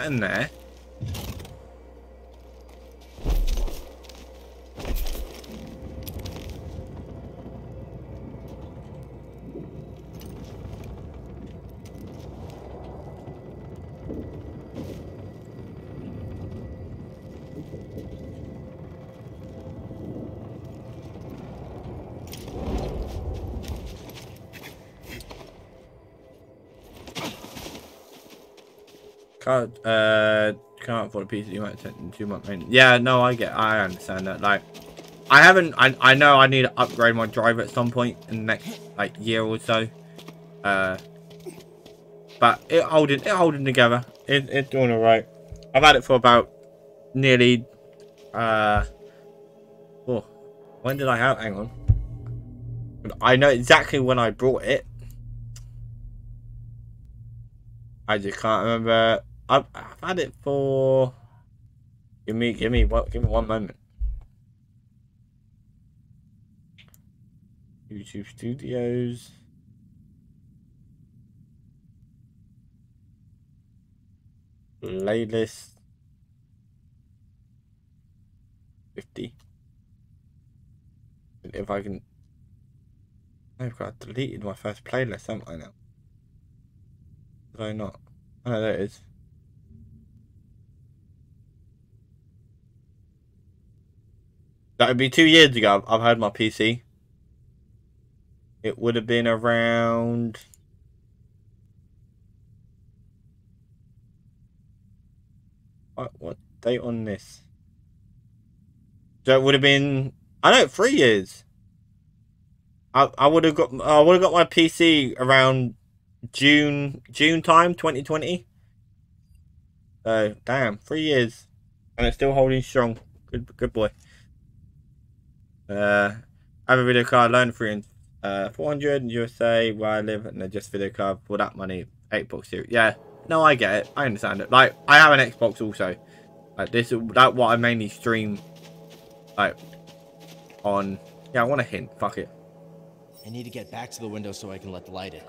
In there. Uh, can't afford a PC. You might take two months. Yeah, no, I get, I understand that. Like, I haven't, I, I know I need to upgrade my driver at some point in the next, like, year or so. Uh, but it holding it holding together. It, it's doing all right. I've had it for about nearly. Uh, oh, when did I have? Hang on. I know exactly when I brought it. I just can't remember. I've, I've had it for. Give me, give me, what? Give me one moment. YouTube Studios. Playlist. 50. If I can. I've got deleted my first playlist, haven't I now? Did I not? Oh, there it is. That would be two years ago. I've had my PC. It would have been around. What what date on this? So it would have been. I know three years. I I would have got I would have got my PC around June June time 2020. So damn, three years, and it's still holding strong. Good good boy. Uh, I have a video card loan for in uh 400 in USA where I live, and a just video card for that money. Eight bucks here. Yeah, no, I get it. I understand it. Like I have an Xbox also. Like this, that what I mainly stream. Like on. Yeah, I want a hint. Fuck it. I need to get back to the window so I can let the light in.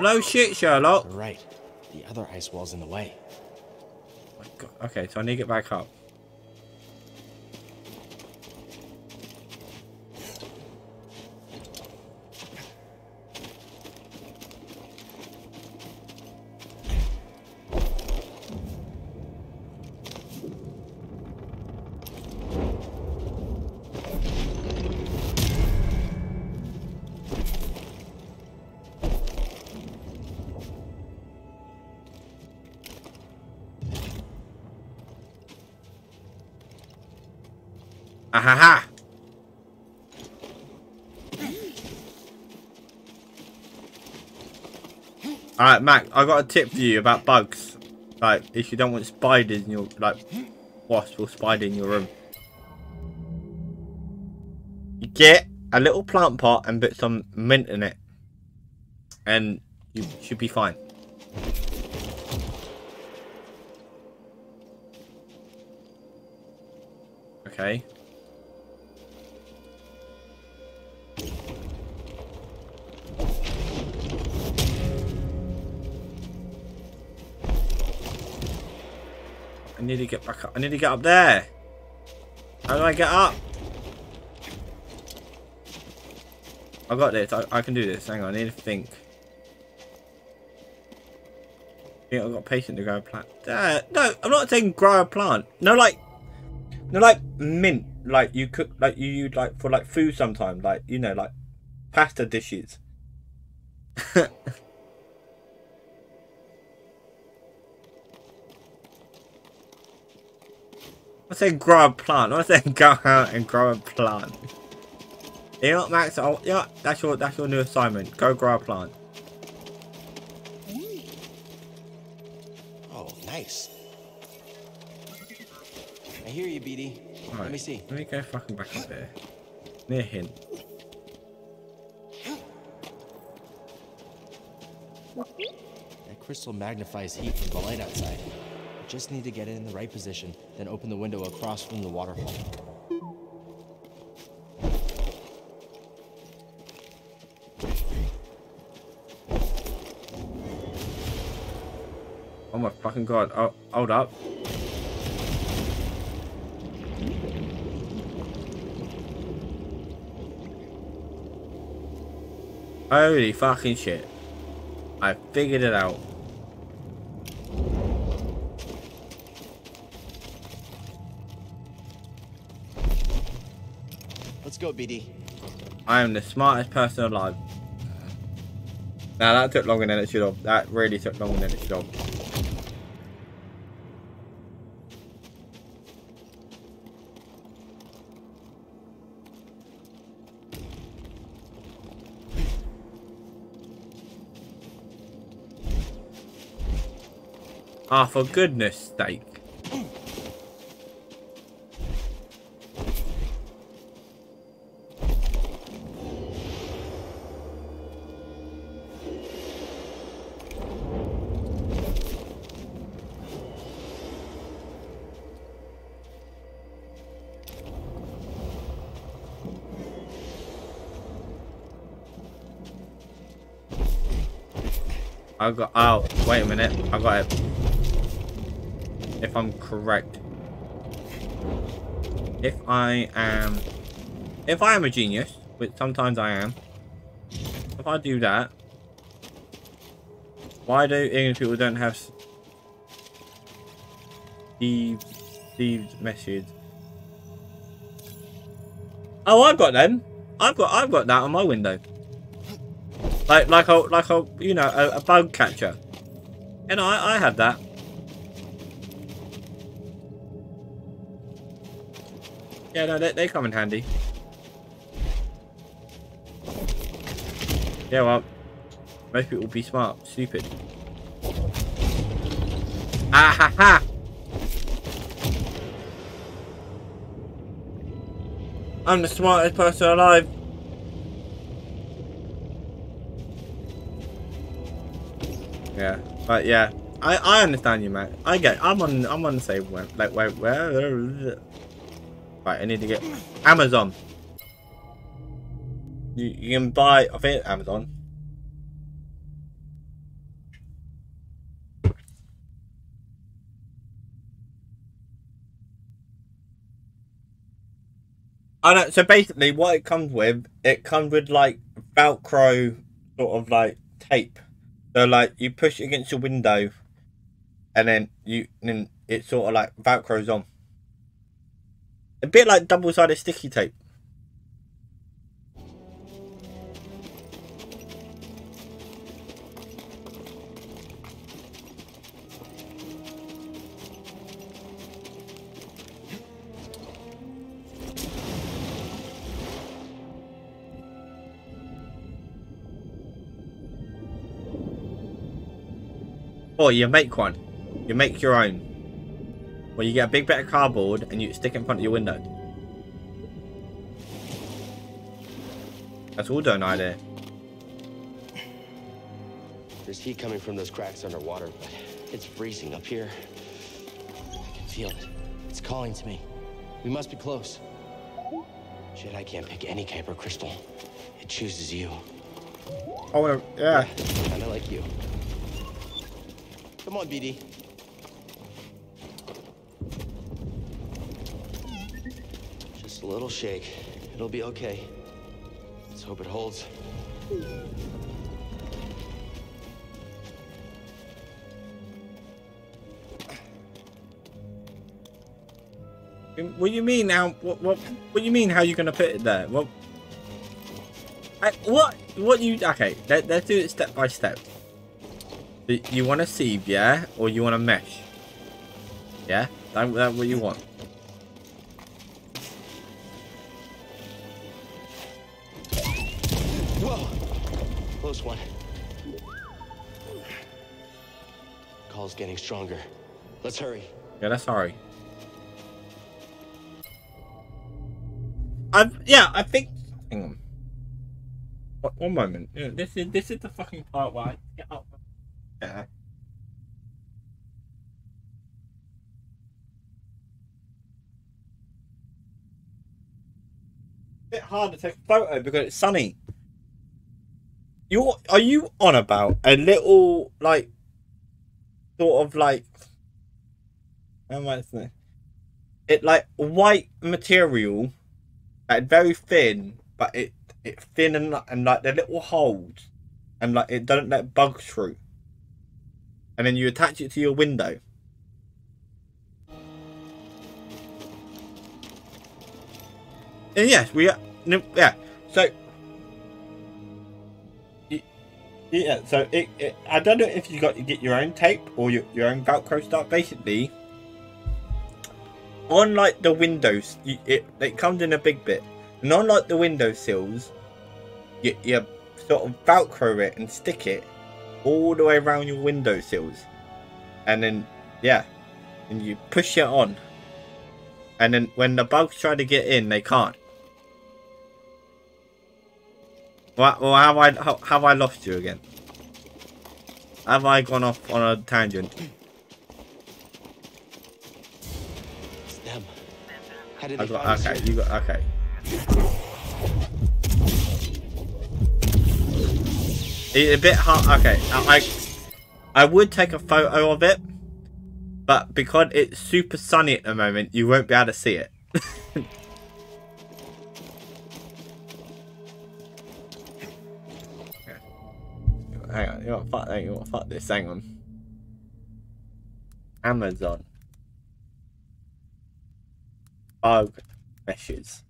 No shit, Sherlock. Right. The other ice wall's in the way. My God. Okay, so I need to get back up. Alright, Mac, I got a tip for you about bugs. Like, if you don't want spiders in your, like, wasp or spider in your room. You get a little plant pot and put some mint in it. And you should be fine. Okay. Need to get back up. I need to get up there. How do I get up? I got this. I, I can do this. Hang on. I need to think. I think I've got patience to grow a plant. No, I'm not saying grow a plant. No, like, no, like mint. Like you cook, like you use like for like food sometimes. Like you know, like pasta dishes. I say grow a plant. I say go out and grow a plant. You know what, Max? Oh, yeah, that's your that's your new assignment. Go grow a plant. Oh, nice. I hear you, BD. Right, Let me see. Let me go fucking back up there. Near him. That crystal magnifies heat from the light outside. Just need to get it in the right position, then open the window across from the waterfall. Oh my fucking god. Oh, hold up. Holy fucking shit. I figured it out. Go, BD. I am the smartest person alive. Now that took longer than it should have. That really took longer than it should have. Ah, for goodness sake. I got. Oh, wait a minute. I got it. If I'm correct. If I am. If I am a genius, which sometimes I am. If I do that. Why do English people don't have Steve Steve's message? Oh, I've got them. I've got I've got that on my window. Like like a like a you know a, a bug catcher. And I I have that. Yeah, no, they they come in handy. Yeah, well, most people be smart, stupid. Ah ha ha! I'm the smartest person alive. But yeah, I I understand you, man. I get. I'm on. I'm on the same one. Like where where. Right, I need to get Amazon. You you can buy. I think Amazon. I know. So basically, what it comes with, it comes with like Velcro sort of like tape. So like you push it against the window, and then you then it sort of like velcros on. A bit like double-sided sticky tape. Or you make one. You make your own. Well, you get a big bit of cardboard and you stick it in front of your window. That's all an idea. There's heat coming from those cracks underwater, but it's freezing up here. I can feel it. It's calling to me. We must be close. Shit, I can't pick any Kyber crystal. It chooses you. Oh, yeah. Kinda like you. Come on, BD. Just a little shake. It'll be okay. Let's hope it holds. What do you mean now? What what what do you mean? How you gonna put it there? What? I, what what you? Okay, let, let's do it step by step. You want a sieve, yeah, or you want a mesh? Yeah, that that what you want. Whoa! Close one. Call's getting stronger. Let's hurry. Yeah, that's hurry. I yeah, I think. Hang on. One, one moment. Yeah, this is this is the fucking part where I get up. Yeah. Bit hard to take a photo because it's sunny. You are you on about a little like sort of like how am I saying? It like white material, like very thin, but it it thin and and like the little holes, and like it doesn't let bugs through. And then you attach it to your window. And yes, we are, yeah. So yeah, so it, it I don't know if you got to get your own tape or your, your own Velcro stuff. Basically, on like the windows, you, it it comes in a big bit, and on like the window sills, you, you sort of Velcro it and stick it all the way around your window sills, and then Yeah. And you push it on. And then when the bugs try to get in, they can't. Well, well have I how, have I lost you again? Have I gone off on a tangent? It's them. How did I they got, okay, you got okay. It's a bit hard. Okay, I, I would take a photo of it, but because it's super sunny at the moment, you won't be able to see it. Hang on, you want fuck that? You want fuck this? Hang on. Amazon. Bug meshes.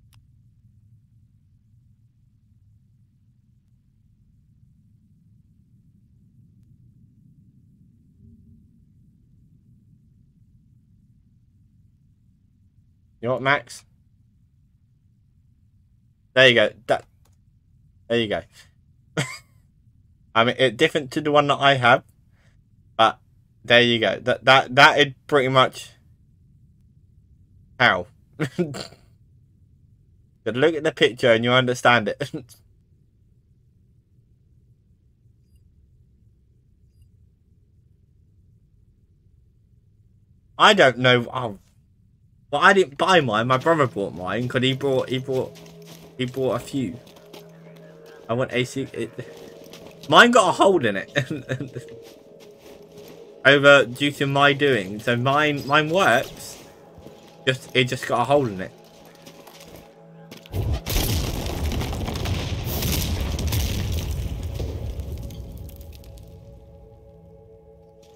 You know what, Max? There you go. That. There you go. I mean, it different to the one that I have, but there you go. That that that is pretty much how. But look at the picture and you understand it. I don't know. Oh, well, I didn't buy mine. My brother bought mine because he bought he bought he bought a few. I want AC. It, mine got a hole in it. Over due to my doing. So mine mine works. Just it just got a hole in it.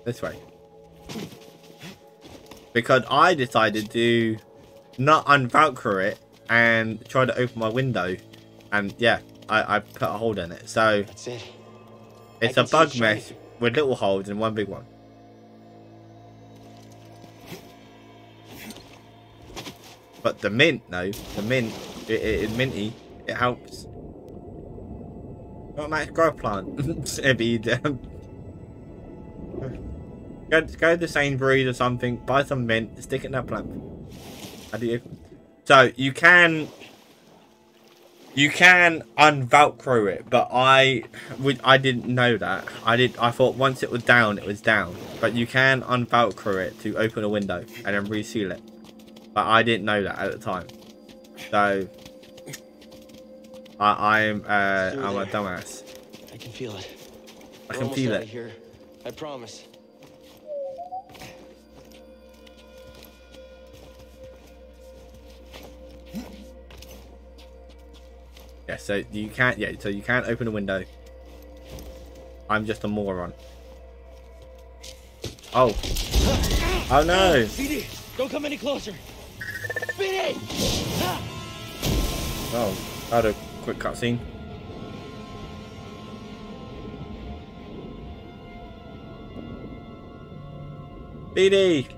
This way. Because I decided to not unvelcro it and try to open my window. And yeah, I, I put a hole in it. So it. it's a bug mess with little holes and one big one. But the mint, though, the mint, it, it is minty. It helps. Not much grow plant. Um, go go to Sainsbury's or something, buy some mint, stick it in that plant. How do? So you can you can unvelcro it, but I would I didn't know that. I did I thought once it was down, it was down. But you can unvelcro it to open a window and then reseal it. But I didn't know that at the time. So I I'm uh I'm a dumbass. I can feel it. I We're can feel it. Here. I promise. Yeah, so you can't yeah, so you can't open a window. I'm just a moron. Oh. Oh no! BD, don't come any closer. BD! Oh, I had a quick cutscene. BD!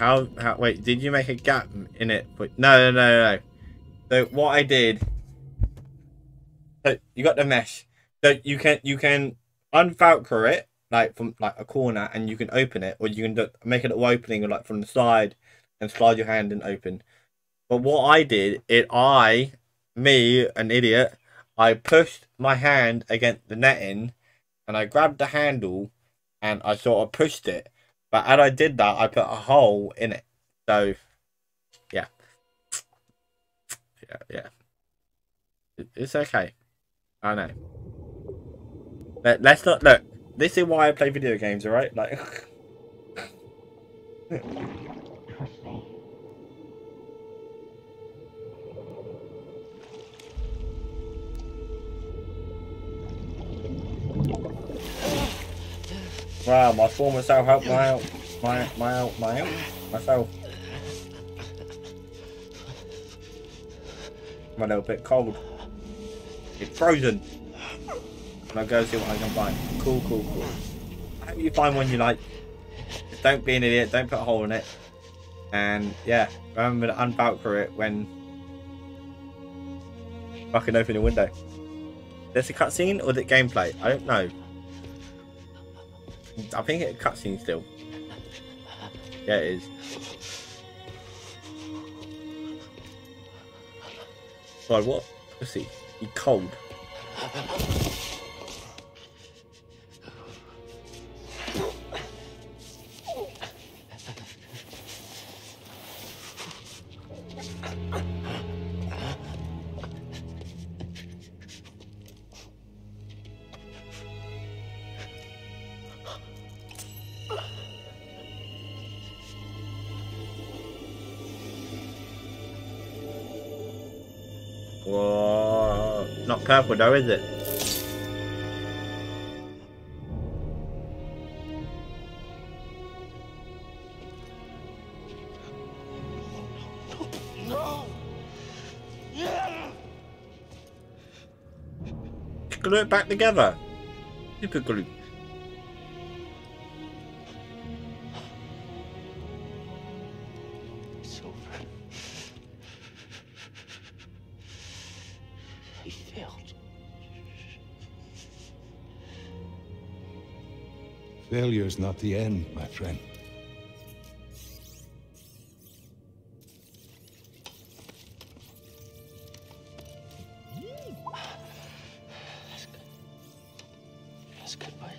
How, how, wait, did you make a gap in it? Wait, no, no, no, no. So what I did, so you got the mesh. So you can, you can unvelcro it, like from like a corner and you can open it or you can make a little opening like from the side and slide your hand and open. But what I did, it I, me, an idiot, I pushed my hand against the netting and I grabbed the handle and I sort of pushed it. But as I did that, I put a hole in it. So, yeah. Yeah, yeah. It's okay. I know. Let, let's not look. This is why I play video games, alright? Like, wow, my former self helped my out, my my out, my myself. I'm a little bit cold. It's frozen. And I'll go see what I can find. Cool, cool, cool. I hope you find one you like. Don't be an idiot. Don't put a hole in it. And yeah, remember to unvelcro it when fucking open the window. There's a cutscene or is it gameplay? I don't know. I think it's a cutscene still. Yeah, it is. Sorry, what? Pussy. You cold. Purple though, is it? No! Yeah! Glue it back together. Super glue. Failure's not the end, my friend. Yes, goodbye.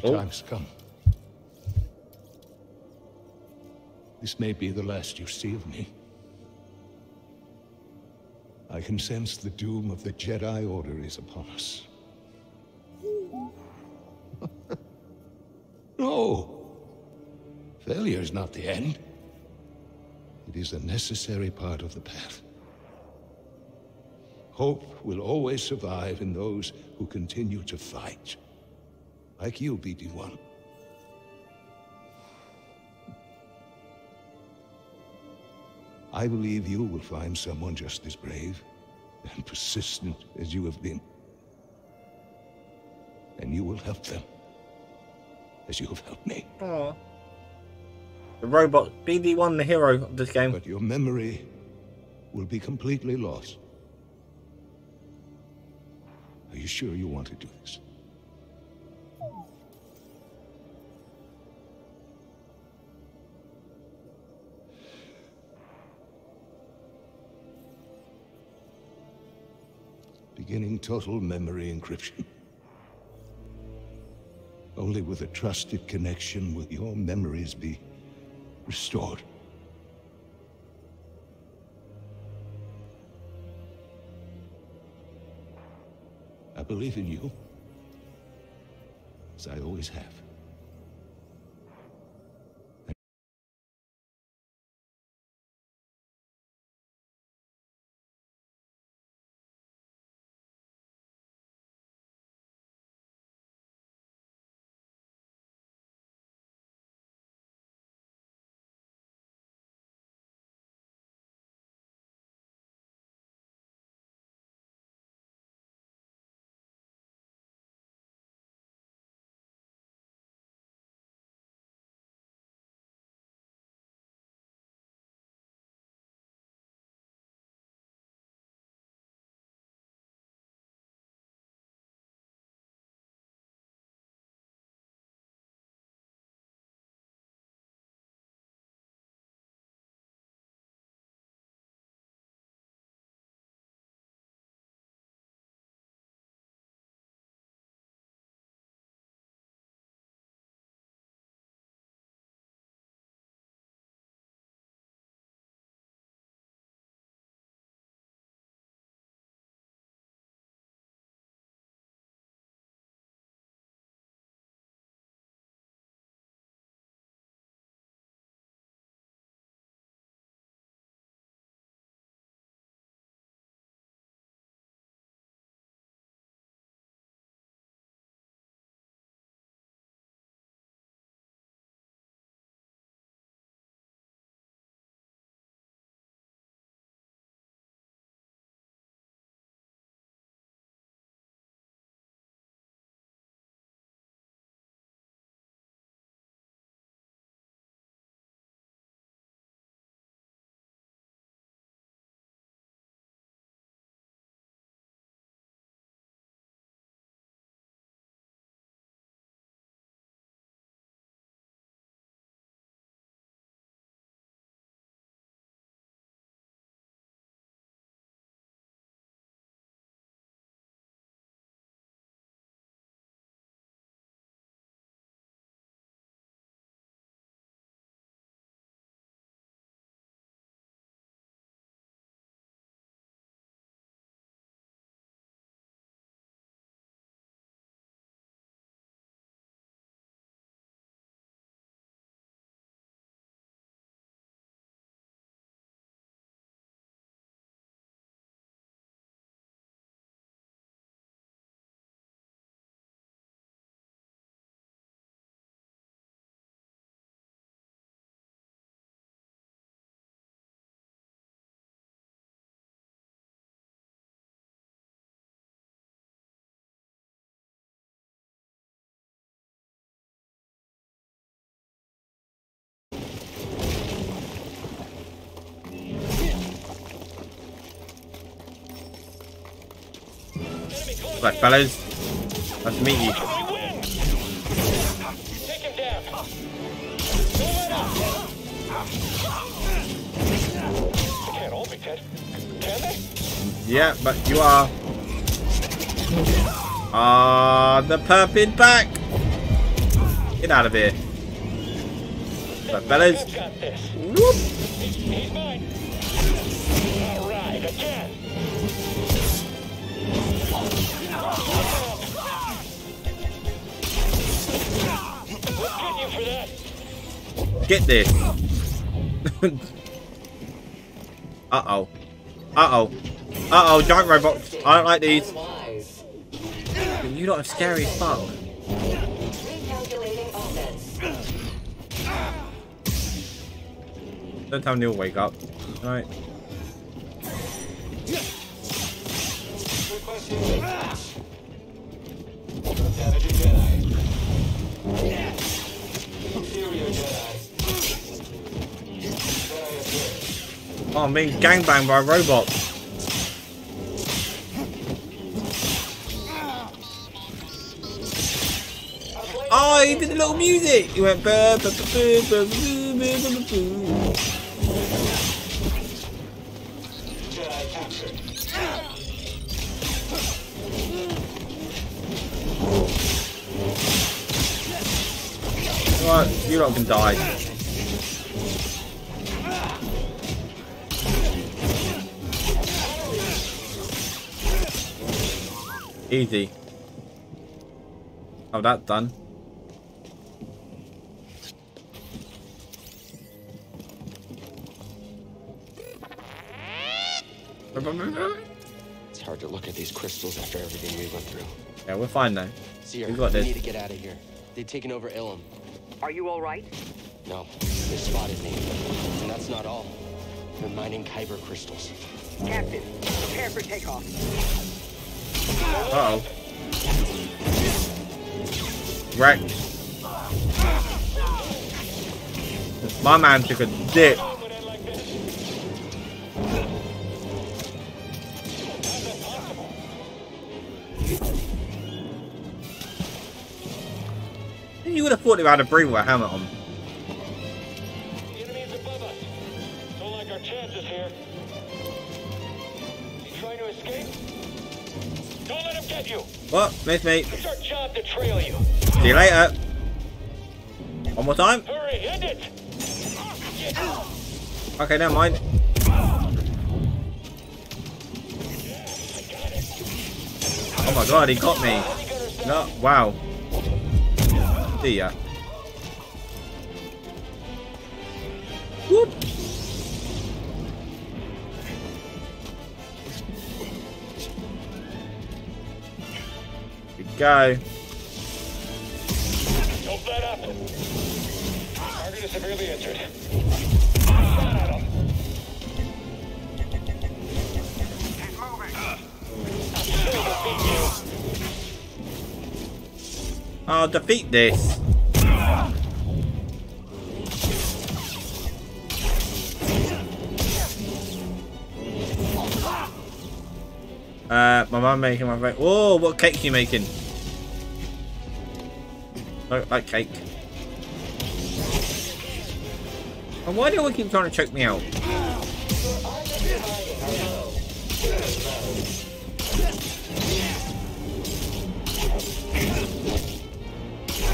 The Oh. time's come. This may be the last you see of me. I can sense the doom of the Jedi Order is upon us. no! Failure is not the end. It is a necessary part of the path. Hope will always survive in those who continue to fight. Like you, BD-1. I believe you will find someone just as brave and persistent as you have been. And you will help them, as you have helped me. Aww. The robot, BD1, the hero of this game. But your memory will be completely lost. Are you sure you want to do this? Beginning total memory encryption. Only with a trusted connection will your memories be restored. I believe in you, as I always have. Right, fellas. Nice to meet you. Yeah, but you are. Ah, the perp in back. Get out of here. Right, fellas. Whoop. He's mine. All right, again. Get this. Uh-oh. Uh-oh. Uh-oh, giant robots. I don't like these. You lot are scary as fuck. Don't tell you'll wake up. Oh, I'm being gangbanged by a robot. Oh, he did a little music. He went. Right, you lot can die. Easy. Oh, that's done. It's hard to look at these crystals after everything we went through. Yeah, we're fine now. We got we this. need to get out of here. They've taken over Ilum. Are you all right? No, they spotted me. And that's not all. They're mining Kyber crystals. Captain, prepare for takeoff. Uh oh. Right. My man took a dip. You would have thought they had a breather with a helmet on. The enemy's above us. Don't like our chances here. Is he trying to escape? Don't let him get you. What? Miss me. It's our job to trail you. See you later. One more time. Hurry, end it. Okay, never mind. Oh my god, he got me. No, wow. There you are. Whoop. Good go. Don't let up. Target is severely injured. I'll defeat this. Uh, my mum making my favorite. Whoa, what cake are you making? Look like cake. And why do always keep trying to choke me out?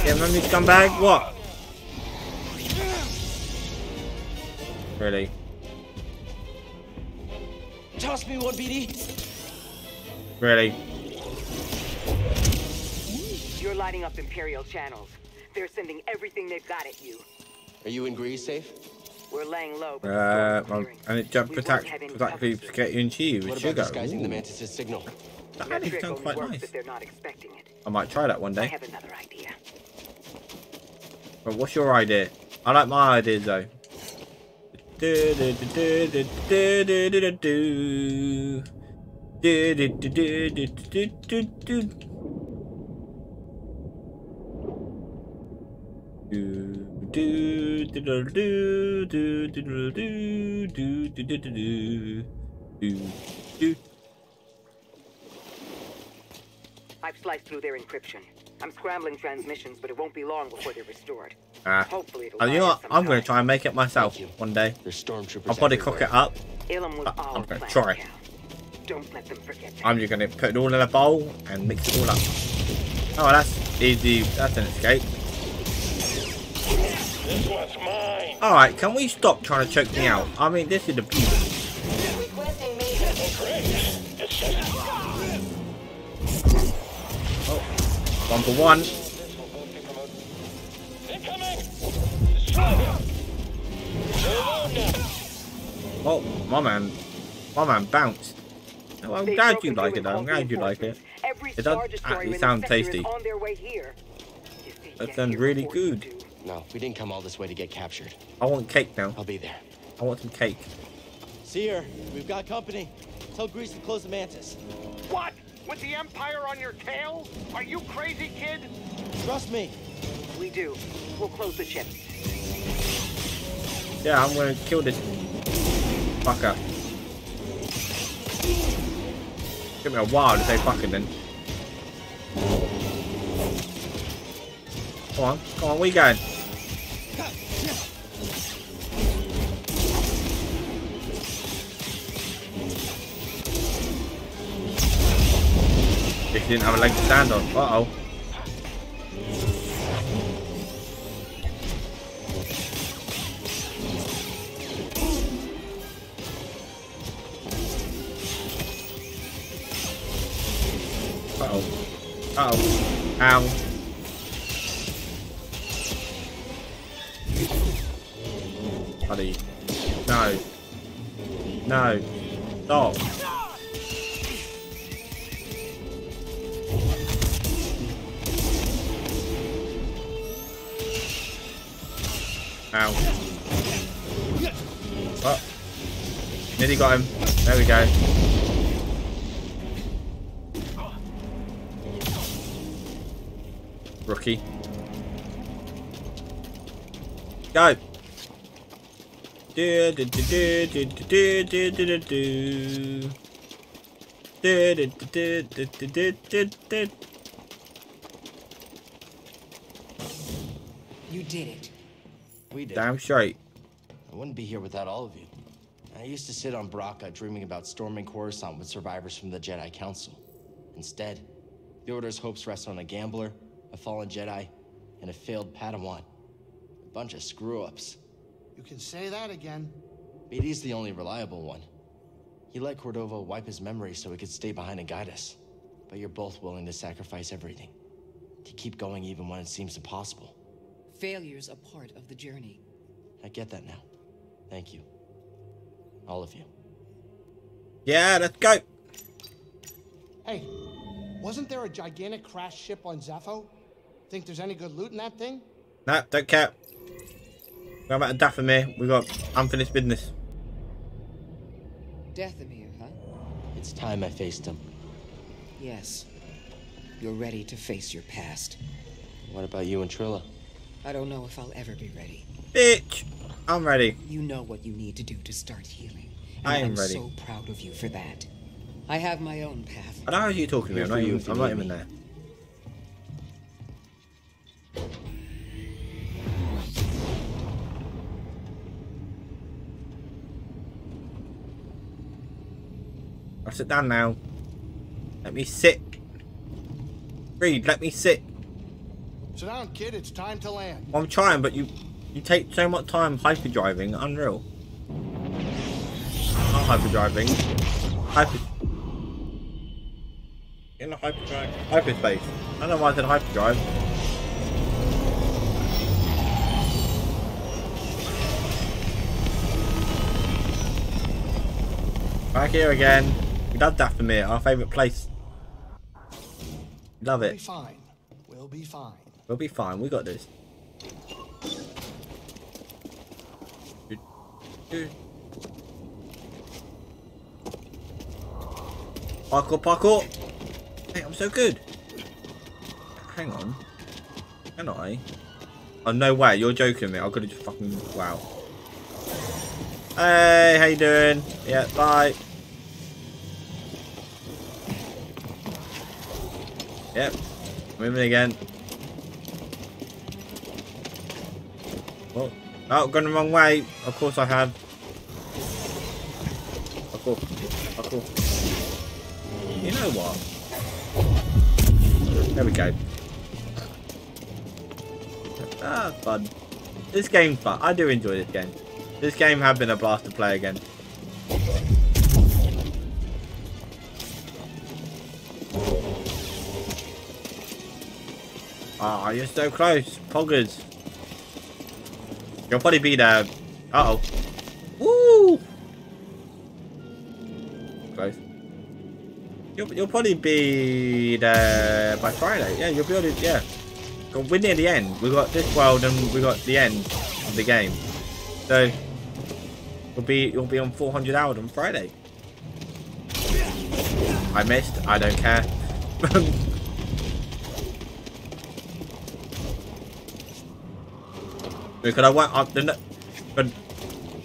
Yeah, remember me come back. What? Really? Toss me one, BD. Really? You're lighting up Imperial channels. They're sending everything they've got at you. Are you in Greez safe? We're laying low, but Uh, well, and it jumped protect, protectively to get you into you with What about sugar. disguising the Ooh. Mantis' signal? That actually sounds quite nice. they're not expecting it. I might try that one I day. have another idea. What's your idea? I like my ideas though. I've sliced through their encryption. I'm scrambling transmissions, but it won't be long before they're restored. Ah. Hopefully it'll And you know what? I'm going to try and make it myself one day. There's stormtroopers I'll body cock it up. Ilum was I- our I'm going to try. Don't let them forget that. I'm just going to put it all in a bowl and mix it all up. Oh, that's easy. That's an escape. This one's mine. Alright, can we stop trying to choke me out? I mean, this is abuse. One for one. Oh, my man. My man bounced. Oh, I'm glad you like it though. I'm glad you like it. It does actually sound tasty. on their. That sounds really good. No, we didn't come all this way to get captured. I want cake now. I'll be there. I want some cake. See her. We've got company. Tell Greez to close the mantis. What? With the Empire on your tail? Are you crazy, kid? Trust me. We do. We'll close the ship. Yeah, I'm gonna kill this fucker. Give me a while to say fucking then. Come on, come on, where you going? You didn't have a leg to stand on. Uh oh. Uh oh. Uh oh. Ow. Buddy. No. No. Stop. Ow. Oh. Nearly got him. There we go. Rookie. Go. Do do do do do do do do do You did it. We did. Damn straight. I wouldn't be here without all of you. I used to sit on Bracca dreaming about storming Coruscant with survivors from the Jedi Council. Instead, the Order's hopes rest on a gambler, a fallen Jedi, and a failed Padawan. A bunch of screw-ups. You can say that again. BD's the only reliable one. He let Cordova wipe his memory so he could stay behind and guide us. But you're both willing to sacrifice everything. To keep going even when it seems impossible. Failure's a part of the journey. I get that now. Thank you. All of you. Yeah, let's go. Hey, wasn't there a gigantic crash ship on Zeffo? Think there's any good loot in that thing? No, don't care. Go back to Dathomir. We got unfinished business. Dathomir, huh? It's time I faced him. Yes. You're ready to face your past. What about you and Trilla? I don't know if I'll ever be ready. Bitch, I'm ready. You know what you need to do to start healing. I am I'm ready. so proud of you for that. I have my own path. I know how you talking to me. I'm not you even, if you I'm not even there. I'll sit down now. Let me sit. Reed, let me sit. Sit down, kid. It's time to land. I'm trying, but you you take so much time hyper driving. Unreal. Not hyper driving. Hyper. In the hyperdrive. Hyperspace. I don't know why I said hyperdrive. Back here again. We love Dathomir, our favourite place. Love We'll be it. fine. We'll be fine. We'll be fine. We got this. Parkour, parkour. Hey, I'm so good. Hang on. Can I? Oh, no way. You're joking me. I could have just fucking... Wow. Hey, how you doing? Yeah, bye. Yep. Moving again. Oh, oh, gone the wrong way. Of course I have. Of course. Of course. You know what? There we go. Ah, fun. This game's fun. I do enjoy this game. This game has been a blast to play again. Ah, oh, you're so close. Poggers. You'll probably be there. Uh-oh. Woo! Close. You'll, you'll probably be there by Friday. Yeah, you'll be able to, yeah. We're near the end. We've got this world and we got the end of the game. So, you'll be, you'll be on 400 hours on Friday. I missed. I don't care. because I went up the but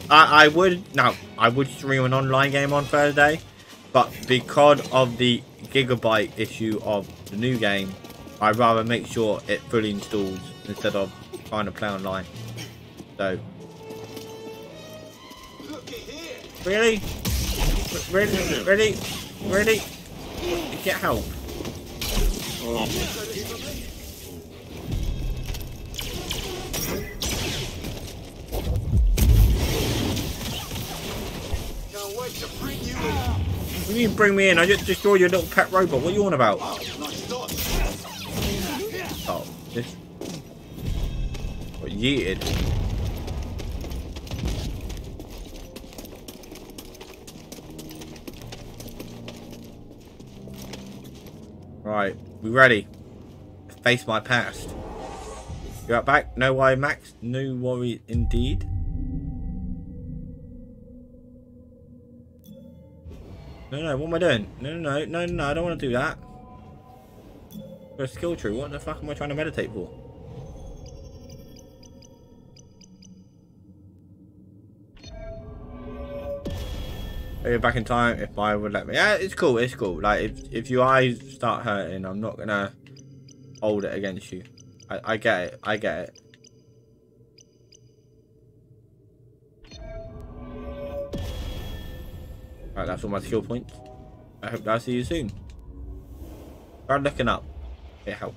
I I would no I would stream an online game on Thursday, but because of the gigabyte issue of the new game, I'd rather make sure it fully installs instead of trying to play online. So really, really, really, really, get help. Oh. What do you mean bring me in? I just destroyed your little pet robot. What are you on about? Oh, this. What, yeeted? Right, we ready? Face my past. You are back? No worry, Max. No worry indeed. No, no, what am I doing? No, no, no, no, no, I don't want to do that. A skill tree, what the fuck am I trying to meditate for? Maybe back in time if I would let me. Yeah, it's cool, it's cool. Like, if, if your eyes start hurting, I'm not gonna hold it against you. I, I get it, I get it. Right, that's all my skill points. I hope I see you soon. Try looking up. It help.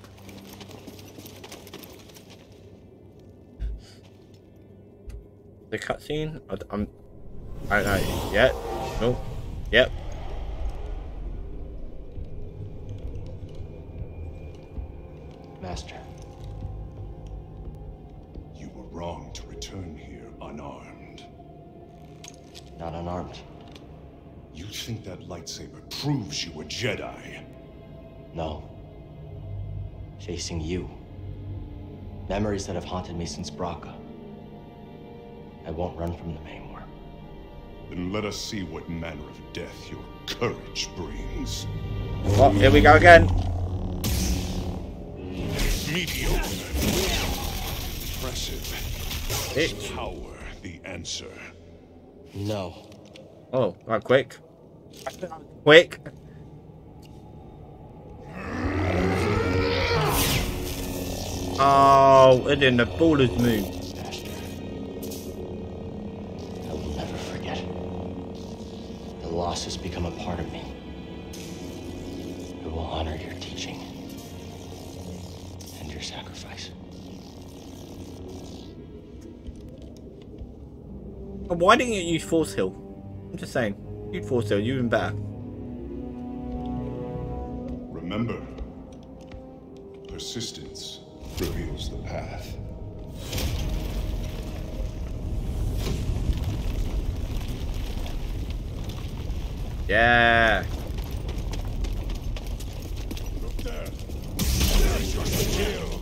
The cutscene? I'm. I don't know. Yet? Nope. Yep. Master. You were wrong to return here unarmed. Not unarmed. You think that lightsaber proves you a Jedi? No. Facing you. Memories that have haunted me since Bracca. I won't run from them anymore. Then let us see what manner of death your courage brings. Oh, here we go again. Mediocre. Impressive. Bitch. Power the answer. No. Oh, right, quick. Quick. Oh, it didn't. The ballers move. I will never forget. The loss has become a part of me. I will honor your teaching and your sacrifice. Why didn't you use Force Hill? I'm just saying. You'd Force Hill, you even better. Remember, persistence reveals the path. Yeah. Look there. There's your skill.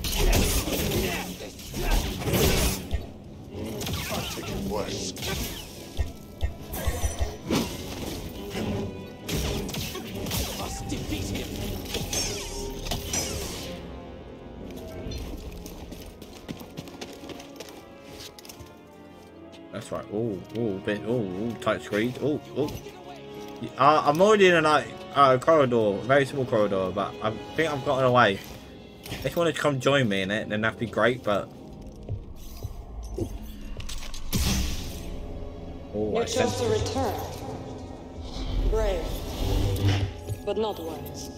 Oh, oh, bit. Oh, oh, tight squeeze. Oh, oh. Uh, I'm already in a like uh, corridor, very small corridor, but I think I've gotten away. If you wanted to come join me in it, then that'd be great, but... Oh, You I chose sense to return. Brave, but not wise.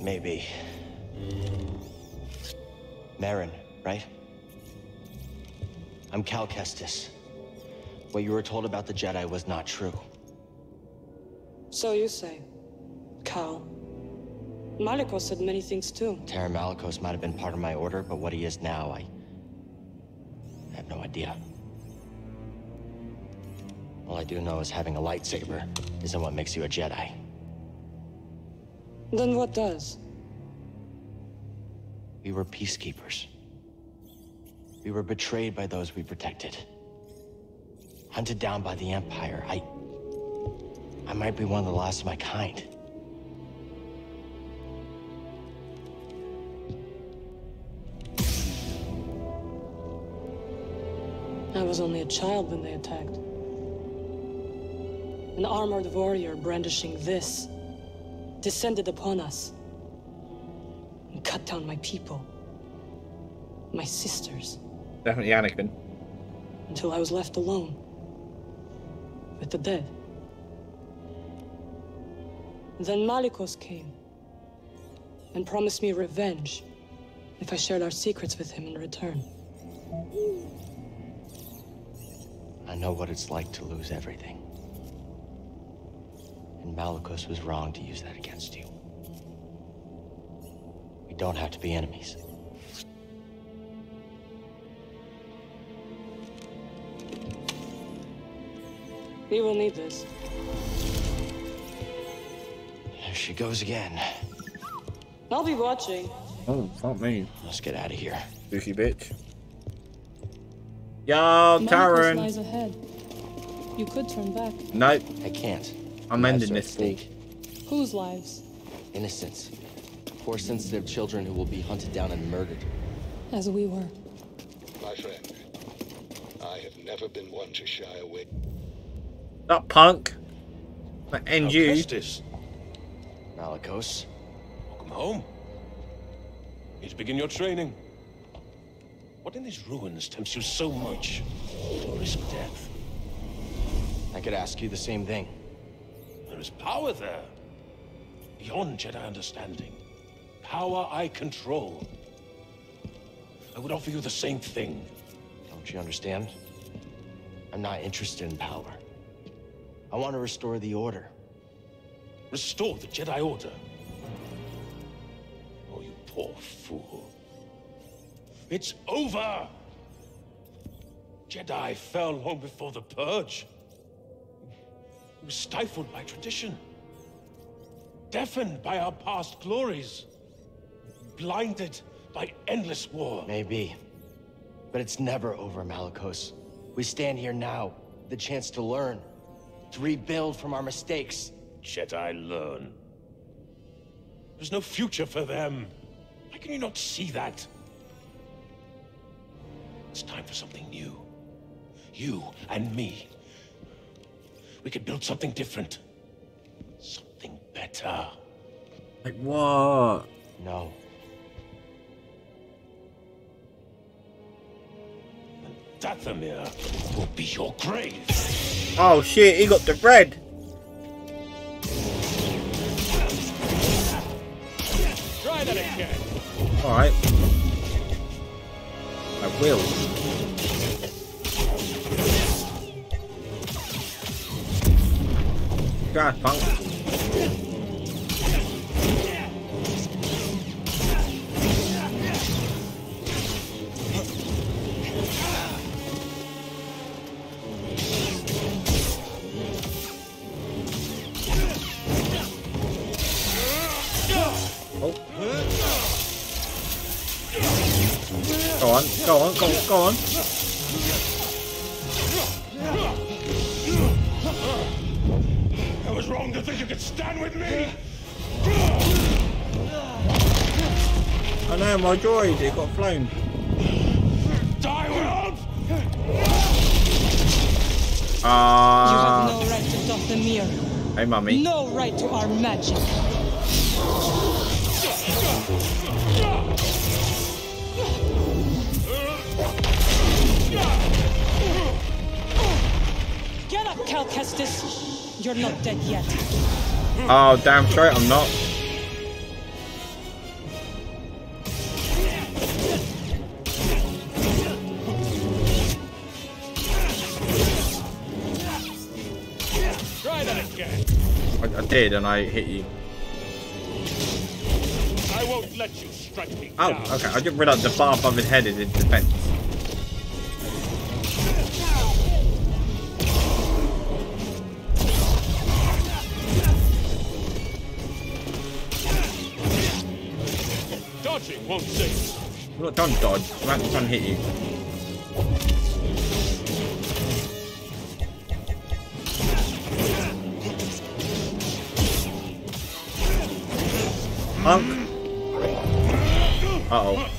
Maybe. Merrin, right? I'm Cal Kestis. What you were told about the Jedi was not true. So you say. Cal. Malicos said many things too. Taron Malicos might have been part of my order, but what he is now, I... I have no idea. All I do know is having a lightsaber isn't what makes you a Jedi. Then what does? We were peacekeepers. We were betrayed by those we protected. Hunted down by the Empire. I... I might be one of the last of my kind. I was only a child when they attacked. An armored warrior brandishing this descended upon us and cut down my people, my sisters, Definitely Anakin. until I was left alone with the dead. Then Malicos came and promised me revenge if I shared our secrets with him in return. I know what it's like to lose everything. And Malicos was wrong to use that against you. We don't have to be enemies. We will need this. There she goes again. I'll be watching. Oh, fuck me. Let's get out of here. Goofy bitch. Yo, Malicos Taron. lies ahead. You could turn back. Nope. I can't. I'm Lives ending this fool. stake. Whose lives? Innocents. Poor sensitive children who will be hunted down and murdered. As we were. My friend, I have never been one to shy away. That punk. That end you. Kestis, Malicos. welcome home. Need to begin your training. What in these ruins tempts you so much to risk death? I could ask you the same thing. There is power there. Beyond Jedi understanding. Power I control. I would offer you the same thing. Don't you understand? I'm not interested in power. I want to restore the Order. Restore the Jedi Order. Oh, you poor fool. It's over! Jedi fell long before the Purge. It was stifled by tradition. Deafened by our past glories. Blinded by endless war. Maybe. But it's never over, Malicos. We stand here now, the chance to learn, to rebuild from our mistakes. Jedi learn. There's no future for them. How can you not see that? It's time for something new. You and me. We could build something different. Something better. Like what? No. Dathomir will be your grave. Oh shit, he got the red. Try that again. Alright. I will. God, punk. Go on, go on, go on, go on. I was wrong to think you could stand with me. I know, my droid, it got flown. Die well. you Ah. have no right to Dathomir. Hey, mummy. No right to our magic. Get up, Cal Kestis. You're not dead yet. Oh, damn straight, I'm not. Try that again. I, I did, and I hit you. I won't let you strike me Oh, down. okay. I didn't realize the bar above his head is in defense. You. I'm not trying to dodge. I'm actually trying to hit you. Punk. Uh-oh.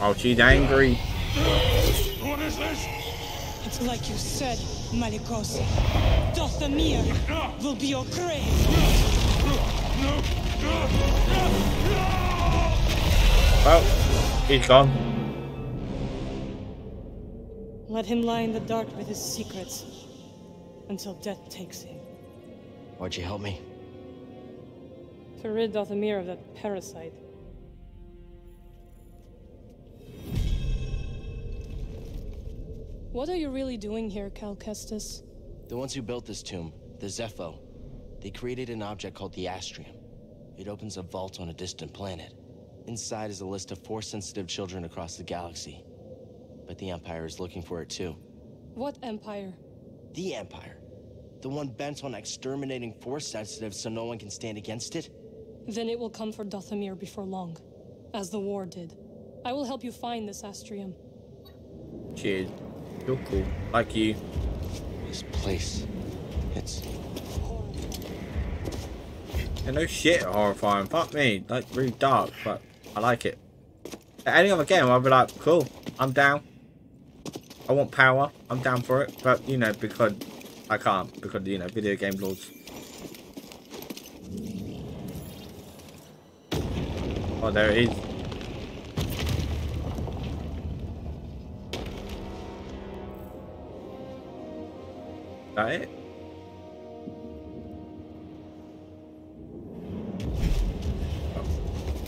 Oh, she's angry. What is this? It's like you said, Malicos. Dathomir will be your grave. Well, he's gone. Let him lie in the dark with his secrets until death takes him. Why'd you help me? To rid Dathomir of that parasite. What are you really doing here, Cal Kestis? The ones who built this tomb, the Zeffo, they created an object called the Astrium. It opens a vault on a distant planet. Inside is a list of Force-sensitive children across the galaxy. But the Empire is looking for it too. What empire? The Empire. The one bent on exterminating Force-sensitive so no one can stand against it? Then it will come for Dathomir before long, as the war did. I will help you find this Astrium. Cheers. You're cool. Like you. This place. It's. Yeah, no shit horrifying. Fuck me. Like, really dark, but I like it. Any other game, I'd be like, cool. I'm down. I want power. I'm down for it. But, you know, because I can't. Because, you know, video game laws. Oh, there it is. That it?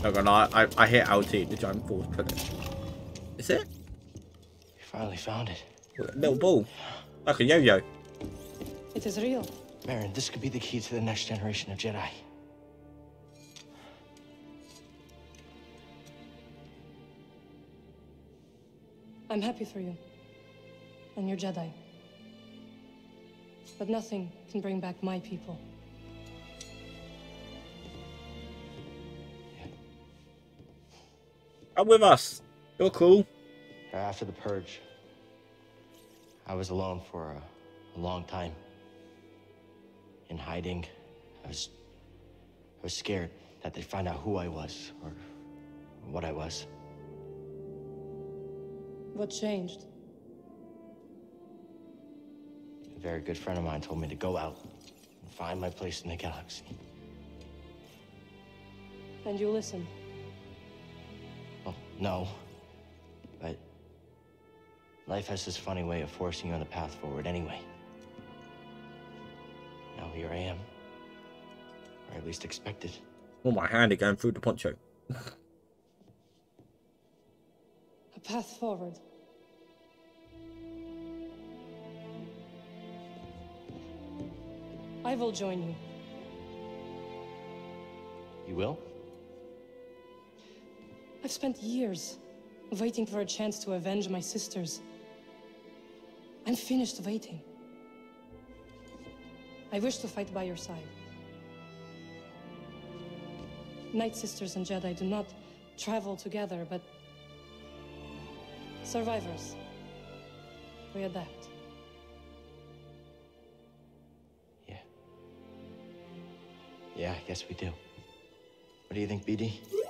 Not gonna lie, I, I hit LT to try and force put it. Is it? We finally found it. Little ball. Like a yo-yo. It is real. Merrin, this could be the key to the next generation of Jedi. I'm happy for you. And your Jedi. But nothing can bring back my people. Come with us. You're cool. Uh, after the purge, I was alone for a, a long time. In hiding, I was, I was scared that they'd find out who I was or what I was. What changed? A very good friend of mine told me to go out and find my place in the galaxy. And you listen. Well, no. But life has this funny way of forcing you on the path forward anyway. Now here I am. Or at least expected. Oh, my hand is going through the poncho. A path forward. I will join you. You will? I've spent years waiting for a chance to avenge my sisters. I'm finished waiting. I wish to fight by your side. Night Sisters and Jedi do not travel together, but survivors. We adapt. Yeah, Yeah, I guess we do. What do you think, BD?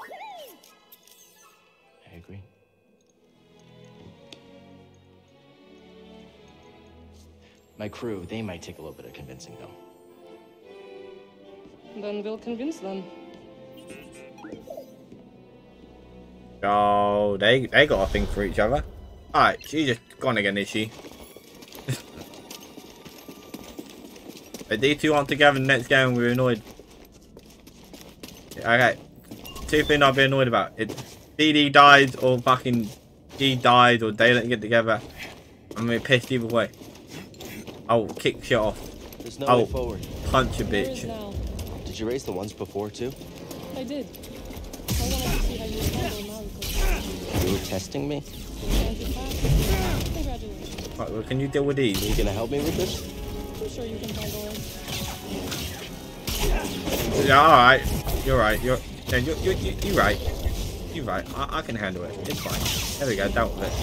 My crew, they might take a little bit of convincing, though. Then we'll convince them. Oh, they they got a thing for each other. Alright, she's just gone again, is she? if these two aren't together in the next game, we're annoyed. Okay. Two things I'll be annoyed about. It BD dies or fucking G dies or they don't get together. I'm gonna be pissed either way. I'll kick shit off. There's no I'll way forward. punch a bitch. Did you raise the ones before too? I did. I wanted to see how you would handle You were testing me? And. Congratulations. Right, well, can you deal with these? Are you gonna help me with this? I'm sure you can handle it. Yeah, alright. You're right. You're, yeah, you're, you're, you're, you're right. You're right. I, I can handle it. It's fine. There we go. Dealt with it.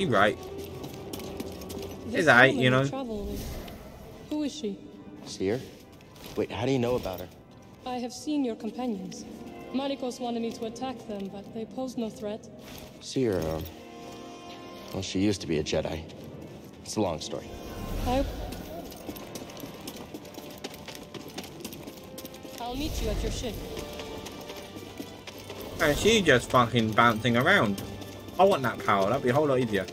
You're right. This It's alright, you know. travel with. Who is she? Cere? Wait, how do you know about her? I have seen your companions. Malicos wanted me to attack them, but they posed no threat. Cere, um... Well, she used to be a Jedi. It's a long story. I... I'll meet you at your ship. And she just fucking bouncing around. I want that power. That'd be a whole lot easier.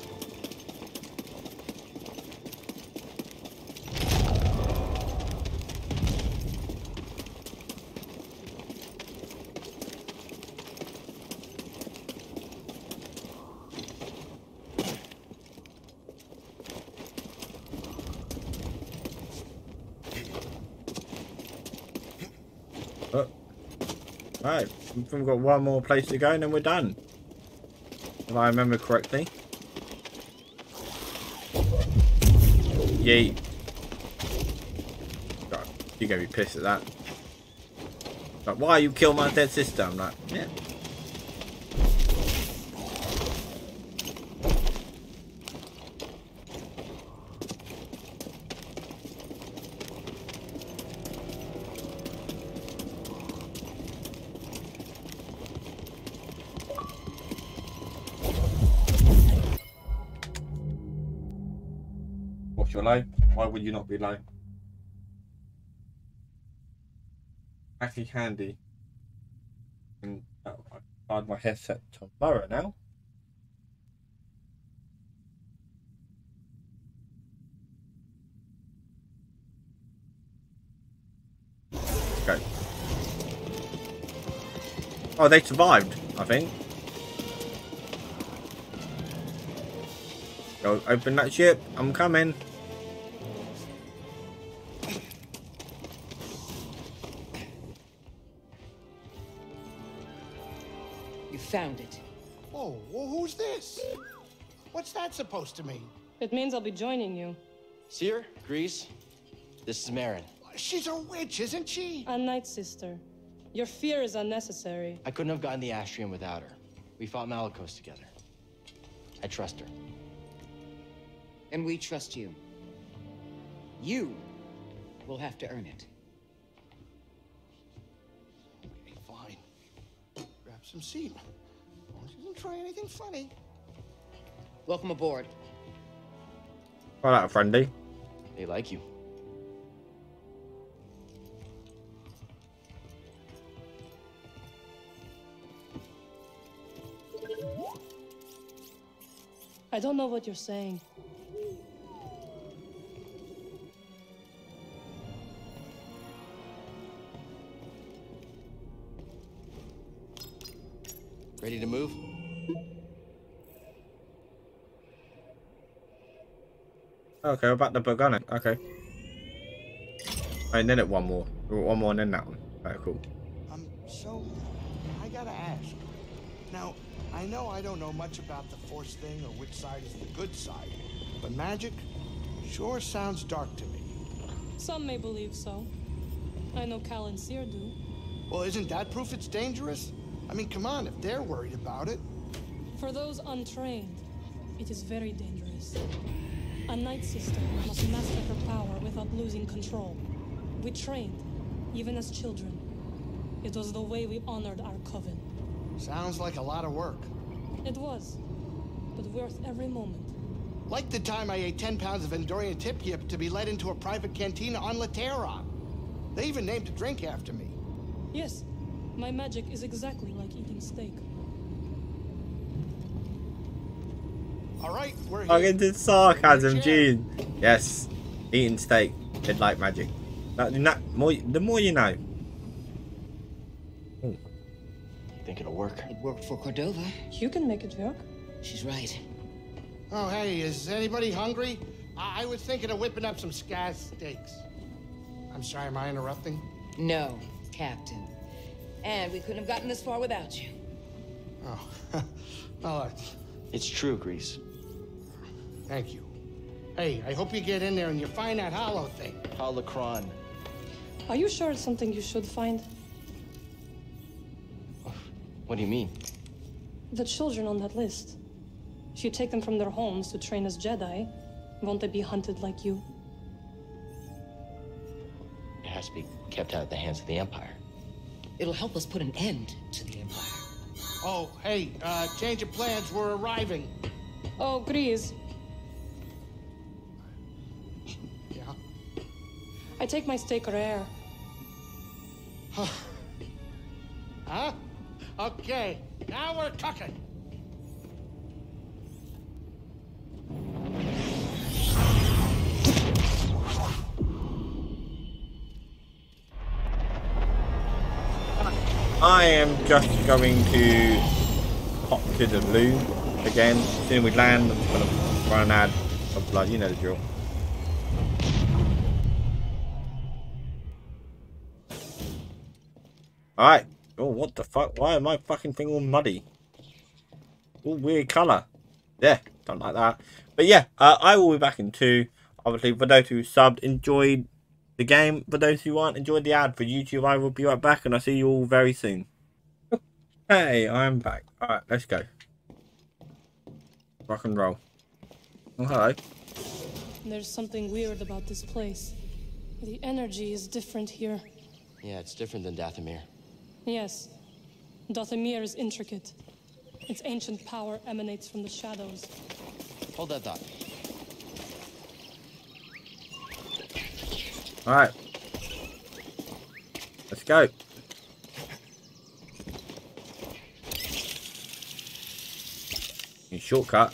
Oh. We've got one more place to go and then we're done. If I remember correctly. Yeet. God, you're gonna be pissed at that. Like, why you kill my dead sister? I'm like, yeah. Not be low? Actually handy. And oh, I find my headset tomorrow now. Go. Oh, they survived, I think. Go open that ship. I'm coming. Found it. Whoa, whoa, who's this? What's that supposed to mean? It means I'll be joining you. Cere? Greez? This is Merrin. She's a witch, isn't she? A night sister. Your fear is unnecessary. I couldn't have gotten the Astrium without her. We fought Malicos together. I trust her. And we trust you. You will have to earn it. Okay, fine. Grab some seat. Try anything funny. Welcome aboard. All right, friendly. Eh? They like you. I don't know what you're saying. Ready to move? Okay, we're about to book on it. Okay. And then it one more. One more and then that one. Alright, cool. Um, so, I gotta ask. Now, I know I don't know much about the Force thing or which side is the good side, but magic sure sounds dark to me. Some may believe so. I know Cal and Cere do. Well, isn't that proof it's dangerous? I mean, come on, if they're worried about it. For those untrained, it is very dangerous. A Night Sister must master her power without losing control. We trained, even as children. It was the way we honored our coven. Sounds like a lot of work. It was, but worth every moment. Like the time I ate 10 pounds of Endorian tip yip to be led into a private cantina on Laterra. They even named a drink after me. Yes, my magic is exactly like eating steak. All right, we're I here. get the sarcasm, Gene. Yes, eating steak, did like magic. That, that, more, the more you know. Hmm. You think it'll work? It worked for Cordova. You can make it work. She's right. Oh, hey, is anybody hungry? I, I was thinking of whipping up some scaz steaks. I'm sorry, am I interrupting? No, Captain. And we couldn't have gotten this far without you. Oh, oh, It's true, Greez. Thank you. Hey, I hope you get in there and you find that hollow thing. Holocron. Are you sure it's something you should find? What do you mean? The children on that list. If you take them from their homes to train as Jedi, won't they be hunted like you? It has to be kept out of the hands of the Empire. It'll help us put an end to the Empire. Oh, hey, uh, change of plans, we're arriving. Oh, Greez. I take my steak rare. Huh? huh? Okay, now we're talking. I am just going to pop to the blue again. As soon as we land, I'm just going to run an ad of blood. You know the drill. Alright. Oh, what the fuck? Why am my fucking thing all muddy? All weird colour. Yeah, don't like that. But yeah, uh, I will be back in two. Obviously, for those who subbed, enjoyed the game. For those who aren't, enjoyed the ad for YouTube. I will be right back, and I'll see you all very soon. Hey, I'm back. Alright, let's go. Rock and roll. Oh, hello. There's something weird about this place. The energy is different here. Yeah, it's different than Dathomir. Yes. Dathomir is intricate. Its ancient power emanates from the shadows. Hold that thought. Alright. Let's go. New shortcut.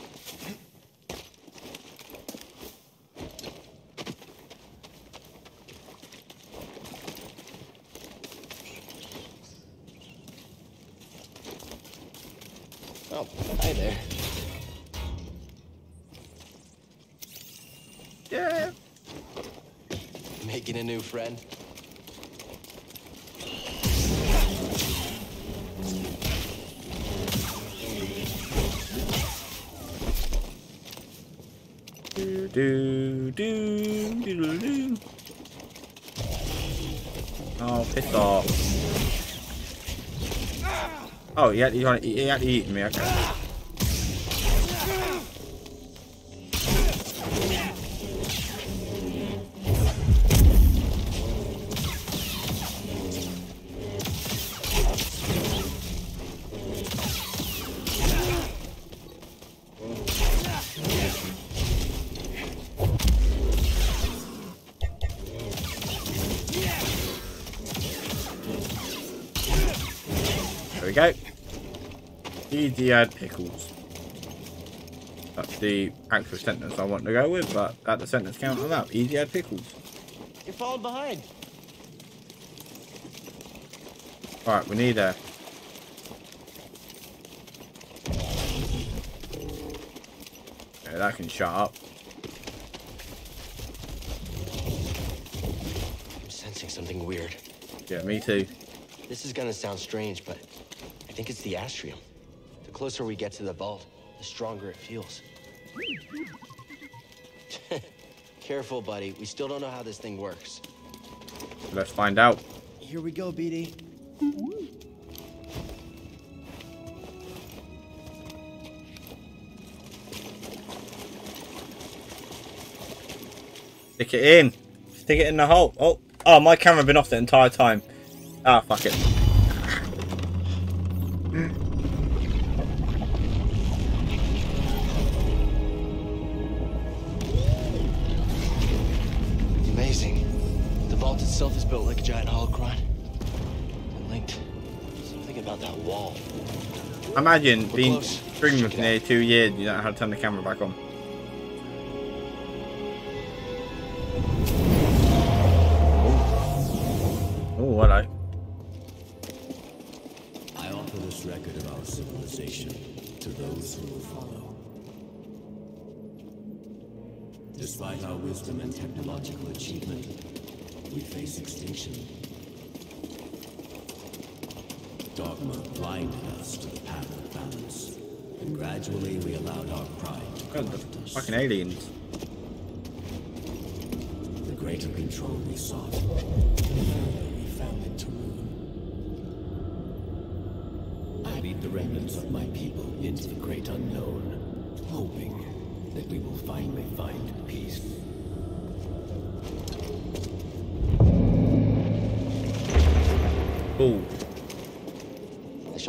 Oh, hi there. Yeah. Making a new friend. Do do do do do. Oh, piss off. Oh, he actually, he actually eating me, okay. Easy add pickles. That's the actual sentence I want to go with, but at the sentence count on that. Easy add pickles. You're falling behind. Alright, we need a. Yeah, that can shut up. I'm sensing something weird. Yeah, me too. This is gonna sound strange, but I think it's the astrium. The closer we get to the vault, the stronger it feels. Careful, buddy. We still don't know how this thing works. Let's find out. Here we go, BD. Stick it in. Stick it in the hole. Oh, oh, my camera been off the entire time. Ah, fuck it. Giant holocron. Linked. Something about that wall. Imagine We're being close. streaming for nearly two years, you don't have to turn the camera back on.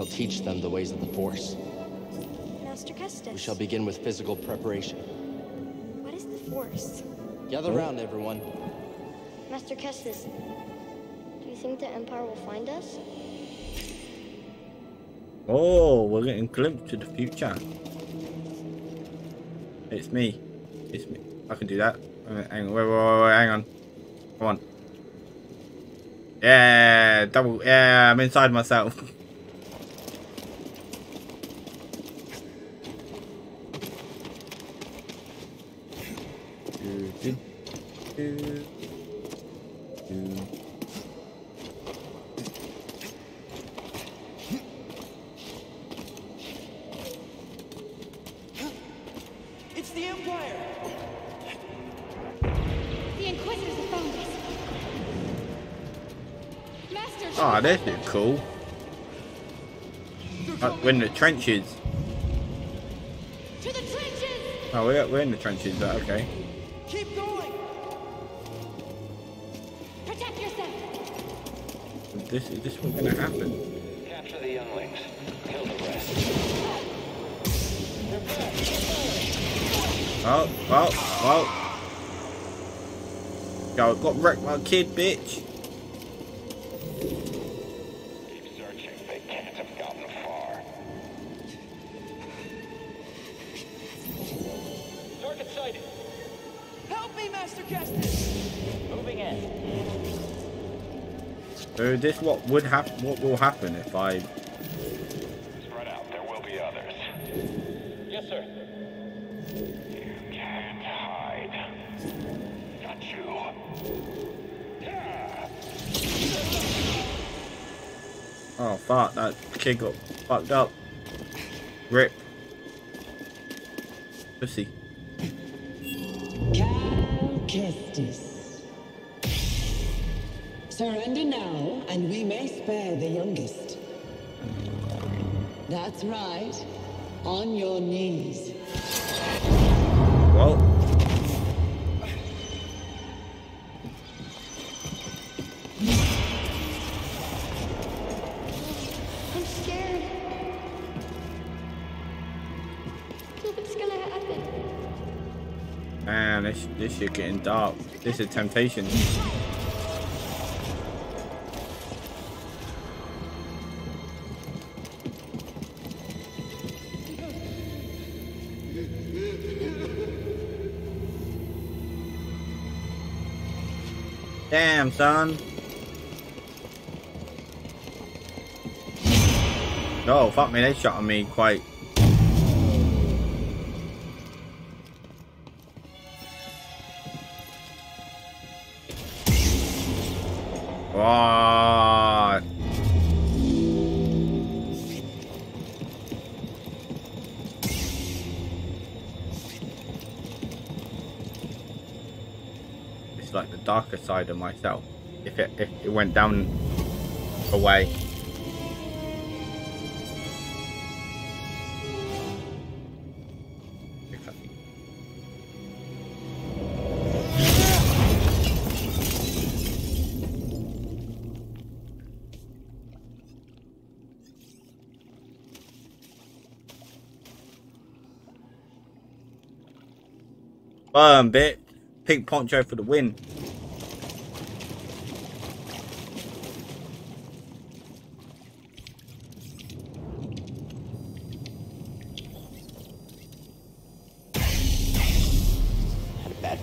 Shall teach them the ways of the Force. Master Kestis. We shall begin with physical preparation. what is the Force? Gather round, everyone. Master Kestis, do you think the Empire will find us? Oh, we're getting a glimpse to the future. It's me. It's me. I can do that. Hang on, wait, wait, wait, wait, hang on. Come on. Yeah, double. Yeah, I'm inside myself. Do, do, do, do. It's the Empire! The Inquisitors have found us. Master, Oh, this is cool. Uh, we're in the trenches. to the trenches! Oh, we're, we're in the trenches, but okay. This, is this what's gonna happen? Capture the younglings. Kill the rest. Oh, oh, oh. Yo, got wrecked by a kid, bitch. So this what would happen? What will happen if I? Spread out. There will be others. Yes, sir. You can't hide. Got you. Ah. Oh fuck! That kid got fucked up. Rip. Pussy. That's right. On your knees. Well, I'm scared. What's gonna happen? man, this this shit getting dark. This is temptation. Son. Oh, fuck me, they shot on me quite. Darker side of myself. If it if it went down away. Burn, bit. Pink poncho for the win.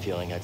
feeling I'd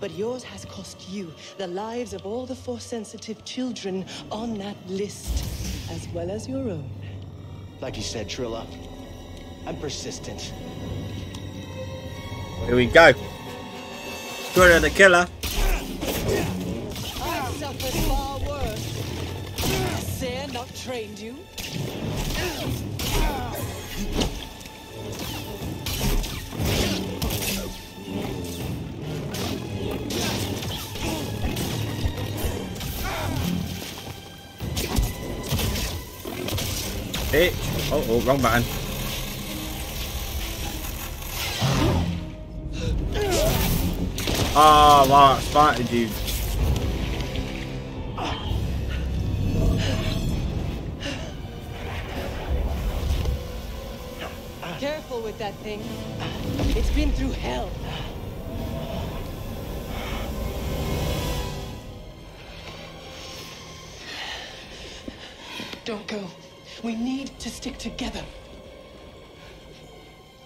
But yours has cost you the lives of all the Force-sensitive children on that list, as well as your own. Like you said, Trilla, I'm persistent. Here we go. Trilla the killer. I've suffered far worse. Cere not trained you? Bitch. Oh, oh, wrong button. Ah, oh, wow, I spotted you. To stick together.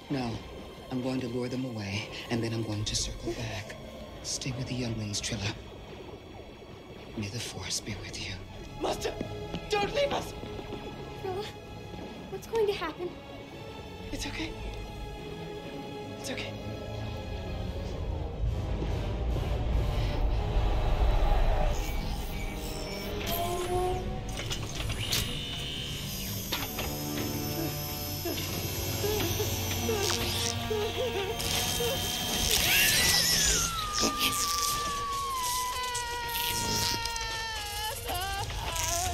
No. I'm going to lure them away, and then I'm going to circle back. Stay with the younglings, Trilla. May the Force be with you. Master, don't leave us! Trilla, what's going to happen? It's okay. It's okay.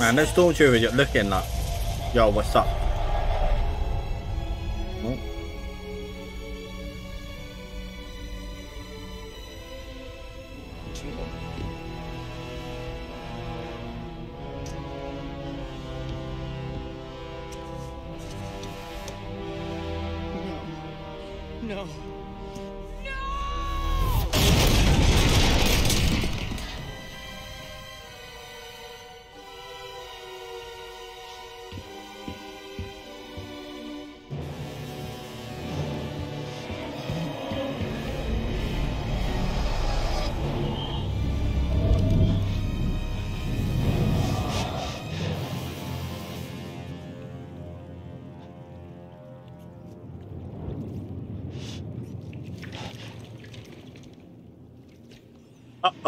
Man, those stormtroopers are looking like, yo, what's up?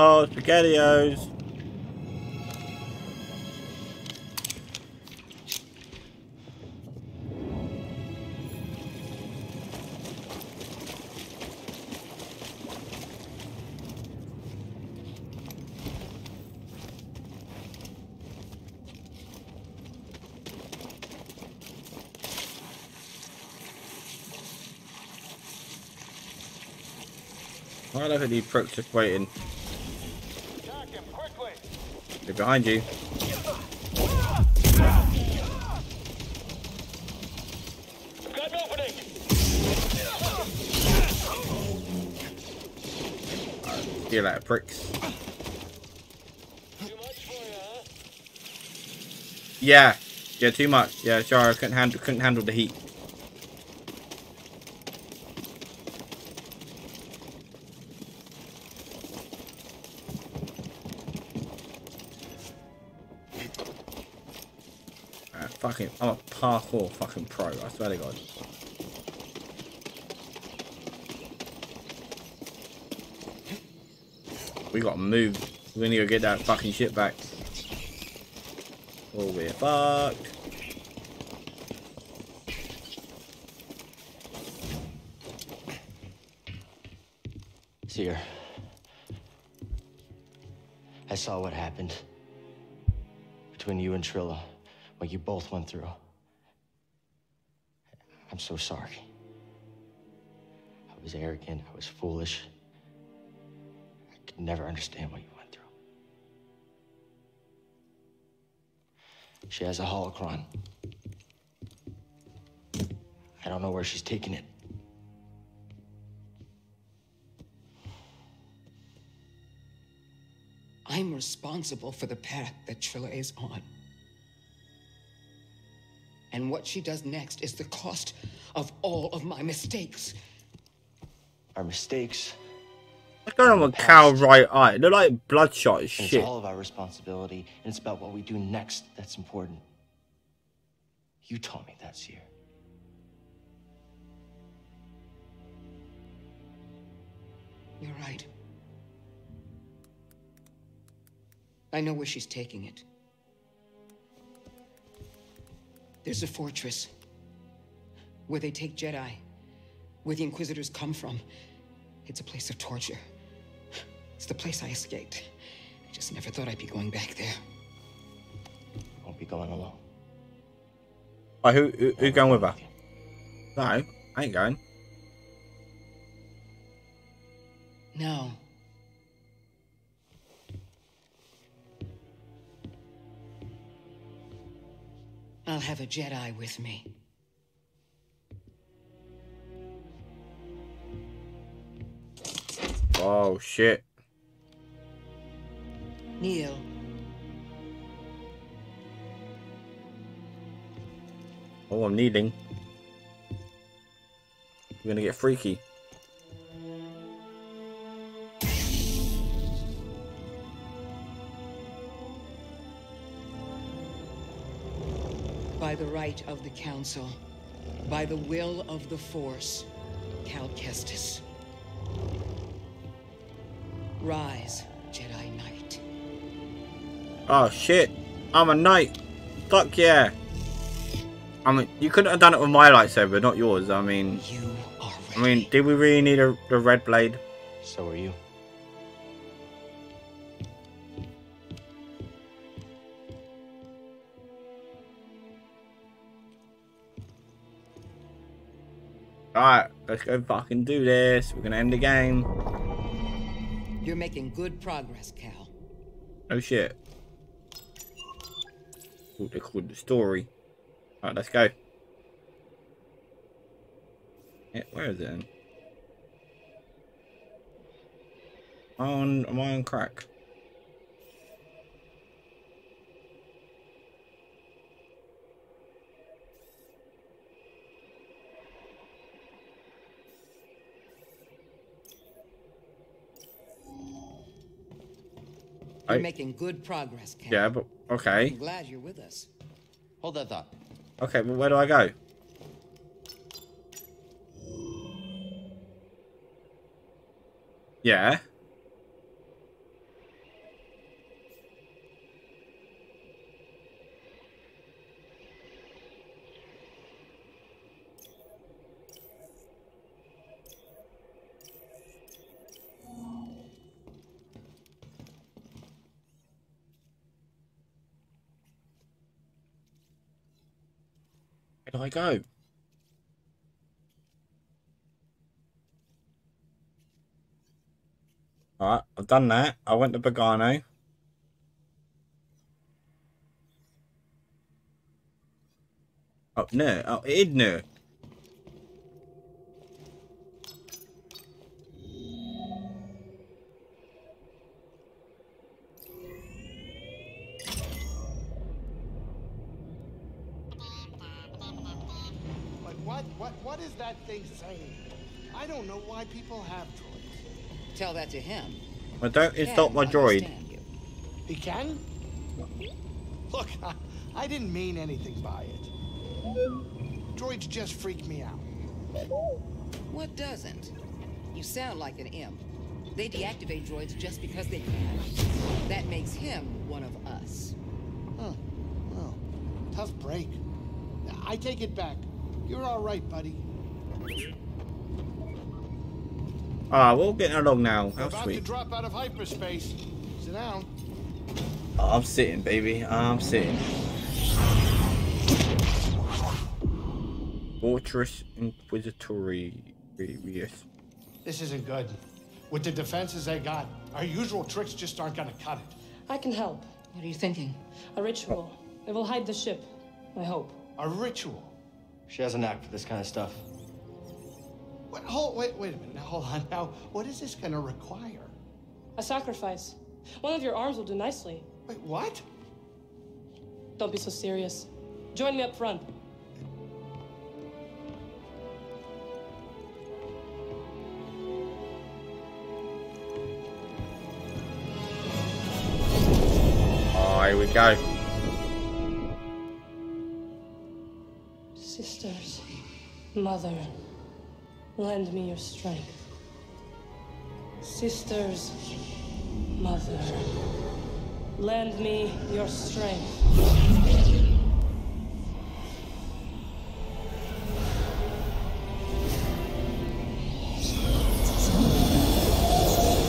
Uh-oh, SpaghettiOs. Look at these pricks just waiting? Behind you. You later, pricks. Yeah, yeah, too much. Yeah, sorry, I couldn't handle couldn't handle the heat. Fucking, I'm a parkour fucking pro. I swear to God. We gotta move. We need to get that fucking shit back. Or we're fucked. Cere. I saw what happened between you and Trilla, what you both went through. I'm so sorry. I was arrogant, I was foolish. I could never understand what you went through. She has a holocron. I don't know where she's taking it. I'm responsible for the path that Trilla is on. And what she does next is the cost of all of my mistakes. Our mistakes. What's going on with Cal's right eye? They're like bloodshot as and shit. It's all of our responsibility, and it's about what we do next that's important. You taught me that, Cere. You're right. I know where she's taking it. There's a fortress where they take Jedi, where the Inquisitors come from. It's a place of torture. It's the place I escaped. I just never thought I'd be going back there. Won't be going alone. Oh, who, who, who going with her? No, I ain't going. No. I'll have a Jedi with me. Oh shit. Neil. Oh, I'm kneeling. We're gonna get freaky. The right of the Council, by the will of the Force, Cal Kestis. Rise, Jedi Knight. Oh shit. I'm a knight. Fuck yeah. I mean, you couldn't have done it with my lightsaber, not yours. I mean, I mean, did we really need a, the red blade? So are you. Alright, let's go fucking do this. We're gonna end the game. You're making good progress, Cal. Oh shit. What they called the story. Alright, let's go. Yeah, where is it? On, am I on crack? You're I- making good progress. Yeah, but okay. I'm glad you're with us. Hold that thought. Okay, but where do I go? Yeah. I go? Alright, I've done that. I went to Bogano. Oh, no. Oh, is no. But what, what, what is that thing saying? I don't know why people have droids. Tell that to him. I don't insult my droid. He can? Look, I, I didn't mean anything by it. Droids just freak me out. What doesn't? You sound like an imp. They deactivate droids just because they can. That makes him one of us. Huh. Well, tough break. I take it back. You're all right, buddy. Ah, we're all getting along now. We're How about to sweet. drop out of hyperspace. Sit down. Oh, I'm sitting, baby. I'm sitting. Fortress Inquisitorius. Yes. This isn't good. With the defenses they got, our usual tricks just aren't gonna cut it. I can help. What are you thinking? A ritual. It will hide the ship. I hope. A ritual. She has a knack for this kind of stuff. What, hold, wait, wait a minute. Now, hold on. Now, what is this going to require? A sacrifice. One of your arms will do nicely. Wait, what? Don't be so serious. Join me up front. Oh, here we go. Sisters, mother, lend me your strength. Sisters, mother, lend me your strength.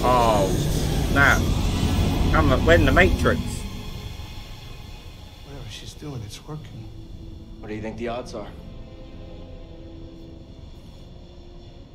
Oh, snap. I'm we're in the Matrix. Whatever she's doing, it's working. What do you think the odds are?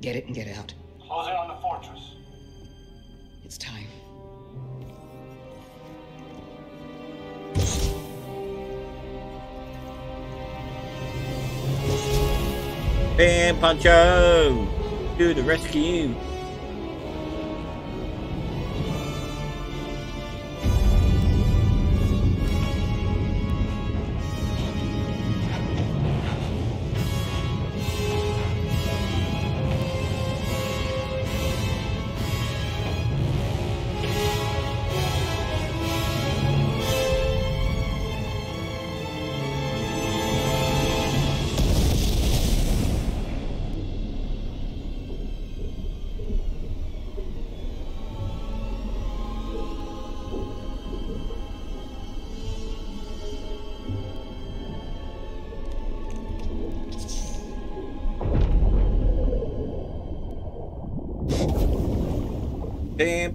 get it and get out. Close in on the fortress. It's time. Bam Pancho! To the rescue!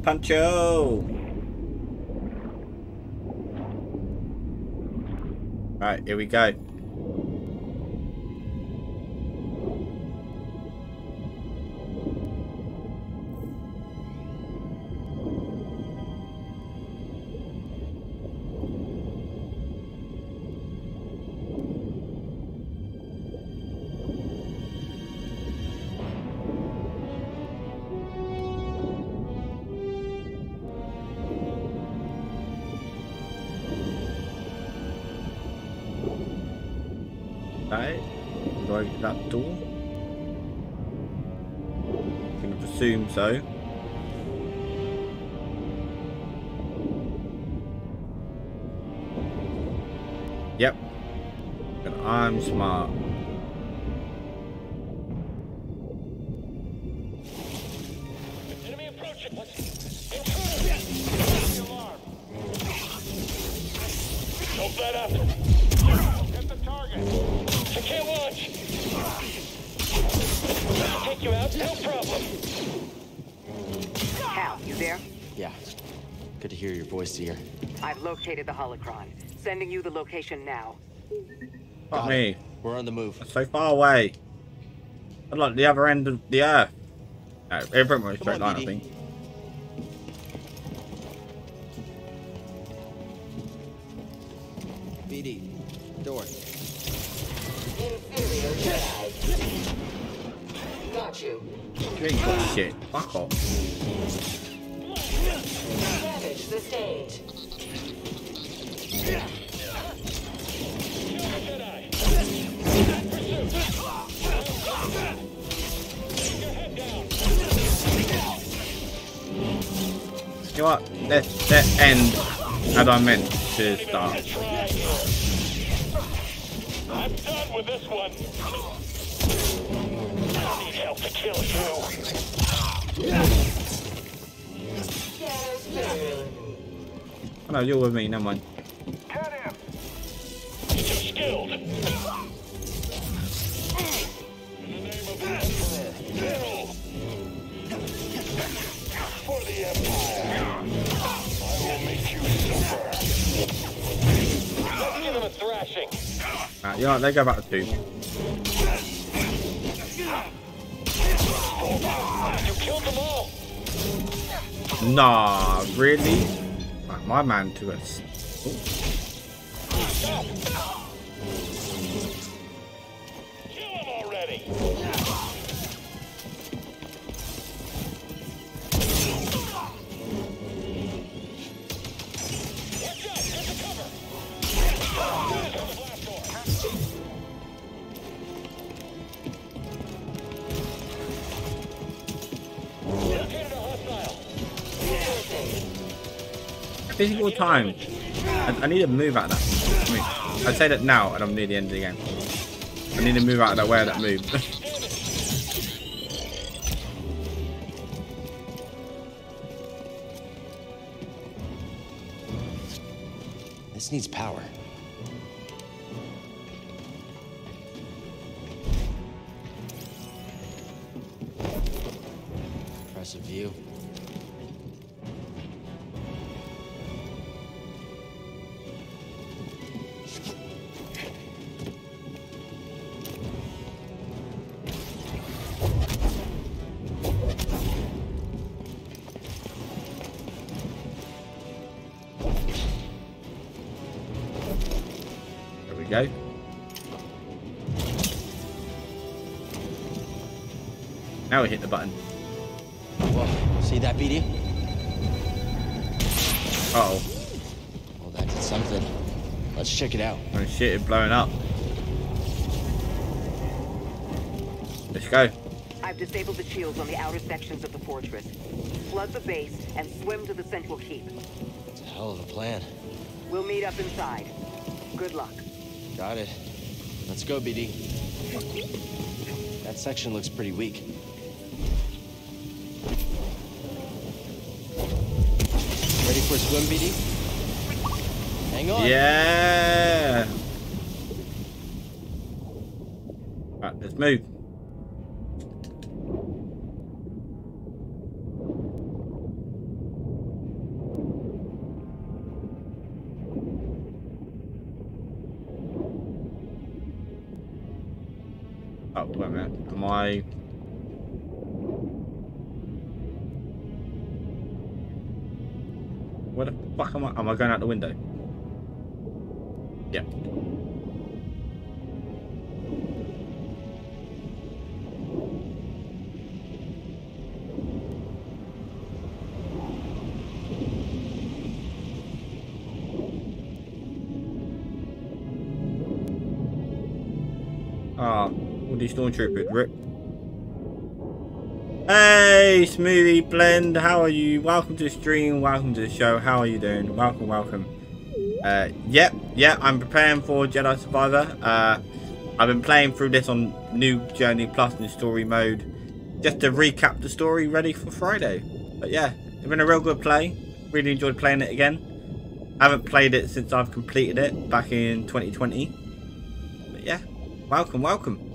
Pancho! Right, here we go. Yeah. Good to hear your voice, Cere. I've located the holocron. Sending you the location now. Fuck me. We're on the move. That's so far away. I'd like the other end of the earth. No, everyone was straight line, I think. I meant to start. I'm done with this one. I need help to kill you. Oh, no, you're with me, No never they go back to two. You killed them all. Nah, really? My man took us. Time. I, I need to move out of that. I mean, I'd say that now, and I'm near the end of the game. I need to move out of that way of that move. shit, it's blowing up. Let's go. I've disabled the shields on the outer sections of the fortress. Flood the base and swim to the central keep. It's a hell of a plan. We'll meet up inside. Good luck. Got it. Let's go, BD. That section looks pretty weak. Ready for a swim, BD? Hang on. Yeah. Right, let's move. Oh, wait a minute. Am I... Where the fuck am I? Am I going out the window? Yeah. All these stormtroopers, rip. Hey, Smoothie Blend, how are you? Welcome to the stream, welcome to the show. How are you doing? Welcome, welcome. Uh, yep, yeah, I'm preparing for Jedi Survivor. Uh, I've been playing through this on New Journey Plus in story mode, just to recap the story ready for Friday. But yeah, it's been a real good play. Really enjoyed playing it again. Haven't played it since I've completed it back in 2020. But yeah, welcome, welcome.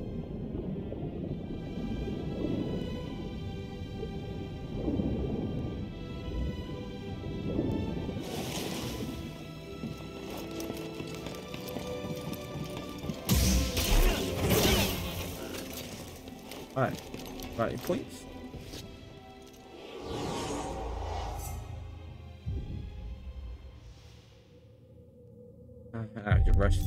Right, right points. Uh, I get rushed.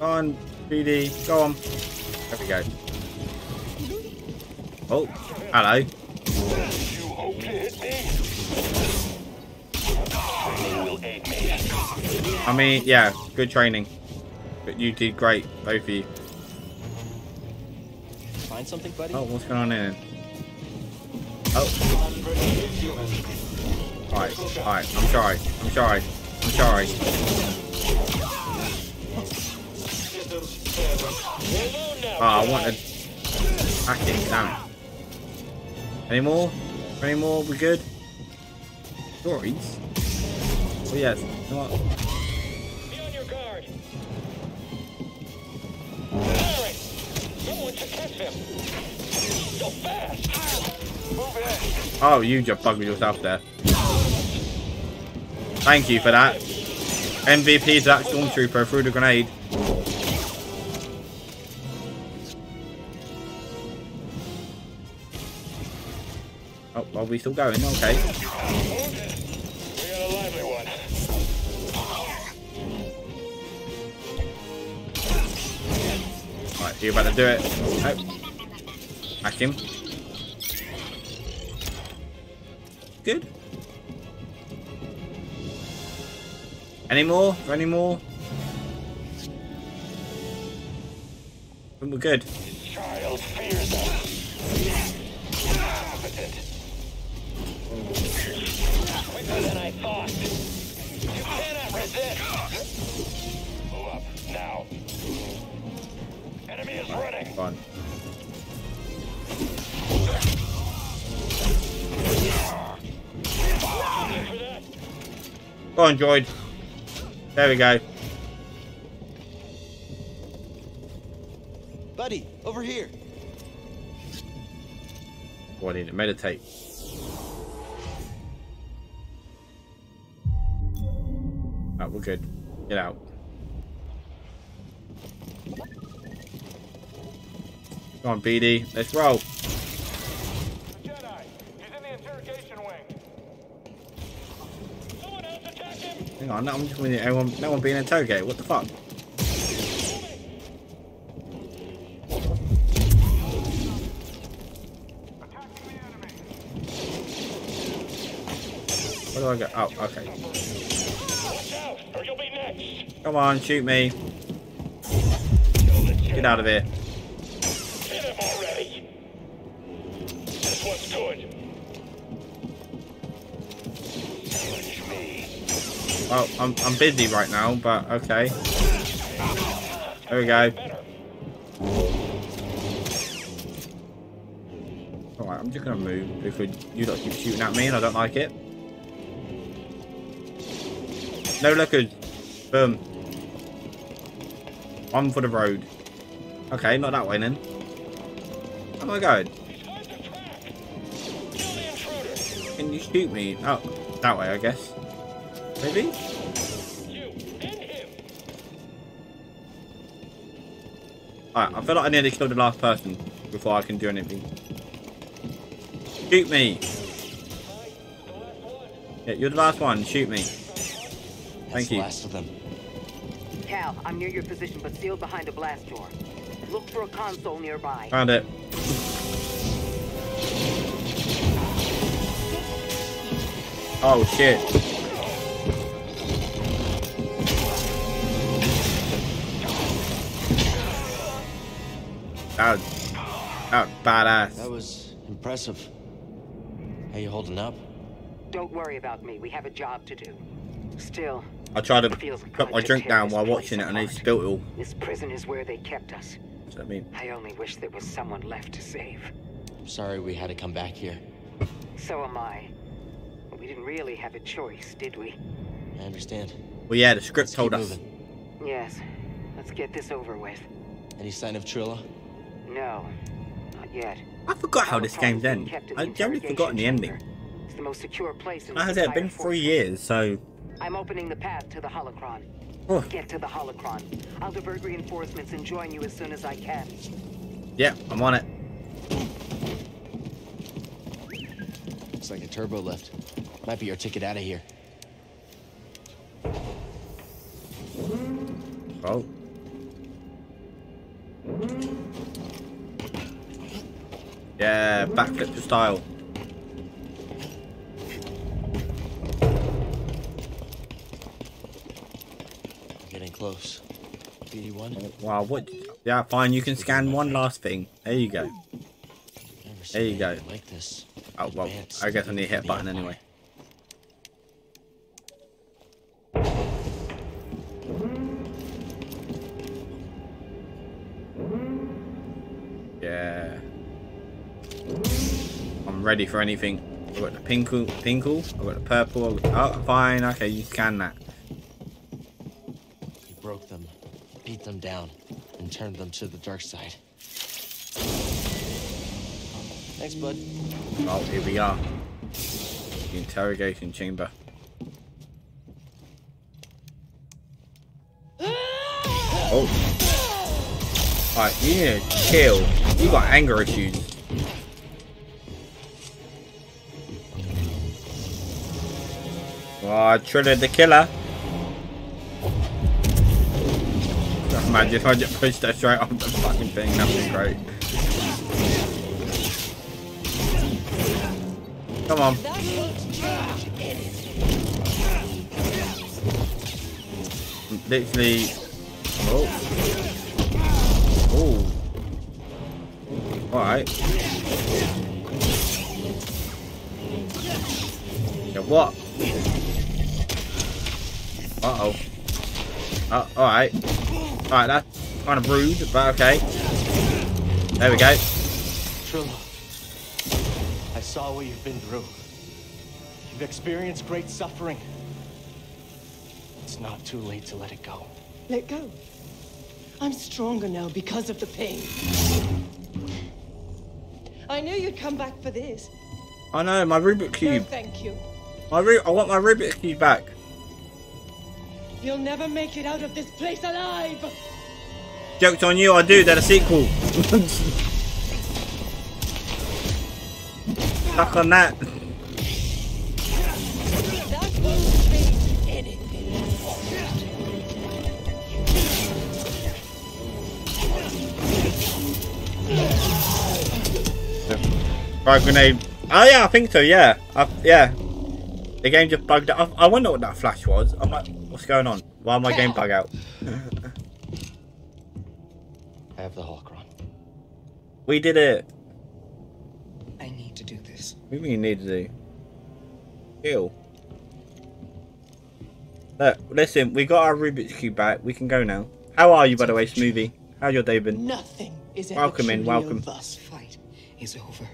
On, BD, go on. There we go. Oh, hello. You hope to hit me? Training will aid me. I mean, yeah, good training. But you did great, both of you. Find something, buddy? Oh, what's going on here? Oh. Alright, alright, I'm sorry. I'm sorry. I'm sorry. Oh, I wanted hack it, damn it. Any more? Any more? We good? Stories? Oh yes. You know what? Be on your guard. Someone should catch him. So fast! Move in. Oh, you just bugged yourself there. Thank you for that. MVP to that stormtrooper through the grenade. We still going? Okay. Right, you about to do it. Oh. Hack him. Good. Any more? Any more? I think we're good. Go on, Droid. There we go. Buddy, over here. Oh, I need to meditate. Oh, we're good. Get out. Come on, BD. Let's roll. Jedi, he's in the interrogation wing. Someone else attack him. Hang on, no, I'm just with everyone, no one being interrogated. What the fuck? Where do I go? Oh, okay. Come on, shoot me. Get out of here. Well, I'm, I'm busy right now, but okay. There we go. Alright, I'm just gonna move because you lot keep shooting at me and I don't like it. No lookers. Boom. One for the road. Okay, not that way then. Oh How am I going? Can you shoot me? Oh, that way I guess. Maybe? Alright, I feel like I nearly killed the last person before I can do anything. Shoot me! Yeah, you're the last one. Shoot me. Thank you. last of them. Cal, I'm near your position, but sealed behind a blast door. Look for a console nearby. Found it. Oh shit. That was, that was badass. That was impressive. How you holding up? Don't worry about me. We have a job to do. Still, I tried to Feels put my drink down while place watching it and they apart. spilt it all. this prison is where they kept us. What's that mean? I only wish there was someone left to save. I'm Sorry we had to come back here. So am I. We didn't really have a choice, did we? I understand. Well, yeah, the script told us. moving. Yes. Let's get this over with. Any sign of Trilla? No, not yet. I forgot how this game's being end. kept in the I generally interrogation forgotten the ending. chamber. It's the most secure place in How has this it been three years? So I'm opening the path to the holocron. Oh. Get to the holocron. I'll divert reinforcements and join you as soon as I can. yeah, I'm on it. Looks like a turbo lift. Might be our ticket out of here. Oh. Yeah, backflip to style. Getting close. BD1. Wow, what? Yeah, fine. You can scan one last thing. There you go. There you go. Like this. Oh well, I guess I need to hit button anyway. Yeah. I'm ready for anything. I've got the pinkle, pinkle. I've got the purple. Oh, fine. Okay, you scan that. You broke them, beat them down, and turned them to the dark side. Thanks, bud. Oh, here we are. The interrogation chamber. Ah! Oh. Alright, you need to chill. You got anger issues. Ah, oh, I Triller the killer. Oh, just I just pushed that straight off the fucking thing. That was great. Come on. Literally. Oh. Oh. Alright. Yeah, what? Uh oh. Uh, alright. Alright, that's kind of rude, but okay. There we go. Trilla, I saw what you've been through. You've experienced great suffering. It's not too late to let it go. Let go. I'm stronger now because of the pain. I knew you'd come back for this. I know, my Rubik No, Cube. thank you. My Ru I want my Rubik Cube back. You'll never make it out of this place alive. Joke's on you, I do, they're a sequel. Stuck on that. Fire grenade. Oh yeah, I think so. Yeah, I, yeah. The game just bugged out. I, I wonder what that flash was. I'm like, what's going on? Why am my game bug out? I have the holocron. we did it. I need to do this. What do you mean you need to do? Heal. Look, listen, we got our Rubik's Cube back. We can go now. How are you, by the way, Smoothie? How's your day been? Nothing is ever Welcome in, welcome. over. Fight is over.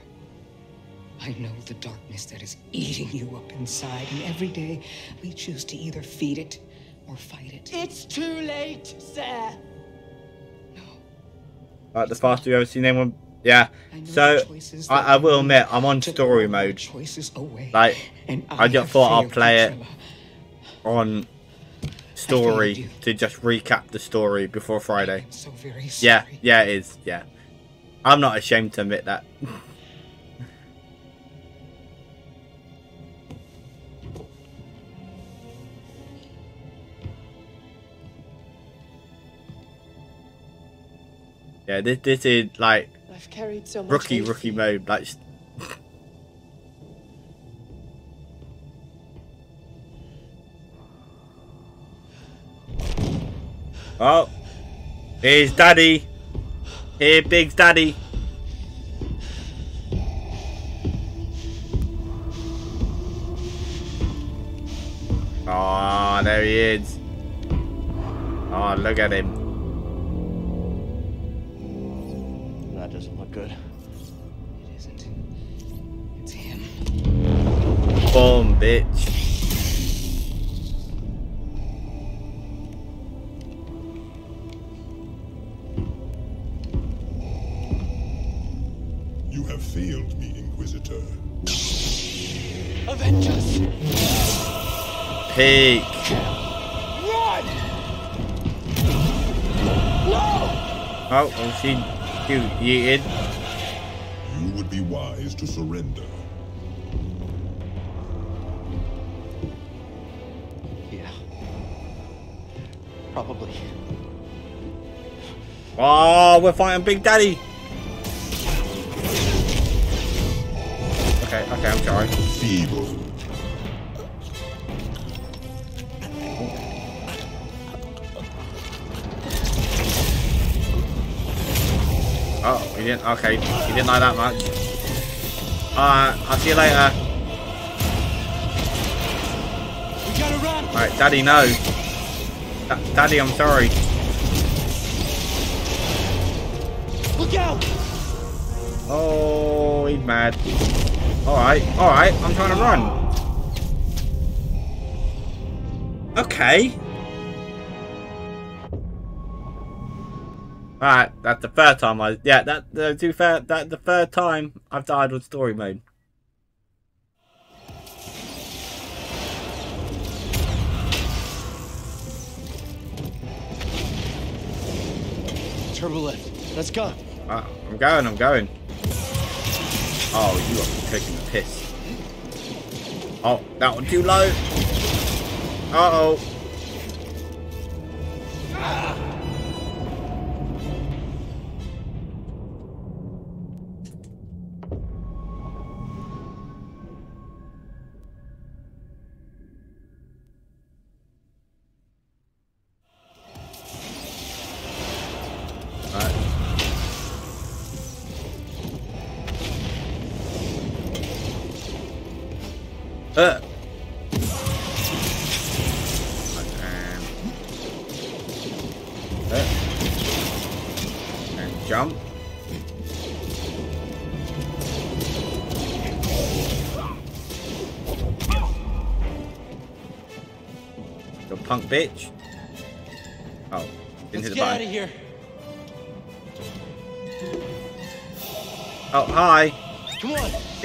I know the darkness that is eating you up inside, and every day we choose to either feed it or fight it. It's too late, Cere. Like the fastest you've ever seen anyone. Yeah. So I, I will admit I'm on story mode. Like I just thought I'll play it on story to just recap the story before Friday. So very Yeah, yeah, it is. Yeah, I'm not ashamed to admit that. yeah, this this is like I've carried so much rookie rookie mode. Like, oh, here's Daddy. Here, Big's Daddy. Oh, there he is. Oh, look at him. Boom, bitch. You have failed me, Inquisitor. Avengers. Peak. Run! Oh, and she you yeeted. You would be wise to surrender. Probably. Oh, we're fighting Big Daddy. Okay, okay, I'm sorry. Feeble. Oh, he didn't. Okay, he didn't like that much. Alright, I'll see you later. We. Alright, Daddy, no. Da Daddy, I'm sorry. Look out! Oh, he's mad. Alright, alright, I'm trying to run. Okay. Alright, that's the third time I yeah, that the two fair that the third time I've died with story mode. Turbo lift. Let's go. Uh, I'm going, I'm going. Oh, you are taking the piss. Oh, that one too low. Uh oh.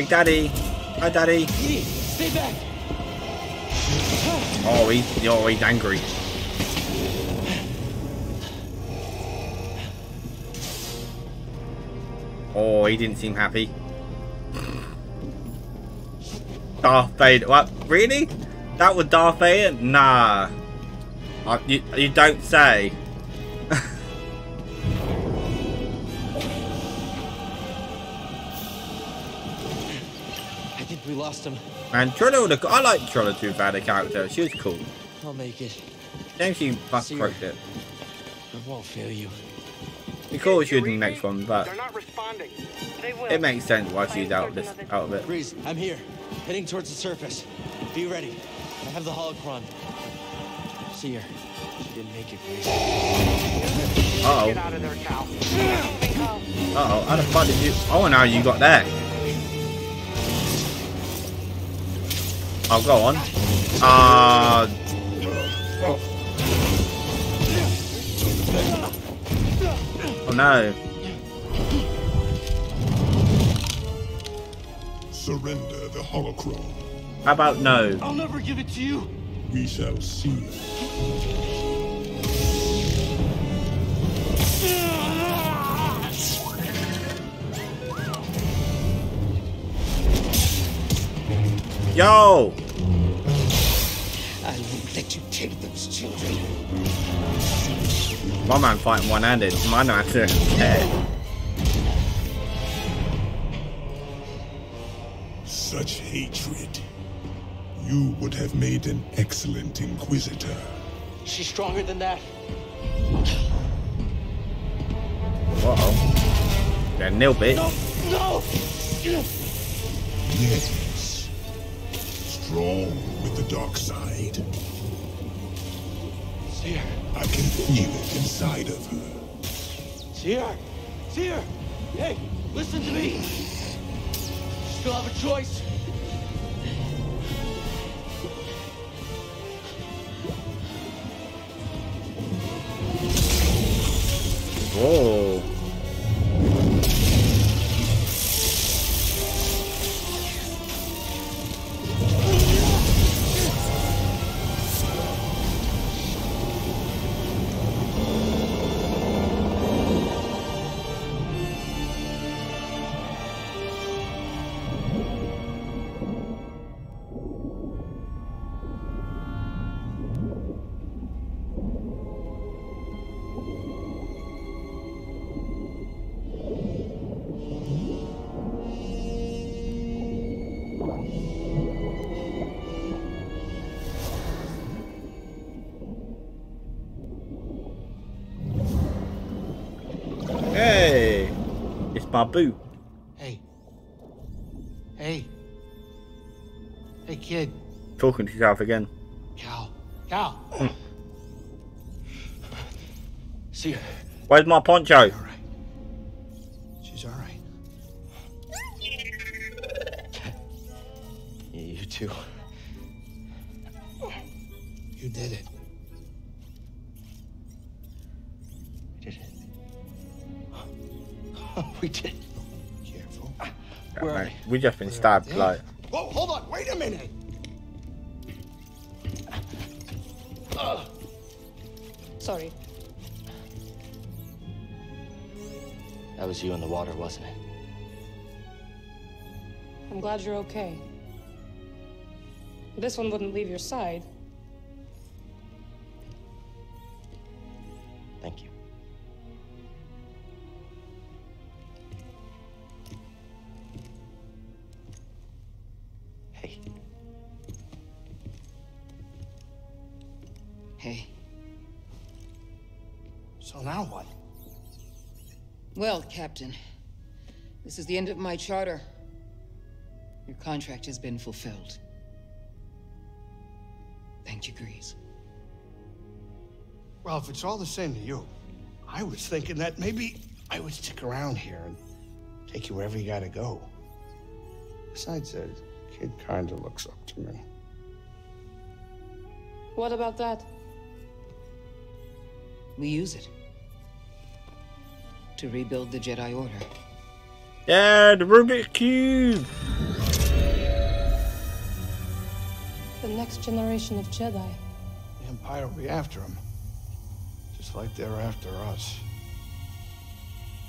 Daddy. Hi, Daddy. Stay back. Oh, he, oh, he's angry. Oh, he didn't seem happy. Darth Vader. What? Really? That was Darth Vader? Nah. You, you don't say. Lost him. And Trilla, would have- I like Trilla too bad a character. She was cool. I'll make it. Damn, she fuck See croaked it. I won't fail you. Be cool if she was in the next one, but They're not responding. They will. it makes sense why she's out of this, out of it. Greez, I'm here. Heading towards the surface. Be ready. I have the holocron. Cere. She didn't make it, Greez. Uh Get oh. out of there, Cal. Uh oh. How the fuck did you? Oh, now you got there. Oh, go on. Uh. Oh no. Surrender the holocron. How about no? I'll never give it to you. We shall see. Yo! I won't let you take those children. My man fighting one-handed. My man yeah. Such hatred. You would have made an excellent Inquisitor. She's stronger than that. Uh oh. Yeah, nil bit. No! Yes. Strong with the dark side. Cere. I can feel it inside of her. Cere. See her. Hey, listen to me. You Still have a choice. My boo. Hey. Hey. Hey, kid. Talking to yourself again. Cal. Cal. Hmm. Cere. Where's my poncho? We just been stabbed, like. Whoa, hold on. Wait a minute. Uh. Sorry. That was you in the water, wasn't it? I'm glad you're okay. This one wouldn't leave your side. Well, Captain, this is the end of my charter. Your contract has been fulfilled. Thank you, Greez. Well, if it's all the same to you, I was thinking that maybe I would stick around here and take you wherever you gotta go. Besides, the kid kinda looks up to me. What about that? We use it to rebuild the Jedi Order. Yeah, the Rubik's Cube. The next generation of Jedi. The Empire will be after them. Just like they're after us.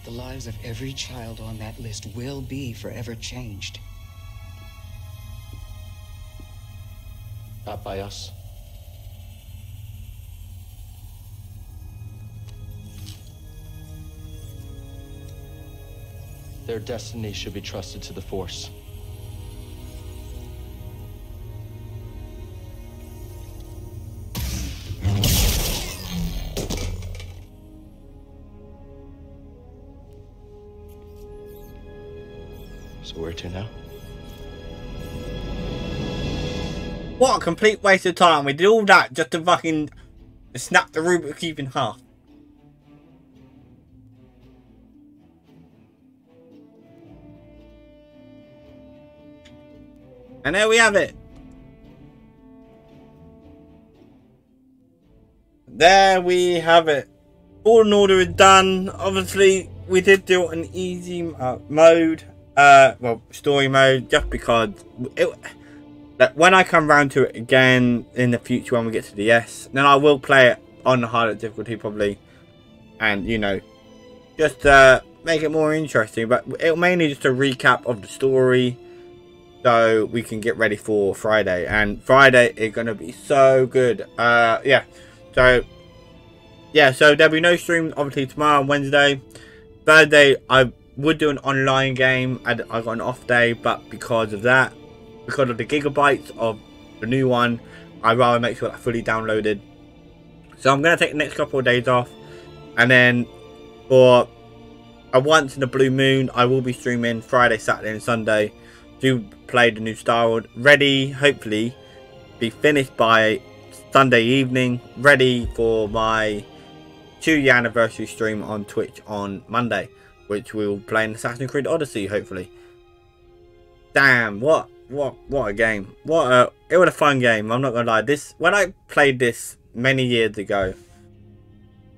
The lives of every child on that list will be forever changed. Not by us. Their destiny should be trusted to the Force. So where to now? What a complete waste of time. We did all that just to fucking snap the Rubik's Cube in half. And there we have it. There we have it. Fallen Order is done. Obviously, we did do it in easy uh, mode. Uh, well, story mode, just because it, that when I come round to it again in the future when we get to the S, then I will play it on the harder difficulty probably, and you know, just uh, make it more interesting. But it'll mainly just a recap of the story, so we can get ready for Friday. And Friday is gonna be so good. Uh, yeah. So yeah, so there'll be no stream obviously tomorrow and Wednesday. Thursday I would do an online game and I got an off day, but because of that, because of the gigabytes of the new one, I'd rather make sure that's fully downloaded. So I'm gonna take the next couple of days off and then for a once in a blue moon I will be streaming Friday, Saturday and Sunday to play the new Star Wars. Ready, hopefully, be finished by Sunday evening, ready for my two year anniversary stream on Twitch on Monday, which we'll play in Assassin's Creed Odyssey, hopefully. Damn, what what what a game. What a it was a fun game, I'm not gonna lie. This when I played this many years ago,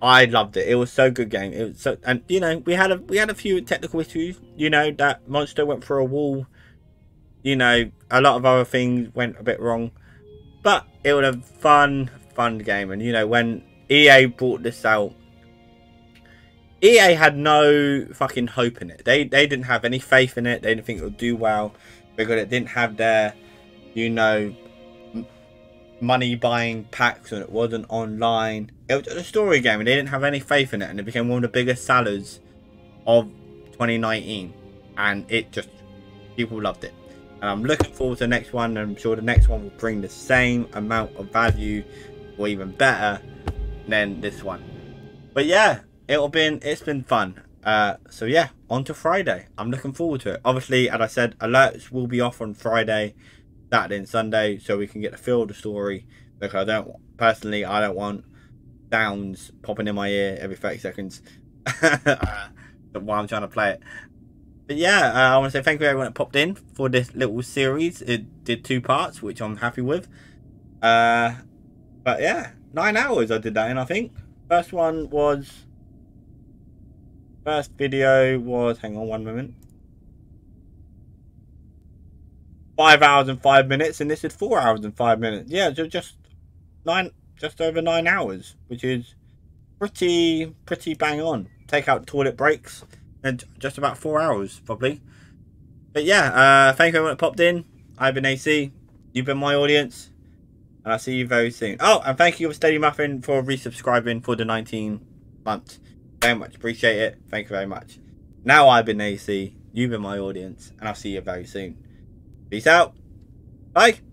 I loved it. It was so good game. It was so and you know, we had a we had a few technical issues, you know, that monster went through a wall. You know, a lot of other things went a bit wrong. But it was a fun, fun game. And you know, when EA brought this out, EA had no fucking hope in it. They they didn't have any faith in it. They didn't think it would do well because it didn't have their, you know, money buying packs and it wasn't online. It was a story game and they didn't have any faith in it and it became one of the biggest sellers of 2019 and it just people loved it. And I'm looking forward to the next one I'm sure the next one will bring the same amount of value or even better than this one. But yeah, it'll been it's been fun. Uh, so yeah, on to Friday. I'm looking forward to it. Obviously, as I said, alerts will be off on Friday, Saturday, and Sunday, so we can get the feel of the story. Because I don't personally, I don't want sounds popping in my ear every 30 seconds uh, while I'm trying to play it. But yeah, uh, I want to say thank you everyone that popped in for this little series. It did two parts, which I'm happy with. Uh, but yeah, nine hours I did that in, I think. First one was First video was, hang on one moment. Five hours and five minutes, and this is four hours and five minutes. Yeah, just nine, just over nine hours, which is pretty, pretty bang on. Take out toilet breaks, and just about four hours, probably. But yeah, uh, thank you everyone that popped in. I've been AC. You've been my audience. And I'll see you very soon. Oh, and thank you, Steady Muffin, for resubscribing for the 19 months very much. Appreciate it. Thank you very much. Now I've been AC, you've been my audience, and I'll see you very soon. Peace out. Bye.